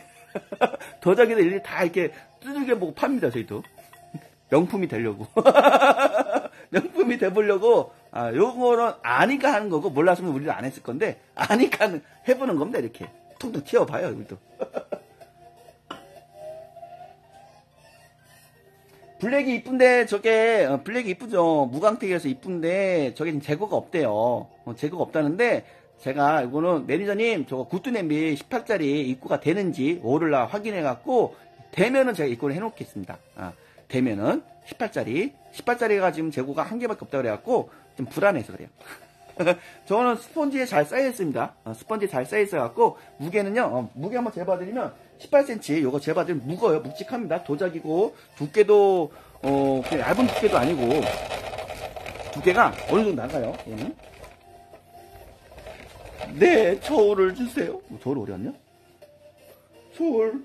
도자기들 일일이 다 이렇게 두들겨 보고 팝니다, 저희도. 명품이 되려고. 명품이 돼보려고, 아, 요거는 아니까 하는 거고, 몰랐으면 우리도 안 했을 건데, 아니까 해보는 겁니다, 이렇게. 통통 튀어봐요, 우리도. 블랙이 이쁜데, 저게, 어, 블랙이 이쁘죠. 무광택이라서 이쁜데, 저게 재고가 없대요. 어, 재고가 없다는데, 제가 이거는 매니저님, 저거 굿드 냄비 18짜리 입고가 되는지, 오를라 확인해 갖고, 되면은 제가 입고를 해 놓겠습니다. 아. 되면은 18짜리 18짜리가 지금 재고가 한 개밖에 없다 그래 갖고 좀 불안해서 그래요. 저는 스펀지에 잘 싸여 있습니다. 어, 스펀지에 잘 싸여 있어갖고 무게는요. 어, 무게 한번 재봐드리면 18cm 요거 재봐드리면 무거워요. 묵직합니다. 도자기고 두께도 어 얇은 두께도 아니고 두께가 어느 정도 나가요. 얘는. 네, 저울을 주세요. 저울 어디 갔냐? 저울.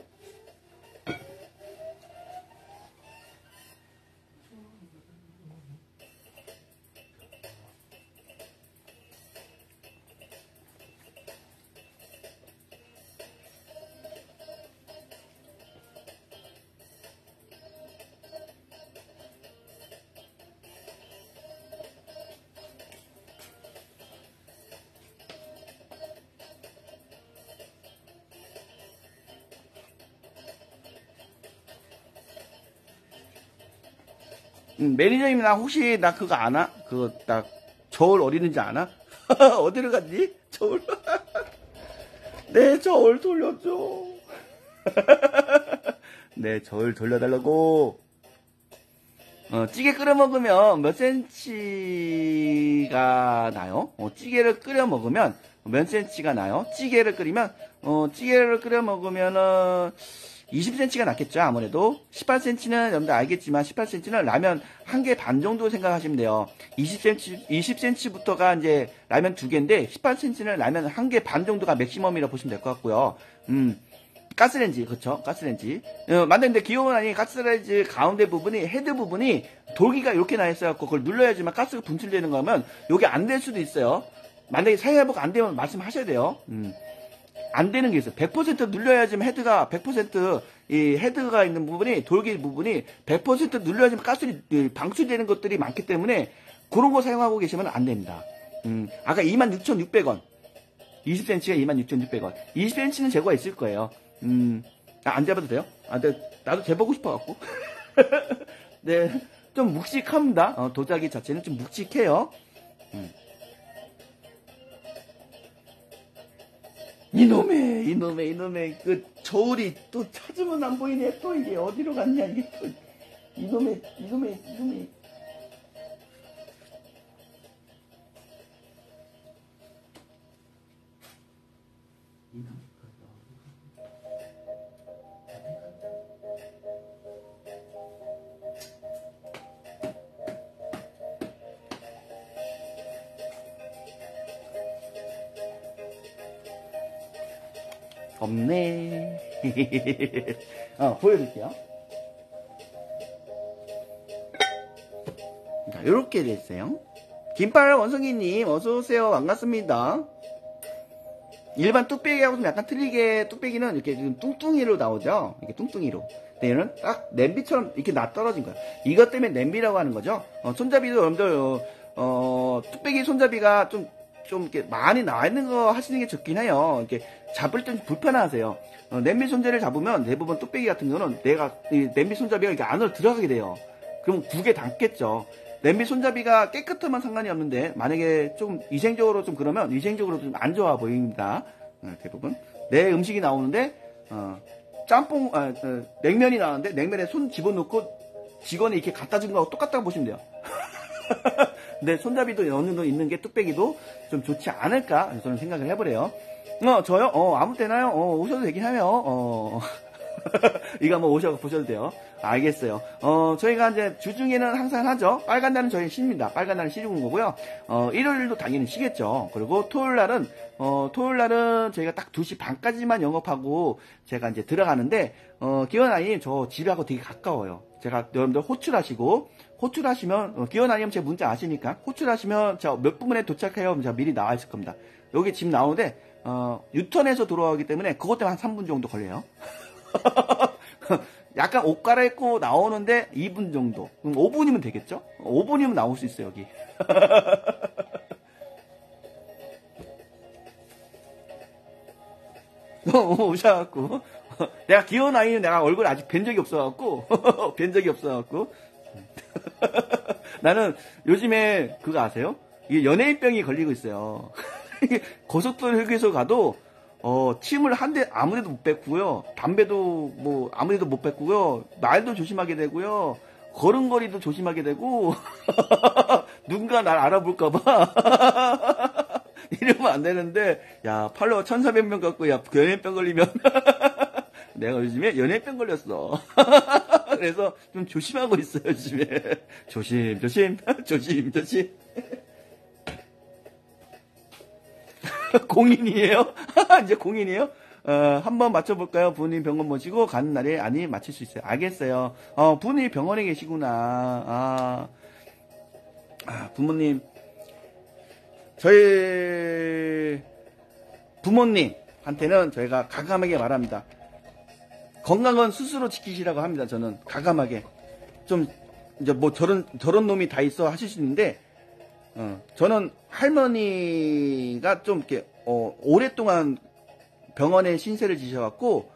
음, 매니저님 나 혹시 나 그거 아나? 그거 나 저울 어디는지 아나? 어디를 갔니? 저울. 네, 저울 돌려줘. 네, 저울 돌려달라고. 어, 찌개 끓여 먹으면 몇 센치가 나요? 어, 찌개를 끓여 먹으면 몇 센치가 나요? 찌개를 끓이면, 어, 찌개를 끓여 먹으면은, 20cm가 낫겠죠 아무래도. 18cm는 여러분들 알겠지만 18cm는 라면 한 개 반 정도 생각하시면 돼요. 20cm 20cm부터가 이제 라면 두 개인데 18cm는 라면 한 개 반 정도가 맥시멈이라고 보시면 될 것 같고요. 음 가스렌지 그렇죠? 가스렌지. 어, 만드는데 기호는 아니 가스렌지 가운데 부분이 헤드 부분이 돌기가 이렇게 나 있어갖고 그걸 눌러야지만 가스가 분출되는 거면 여기 안될 수도 있어요. 만약에 사회회복 안 되면 말씀하셔야 돼요. 음. 안 되는 게 있어요. 100% 눌려야지만 헤드가 100%이 헤드가 있는 부분이 돌기 부분이 100% 눌려야지만 가스리 방출되는 것들이 많기 때문에 그런 거 사용하고 계시면 안 됩니다. 음, 아까 26,600원. 20cm가 26,600원. 20cm는 재고가 있을 거예요. 음, 아, 안 재봐도 돼요? 아, 네, 나도 재보고 싶어갖고. 네, 좀 묵직합니다. 어, 도자기 자체는 좀 묵직해요. 음. 이놈의 이놈의 이놈의 그 저울이 또 찾으면 안 보이네. 또 이게 어디로 갔냐 이게 또. 이놈의 이놈의 이놈의 없네. 어, 보여드릴게요. 자, 이렇게 됐어요. 김팔 원성이님, 어서오세요. 반갑습니다. 일반 뚝배기하고 좀 약간 틀리게, 뚝배기는 이렇게 좀 뚱뚱이로 나오죠? 이렇게 뚱뚱이로. 얘는 딱 냄비처럼 이렇게 나 떨어진 거야. 이것 때문에 냄비라고 하는 거죠. 어, 손잡이도 여러분들 어, 어, 뚝배기 손잡이가 좀, 좀 이렇게 많이 나와 있는 거 하시는 게 좋긴 해요. 이렇게 잡을 때 불편하세요. 어, 냄비 손잡이를 잡으면 대부분 뚝배기 같은 경우는 내가 이 냄비 손잡이가 이렇게 안으로 들어가게 돼요. 그럼 국에 담겠죠. 냄비 손잡이가 깨끗하면 상관이 없는데 만약에 좀 위생적으로 좀 그러면 위생적으로 좀 안 좋아 보입니다. 어, 대부분 내 음식이 나오는데 어, 짬뽕 아, 어, 냉면이 나오는데 냉면에 손 집어넣고 직원이 이렇게 갖다 준 거하고 똑같다고 보시면 돼요. 근데 손잡이도 어느 정도 있는 게 뚝배기도 좀 좋지 않을까 저는 생각을 해보래요. 어 저요? 어 아무 때나요? 어 오셔도 되긴 하요. 어 이거 한번 오셔서 보셔도 돼요. 알겠어요. 어, 저희가 이제 주중에는 항상 하죠. 빨간 날은 저희 쉽니다. 빨간 날은 쉬는 거고요. 어, 일요일도 당연히 쉬겠죠. 그리고 토요일 날은, 어, 토요일 날은 저희가 딱 2시 반까지만 영업하고 제가 이제 들어가는데, 어, 기원 아님 저 집하고 되게 가까워요. 제가 여러분들 호출하시고, 호출하시면, 아님 제 문자 아시니까, 호출하시면 제가 몇 분에 도착해요. 제가 미리 나와 있을 겁니다. 여기 집 나오는데, 어, 유턴해서 돌아가기 때문에 그것 때문에 한 3분 정도 걸려요. 약간 옷 갈아입고 나오는데 2분 정도. 그럼 5분이면 되겠죠? 5분이면 나올 수 있어요, 여기. 오셔갖고. 내가 아이는 내가 얼굴 아직 뵌 적이 없어갖고. 뵌 적이 없어갖고. 나는 요즘에 그거 아세요? 이게 연예인병이 걸리고 있어요. 고속도로 휴게소 가도 어, 침을 한 대 아무데도 못 뱉고요. 담배도 뭐 아무데도 못 뱉고요. 말도 조심하게 되고요. 걸음걸이도 조심하게 되고 누군가 날 알아볼까봐 이러면 안 되는데 야 팔로워 1400명 갖고 야 연예병 걸리면 내가 요즘에 연예병 걸렸어. 그래서 좀 조심하고 있어요 요즘에 조심 조심 조심 조심 공인이에요? 이제 공인이에요? 어, 한번 맞춰볼까요? 부모님 병원 모시고 가는 날에 아니 맞힐 수 있어요. 알겠어요. 어, 부모님이 병원에 계시구나. 아, 아, 부모님. 저희 부모님한테는 저희가 가감하게 말합니다. 건강은 스스로 지키시라고 합니다. 저는 가감하게. 좀 이제 뭐 저런 저런 놈이 다 있어 하실 수 있는데 어, 저는 할머니가 좀 이렇게 어, 오랫동안 병원에 신세를 지셔갖고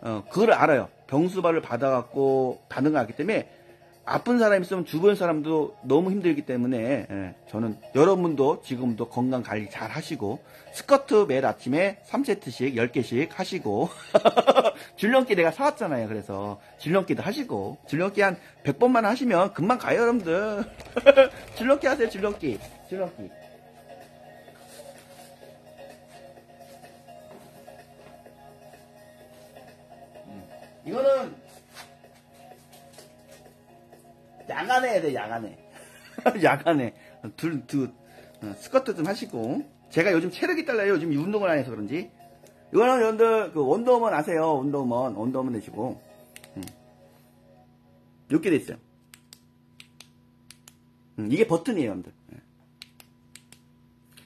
어, 그걸 알아요. 병수발을 받아갖고 알기 때문에 아픈 사람 있으면 주변 사람도 너무 힘들기 때문에 예, 저는 여러분도 지금도 건강 관리 잘 하시고 스커트 매일 아침에 3세트씩 10개씩 하시고 줄넘기 내가 사왔잖아요. 그래서 줄넘기도 하시고 줄넘기 한 100번만 하시면 금방 가요 여러분들. 줄넘기 하세요 줄넘기. 줄넘기. 음, 이거는 야간에 해야 돼 야간에. 야간에. 둘, 둘 어, 스커트 좀 하시고. 제가 요즘 체력이 달라요. 요즘 운동을 안 해서 그런지. 이거는 여러분들 그 원더우먼 아세요? 원더우먼. 원더우먼 되시고. 음. 이렇게 돼 있어요. 음, 이게 버튼이에요 여러분들. 예.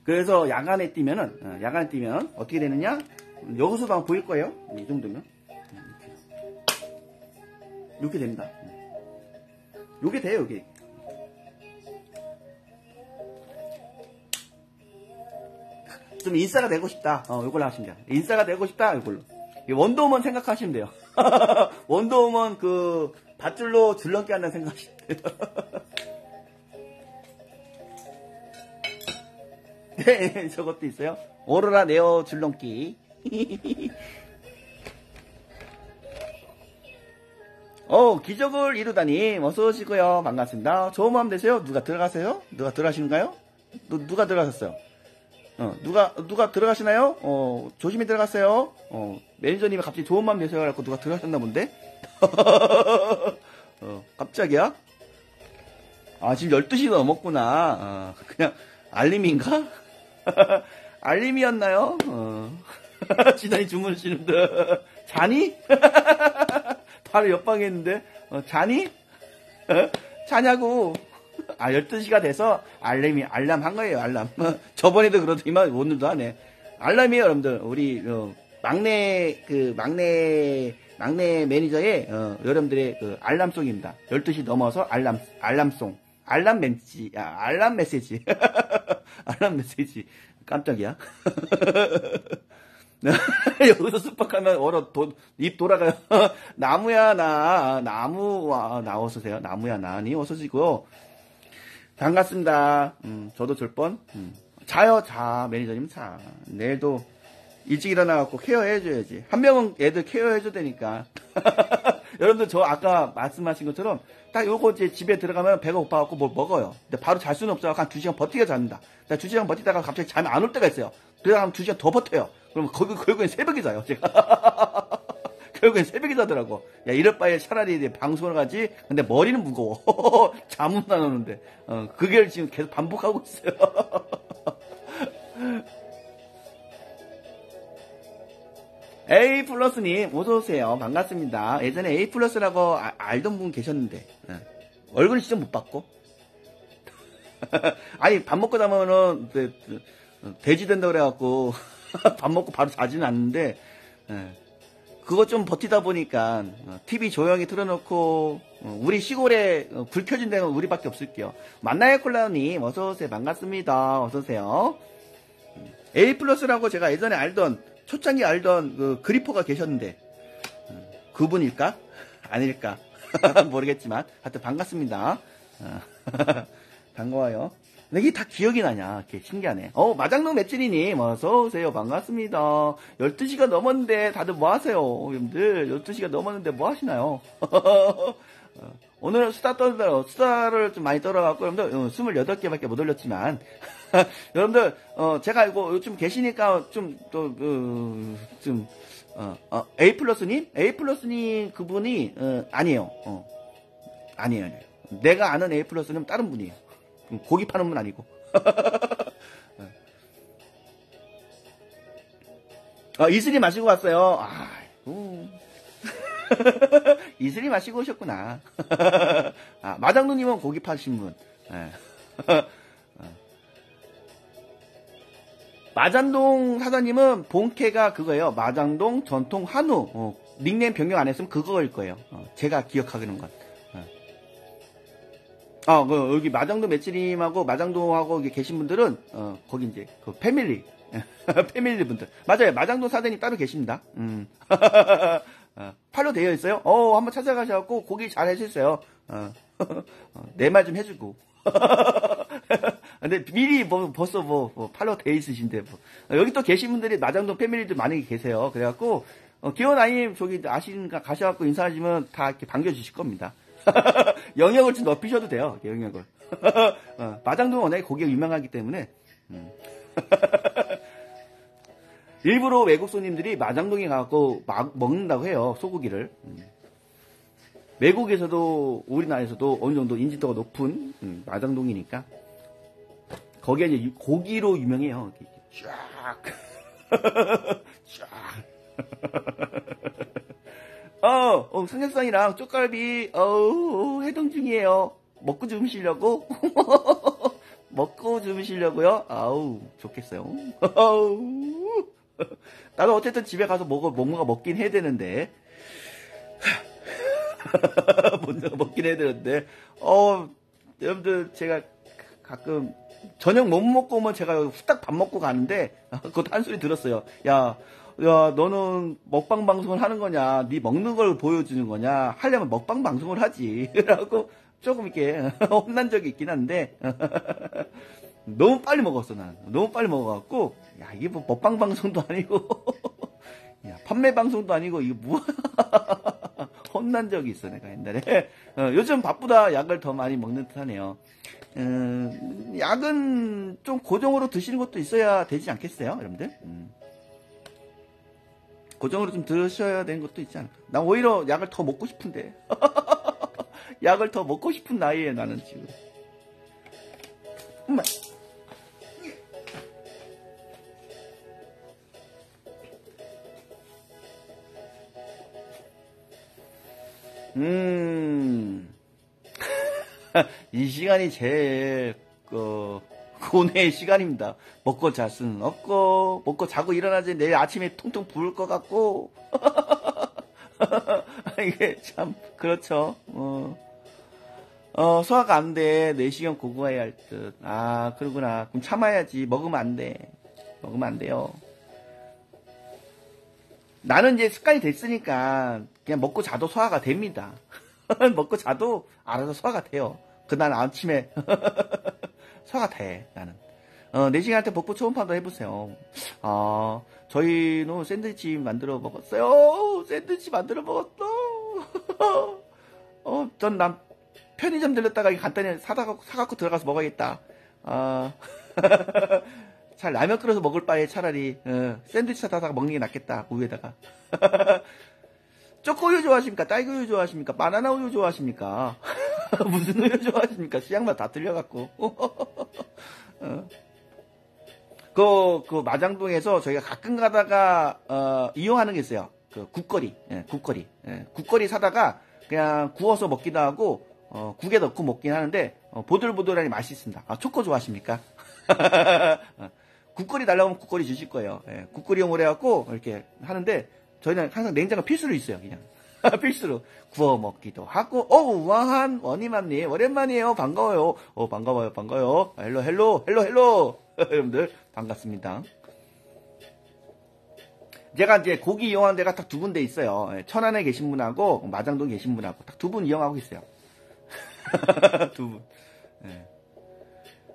그래서 야간에 뛰면은 어, 야간에 뛰면 어떻게 되느냐? 여기서도 아마 보일 거예요. 이 정도면. 음. 이렇게 됩니다 요게 돼요, 요게. 좀 인싸가 되고 싶다. 어, 요걸로 하시면 돼요. 인싸가 되고 싶다, 요걸로. 원더우먼 생각하시면 돼요. 원더우먼 그, 밧줄로 줄넘기 한다는 생각하시면 돼요. 네, 저것도 있어요. 오로라 네오 줄넘기. 어, 기적을 이루다니. 어서 오시고요. 반갑습니다. 좋은 마음 되세요. 누가 들어가세요? 누가 들어가시는가요? 누, 누가 들어가셨어요? 어, 누가, 누가 들어가시나요? 어, 조심히 들어가세요. 어, 매니저님이 갑자기 좋은 마음 되세요. 그래갖고 누가 들어가셨나 본데? 어, 깜짝이야? 아, 지금 12시 넘었구나. 어, 그냥, 알림인가? 알림이었나요? 어. 지난이 주무시는데. 자니? 바로 옆방에 있는데, 어, 자니? 어? 자냐고. 아, 12시가 돼서 알람이, 알람 한 거예요, 알람. 저번에도 그러더니만 오늘도 하네. 알람이에요, 여러분들. 우리, 어, 막내 그 막내 막내 매니저의 어, 여러분들의 그 알람송입니다. 12시 넘어서 알람 알람송 알람 메시지 아, 알람 메시지 알람 메시지 깜짝이야. 여기서 습박하면 얼어 도, 입 돌아가요. 나무야 나 나무와 나오세요. 나무야 나니 어서지고요. 반갑습니다. 음, 저도 줄 뻔. 음. 자요 자 매니저님 자. 내일도 일찍 일어나갖고 케어해줘야지. 한 명은 애들 케어해줘야 되니까. 여러분들 저 아까 말씀하신 것처럼 딱 요거 이제 집에 들어가면 배가 고파갖고 뭘 먹어요. 근데 바로 잘 수는 없어요. 한두 시간 버티게 잡니다. 두 시간 버티다가 갑자기 잠이 안 올 때가 있어요. 그러다 두 시간 더 버텨요. 그럼 거기 결국엔 새벽에 자요. 제가. 결국엔 새벽에 자더라고. 야 이럴 바에 차라리 방송을 가지. 근데 머리는 무거워. 잠은 안 오는데. 어, 그게 지금 계속 반복하고 있어요. A 플러스님 어서 오세요. 반갑습니다. 예전에 A 플러스라고 아, 알던 분 계셨는데 네. 얼굴은 진짜 못 봤고. 아니 밥 먹고 자면은 그, 그, 돼지 된다 그래갖고 밥 먹고 바로 자지는 않는데 네. 그거 좀 버티다 보니까 TV 어, 조용히 틀어놓고 어, 우리 시골에 어, 불 켜진 데는 우리밖에 없을게요. 만나요 콜라님 어서 오세요. 반갑습니다. 어서 오세요. A 플러스라고 제가 예전에 알던 초창기 알던 그 그리퍼가 계셨는데 음, 그분일까? 아닐까? 모르겠지만 하여튼 반갑습니다. 어, 반가워요. 이게 다 기억이 나냐? 이렇게 신기하네. 어, 마장동 매치리님, 어서오세요. 반갑습니다. 12시가 넘었는데 다들 뭐 하세요? 여러분들, 12시가 넘었는데 뭐 하시나요? 어, 오늘 수다 떨어, 수다를 좀 많이 떨어갖고, 여러분들, 28개밖에 어, 못 올렸지만, 여러분들, 어, 제가 이거 요즘 계시니까 좀, 또, 그, 좀, 어, 어, A 플러스님? A 플러스님 그분이, 어, 아니에요. 어, 아니에요. 내가 아는 A 플러스는 다른 분이에요. 고기 파는 분 아니고. 어, 이슬이 마시고 왔어요. 아, 이슬이 마시고 오셨구나. 아, 마장누님은 고기 파신 분. 네. 마장동 사장님은 본캐가 그거예요. 마장동 전통 한우. 어, 닉네임 변경 안 했으면 그거일 거예요. 어, 제가 기억하기는 건. 어, 어 그, 여기 마장동 매치님하고 마장동하고 계신 분들은, 어, 거기 이제, 그 패밀리. 패밀리 분들. 맞아요. 마장동 사장님 따로 계십니다. 음. 어, 팔로 되어 있어요? 어, 한번 찾아가셔갖고 고기 잘 해주세요. 어, 어내말 좀 해주고. 근데 미리 뭐 벌써 뭐, 뭐 팔로 돼 있으신데 뭐. 여기 또 계신 분들이 마장동 패밀리들 많이 계세요. 그래갖고 어, 기원 아님 저기 아시는가 가셔갖고 인사하시면 다 이렇게 반겨주실 겁니다. 영역을 좀 높이셔도 돼요. 영역을. 어, 마장동 워낙에 고기가 유명하기 때문에. 음. 일부러 외국 손님들이 마장동에 막 먹는다고 해요. 소고기를. 음. 외국에서도 우리나라에서도 어느 정도 인지도가 높은 음, 마장동이니까 거기에 이제 고기로 유명해요. 쫙. 쫙. 어, 어, 삼겹살이랑 쪽갈비, 어우, 해동 중이에요. 먹고 주무시려고? 먹고 주무시려고요? 아우, 좋겠어요. 나도 어쨌든 집에 가서 먹어, 뭔가 먹긴 해야 되는데. 뭔가 먹긴 해야 되는데. 어, 여러분들, 제가 가끔 저녁 못 먹고 오면 제가 후딱 밥 먹고 가는데, 그것도 한 소리 들었어요. 야, 야, 너는 먹방 방송을 하는 거냐? 네 먹는 걸 보여주는 거냐? 하려면 먹방 방송을 하지. 라고 조금 이렇게 혼난 적이 있긴 한데, 너무 빨리 먹었어, 난. 너무 빨리 먹어갖고, 야, 이게 뭐 먹방 방송도 아니고, 야, 판매 방송도 아니고, 이거 뭐, 혼난 적이 있어, 내가 옛날에. 어, 요즘 밥보다 약을 더 많이 먹는 듯 하네요. 음, 약은 좀 고정으로 드시는 것도 있어야 되지 않겠어요, 여러분들? 음. 고정으로 좀 드셔야 되는 것도 있지 않을까. 난 오히려 약을 더 먹고 싶은데. 약을 더 먹고 싶은 나이에 나는 지금. 엄마. 음, 이 시간이 제일, 그, 고뇌의 시간입니다. 먹고 잘 수는 없고, 먹고 자고 일어나지 내일 아침에 통통 부을 것 같고. 이게 참, 그렇죠. 어, 어 소화가 안 돼. 내시경 고구해야 할 듯. 아, 그러구나. 그럼 참아야지. 먹으면 안 돼. 먹으면 안 돼요. 나는 이제 습관이 됐으니까 그냥 먹고 자도 소화가 됩니다. 먹고 자도 알아서 소화가 돼요. 그날 아침에 소화가 돼 나는. 어, 내시간한테 복부 초음파도 해보세요. 아, 저희는 샌드위치 만들어 먹었어요. 샌드위치 만들어 먹었어. 어, 전 남 편의점 들렸다가 간단히 사다 사갖고 들어가서 먹어야겠다. 아, 잘 라면 끓여서 먹을 바에 차라리 어, 샌드위치 사다가 먹는 게 낫겠다. 우유에다가. 초코우유 좋아하십니까? 딸기우유 좋아하십니까? 바나나 우유 좋아하십니까? 무슨 우유 좋아하십니까? 시향마다 다 틀려갖고. 어. 그, 그, 마장동에서 저희가 가끔 가다가, 어, 이용하는 게 있어요. 그, 국거리. 예, 국거리. 예, 국거리 사다가 그냥 구워서 먹기도 하고, 어, 국에 넣고 먹긴 하는데, 어, 보들보들하니 맛있습니다. 아, 초코 좋아하십니까? 어, 국거리 달라고 하면 국거리 주실 거예요. 예, 국거리용으로 해갖고, 이렇게 하는데, 저희는 항상 냉장고 필수로 있어요, 그냥. 필수로 구워 먹기도 하고, 어, 우아한 원희만님, 오랜만이에요. 반가워요. 어, 반가워요, 반가워요. hello, hello, hello, hello. 여러분들, 반갑습니다. 제가 이제 고기 이용하는 데가 딱 두 군데 있어요. 예, 천안에 계신 분하고, 마장동 계신 분하고, 딱 두 분 이용하고 있어요. 두 분. 예.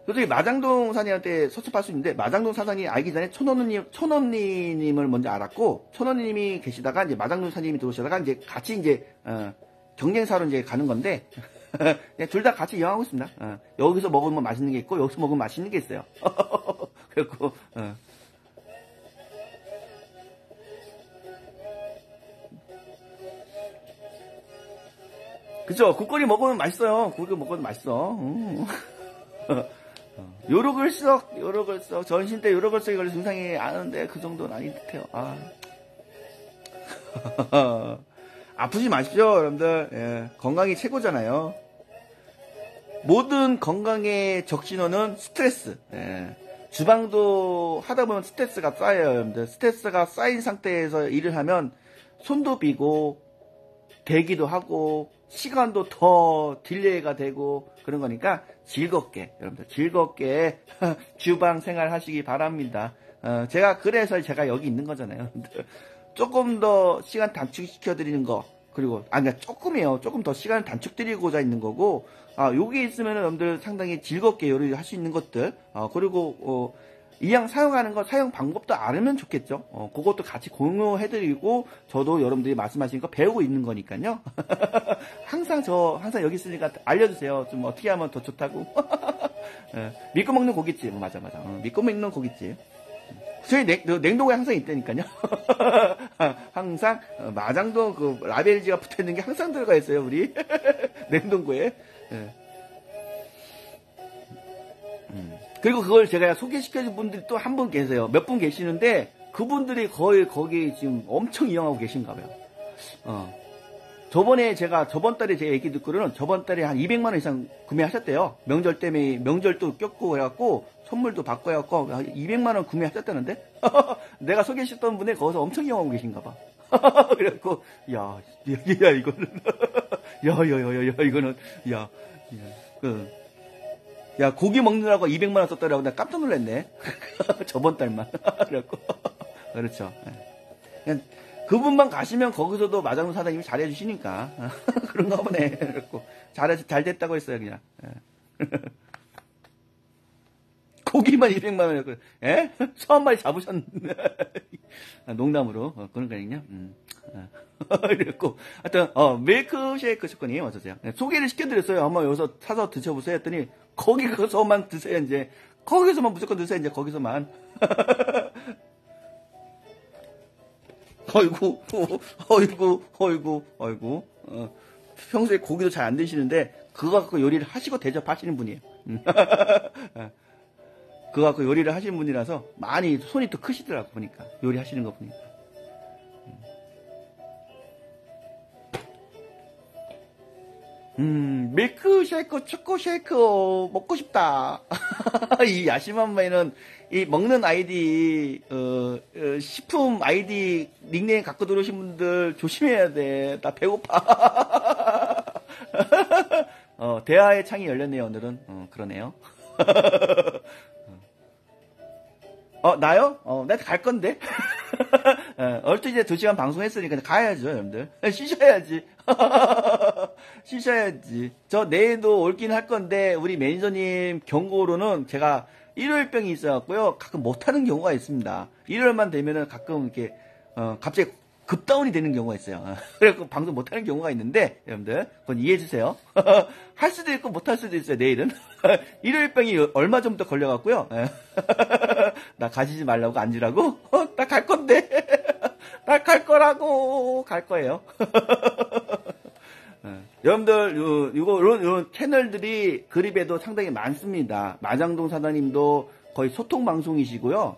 솔직히 마장동 사장님한테 소첩할 수 있는데 마장동 사장이 알기 전에 촌언니님 촌언니님을 먼저 알았고 촌언니님이 계시다가 이제 마장동 사장님이 들어오시다가 이제 같이 이제 어, 경쟁사로 이제 가는 건데 둘 다 같이 이용하고 있습니다. 어, 여기서 먹으면 맛있는 게 있고 여기서 먹으면 맛있는 게 있어요. 그래고 어. 그죠? 국거리 먹으면 맛있어요. 국거리 먹으면 맛있어. 음. 요로 글썩, 요로 글썩, 전신 때 요로 글썩이 걸려 증상이 아는데 그 정도는 아닌 듯해요. 아. 아프지 마십시오, 여러분들. 예, 건강이 최고잖아요. 모든 건강의 적신호는 스트레스. 예. 주방도 하다 보면 스트레스가 쌓여요, 여러분들. 스트레스가 쌓인 상태에서 일을 하면 손도 비고, 데기도 하고, 시간도 더 delay가 되고, 그런 거니까 즐겁게 여러분들 즐겁게 주방 생활 하시기 바랍니다. 어, 제가 그래서 제가 여기 있는 거잖아요. 조금 더 시간 단축시켜 드리는 거 그리고 아니 그러니까 조금이에요. 조금 더 시간을 단축 드리고자 있는 거고 아 여기 있으면 여러분들 상당히 즐겁게 요리를 할 수 있는 것들 어, 그리고 어, 이왕 사용하는 거 사용 방법도 알으면 좋겠죠. 어, 그것도 같이 공유해드리고 저도 여러분들이 말씀하신 거 배우고 있는 거니까요. 항상 저 항상 여기 있으니까 알려주세요. 좀 어떻게 하면 더 좋다고. 예, 믿고 먹는 고깃집 맞아 맞아. 어, 믿고 먹는 고깃집. 저희 냉, 냉동고에 항상 있다니까요. 항상 어, 마장도 그 라벨지가 붙어 있는 게 항상 들어가 있어요 우리 냉동고에. 예. 그리고 그걸 제가 소개시켜준 분들이 또 한 분 계세요. 몇 분 계시는데 그분들이 거의 거기 지금 엄청 이용하고 계신가 봐요. 어. 저번에 제가 저번 달에 제 얘기 듣기로는 저번 달에 한 200만 원 이상 구매하셨대요. 명절 때문에 명절도 꼈고 해갖고 선물도 받고 해갖고 200만 원 구매하셨다는데 내가 소개시켰던 분이 거기서 엄청 이용하고 계신가 봐. 그래갖고 야, 야, 야 이거는 야야야야 야, 이거는 야, 야 그. 야, 고기 먹느라고 200만 원 썼더라고. 나 깜짝 놀랐네. 저번 달만. 그래갖고. 그렇죠. 예. 그냥 그분만 가시면 거기서도 마장로 사장님이 잘해주시니까. 그런가 보네. 그래갖고. 잘, 잘 됐다고 했어요, 그냥. 예. 고기만 200만 원이었고, 예? 처음 마리 잡으셨는데. 농담으로. 어, 그런 거아니냐 음. 그랬고 하여튼 어, 밀크쉐이크 샷건이 어서세요. 네, 소개를 시켜드렸어요. 한번 여기서 사서 드셔보세요 했더니 거기서만 드세요 이제 거기서만 무조건 드세요 이제 거기서만. 어이구, 어이구, 어이구, 어이구. 어, 평소에 고기도 잘 안 드시는데 그거 갖고 요리를 하시고 대접하시는 분이에요. 어, 그거 갖고 요리를 하시는 분이라서 많이 손이 또 크시더라고 보니까 요리하시는 거 보니까. 음, 밀크쉐이크, 초코쉐이크 먹고 싶다. 이 야심한 마이는 이 먹는 아이디 어, 어, 식품 아이디 닉네임 갖고 들어오신 분들 조심해야 돼. 나 배고파. 어, 대화의 창이 열렸네요 오늘은. 어, 그러네요. 어, 나요? 어, 나 갈 건데? 어, 얼추 이제 2시간 방송했으니까 가야죠, 여러분들. 쉬셔야지. 쉬셔야지. 저 내일도 올긴 할 건데, 우리 매니저님 경고로는 제가 일요일병이 있어갖고요. 가끔 못하는 경우가 있습니다. 일요일만 되면은 가끔 이렇게, 어, 갑자기 급다운이 되는 경우가 있어요. 그래서 방송 못하는 경우가 있는데 여러분들 그건 이해해주세요. 할 수도 있고 못할 수도 있어요. 내일은 일요일병이 얼마 전부터 걸려갖고요. 나 가시지 말라고 앉으라고? 나 갈 건데 나 갈 거라고 갈 거예요. 여러분들 요, 이거 이런, 이런 채널들이 그립에도 상당히 많습니다. 마장동 사장님도 거의 소통 방송이시고요.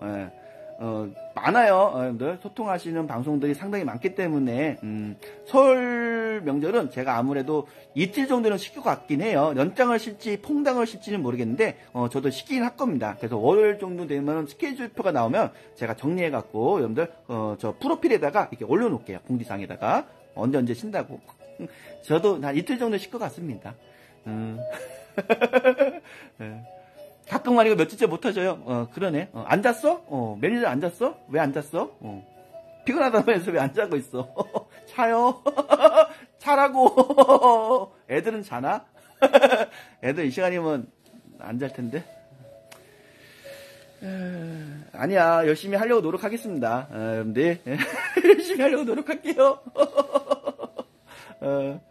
예. 어, 많아요. 여러분들 소통하시는 방송들이 상당히 많기 때문에 음, 설 명절은 제가 아무래도 이틀 정도는 시킬 것 같긴 해요. 연장을 쉴지 퐁당을 쉴지는 모르겠는데 어, 저도 시키긴 할 겁니다. 그래서 월요일 정도 되면 스케줄표가 나오면 제가 정리해 갖고 여러분들 어, 저 프로필에다가 이렇게 올려놓을게요. 공지사항에다가 언제 언제 쉰다고. 저도 한 이틀 정도 쉴 것 같습니다. 음. 네. 가끔 만이고 며칠째 못하셔요. 어, 그러네. 어, 안 잤어? 어, 매니저 안 잤어? 왜 안 잤어? 어. 피곤하다면서 왜 안 자고 있어? 차요? 차라고. 애들은 자나? 애들 이 시간이면 안 잘 텐데. 아니야. 열심히 하려고 노력하겠습니다. 어, 여러분들. 열심히 하려고 노력할게요. 어.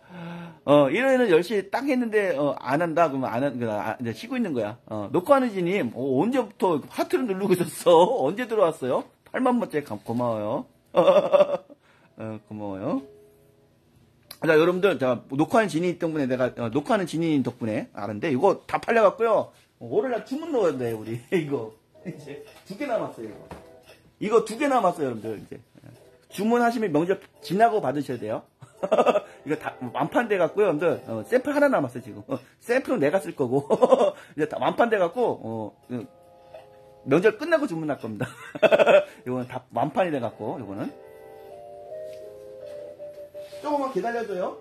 어, 일요일은 10시에 딱 했는데, 어, 안 한다? 그러면 안 한, 그, 아, 이제 쉬고 있는 거야. 어, 녹화하는 지님, 어, 언제부터 하트를 누르고 있었어? 언제 들어왔어요? 8만 번째 고마워요. 어, 고마워요. 자, 여러분들, 자, 녹화하는 진인 때문에 내가, 어, 녹화하는 진인 덕분에 알았는데, 이거 다 팔려갖고요. 어, 월요일날 주문 넣어야 돼, 우리. 이거. 이제 두 개 남았어요, 이거. 이거 두 개 남았어요, 여러분들. 이제. 주문하시면 명절 지나고 받으셔야 돼요. 이거 다 완판돼 갖고요, 여러분들. 어, 샘플 하나 남았어요, 지금. 어, 샘플은 내가 쓸 거고. 이제 다 완판돼 갖고 어, 그 명절 끝나고 주문할 겁니다. 이거는 다 완판이 돼 갖고 이거는 조금만 기다려줘요.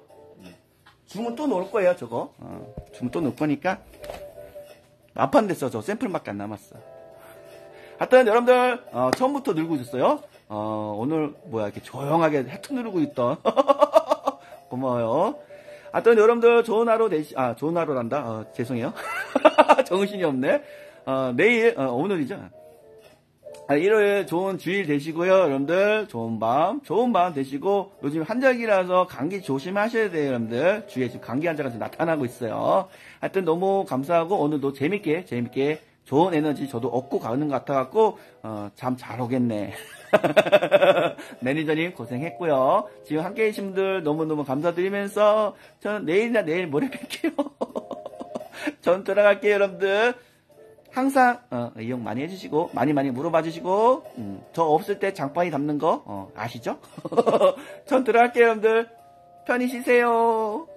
주문 또 넣을 거예요, 저거. 어, 주문 또 넣을 거니까 완판 됐어, 저 샘플밖에 안 남았어. 하여튼 여러분들 어, 처음부터 늘고 있었어요. 어, 오늘 뭐야 이렇게 조용하게 해투 누르고 있던 고마워요. 하여튼 여러분들 좋은 하루 되시, 아, 좋은 하루란다. 어, 죄송해요. 정신이 없네. 어, 내일, 어, 오늘이죠. 아, 일요일 좋은 주일 되시고요. 여러분들 좋은 밤, 좋은 밤 되시고 요즘 한절기라서 감기 조심하셔야 돼요. 여러분들 주위에 지금 감기 환자가 좀 나타나고 있어요. 하여튼 너무 감사하고 오늘도 재밌게 재밌게 좋은 에너지 저도 얻고 가는 것 같아갖고 어, 잠 잘 오겠네. 매니저님 고생했고요. 지금 함께 계신 분들 너무너무 감사드리면서 저는 내일이나 내일 모레 뵐게요. 전 돌아갈게요 여러분들. 항상 어, 이용 많이 해주시고 많이 많이 물어봐 주시고 음, 저 없을 때 장판이 담는 거 어, 아시죠? 전 들어갈게요 여러분들. 편히 쉬세요.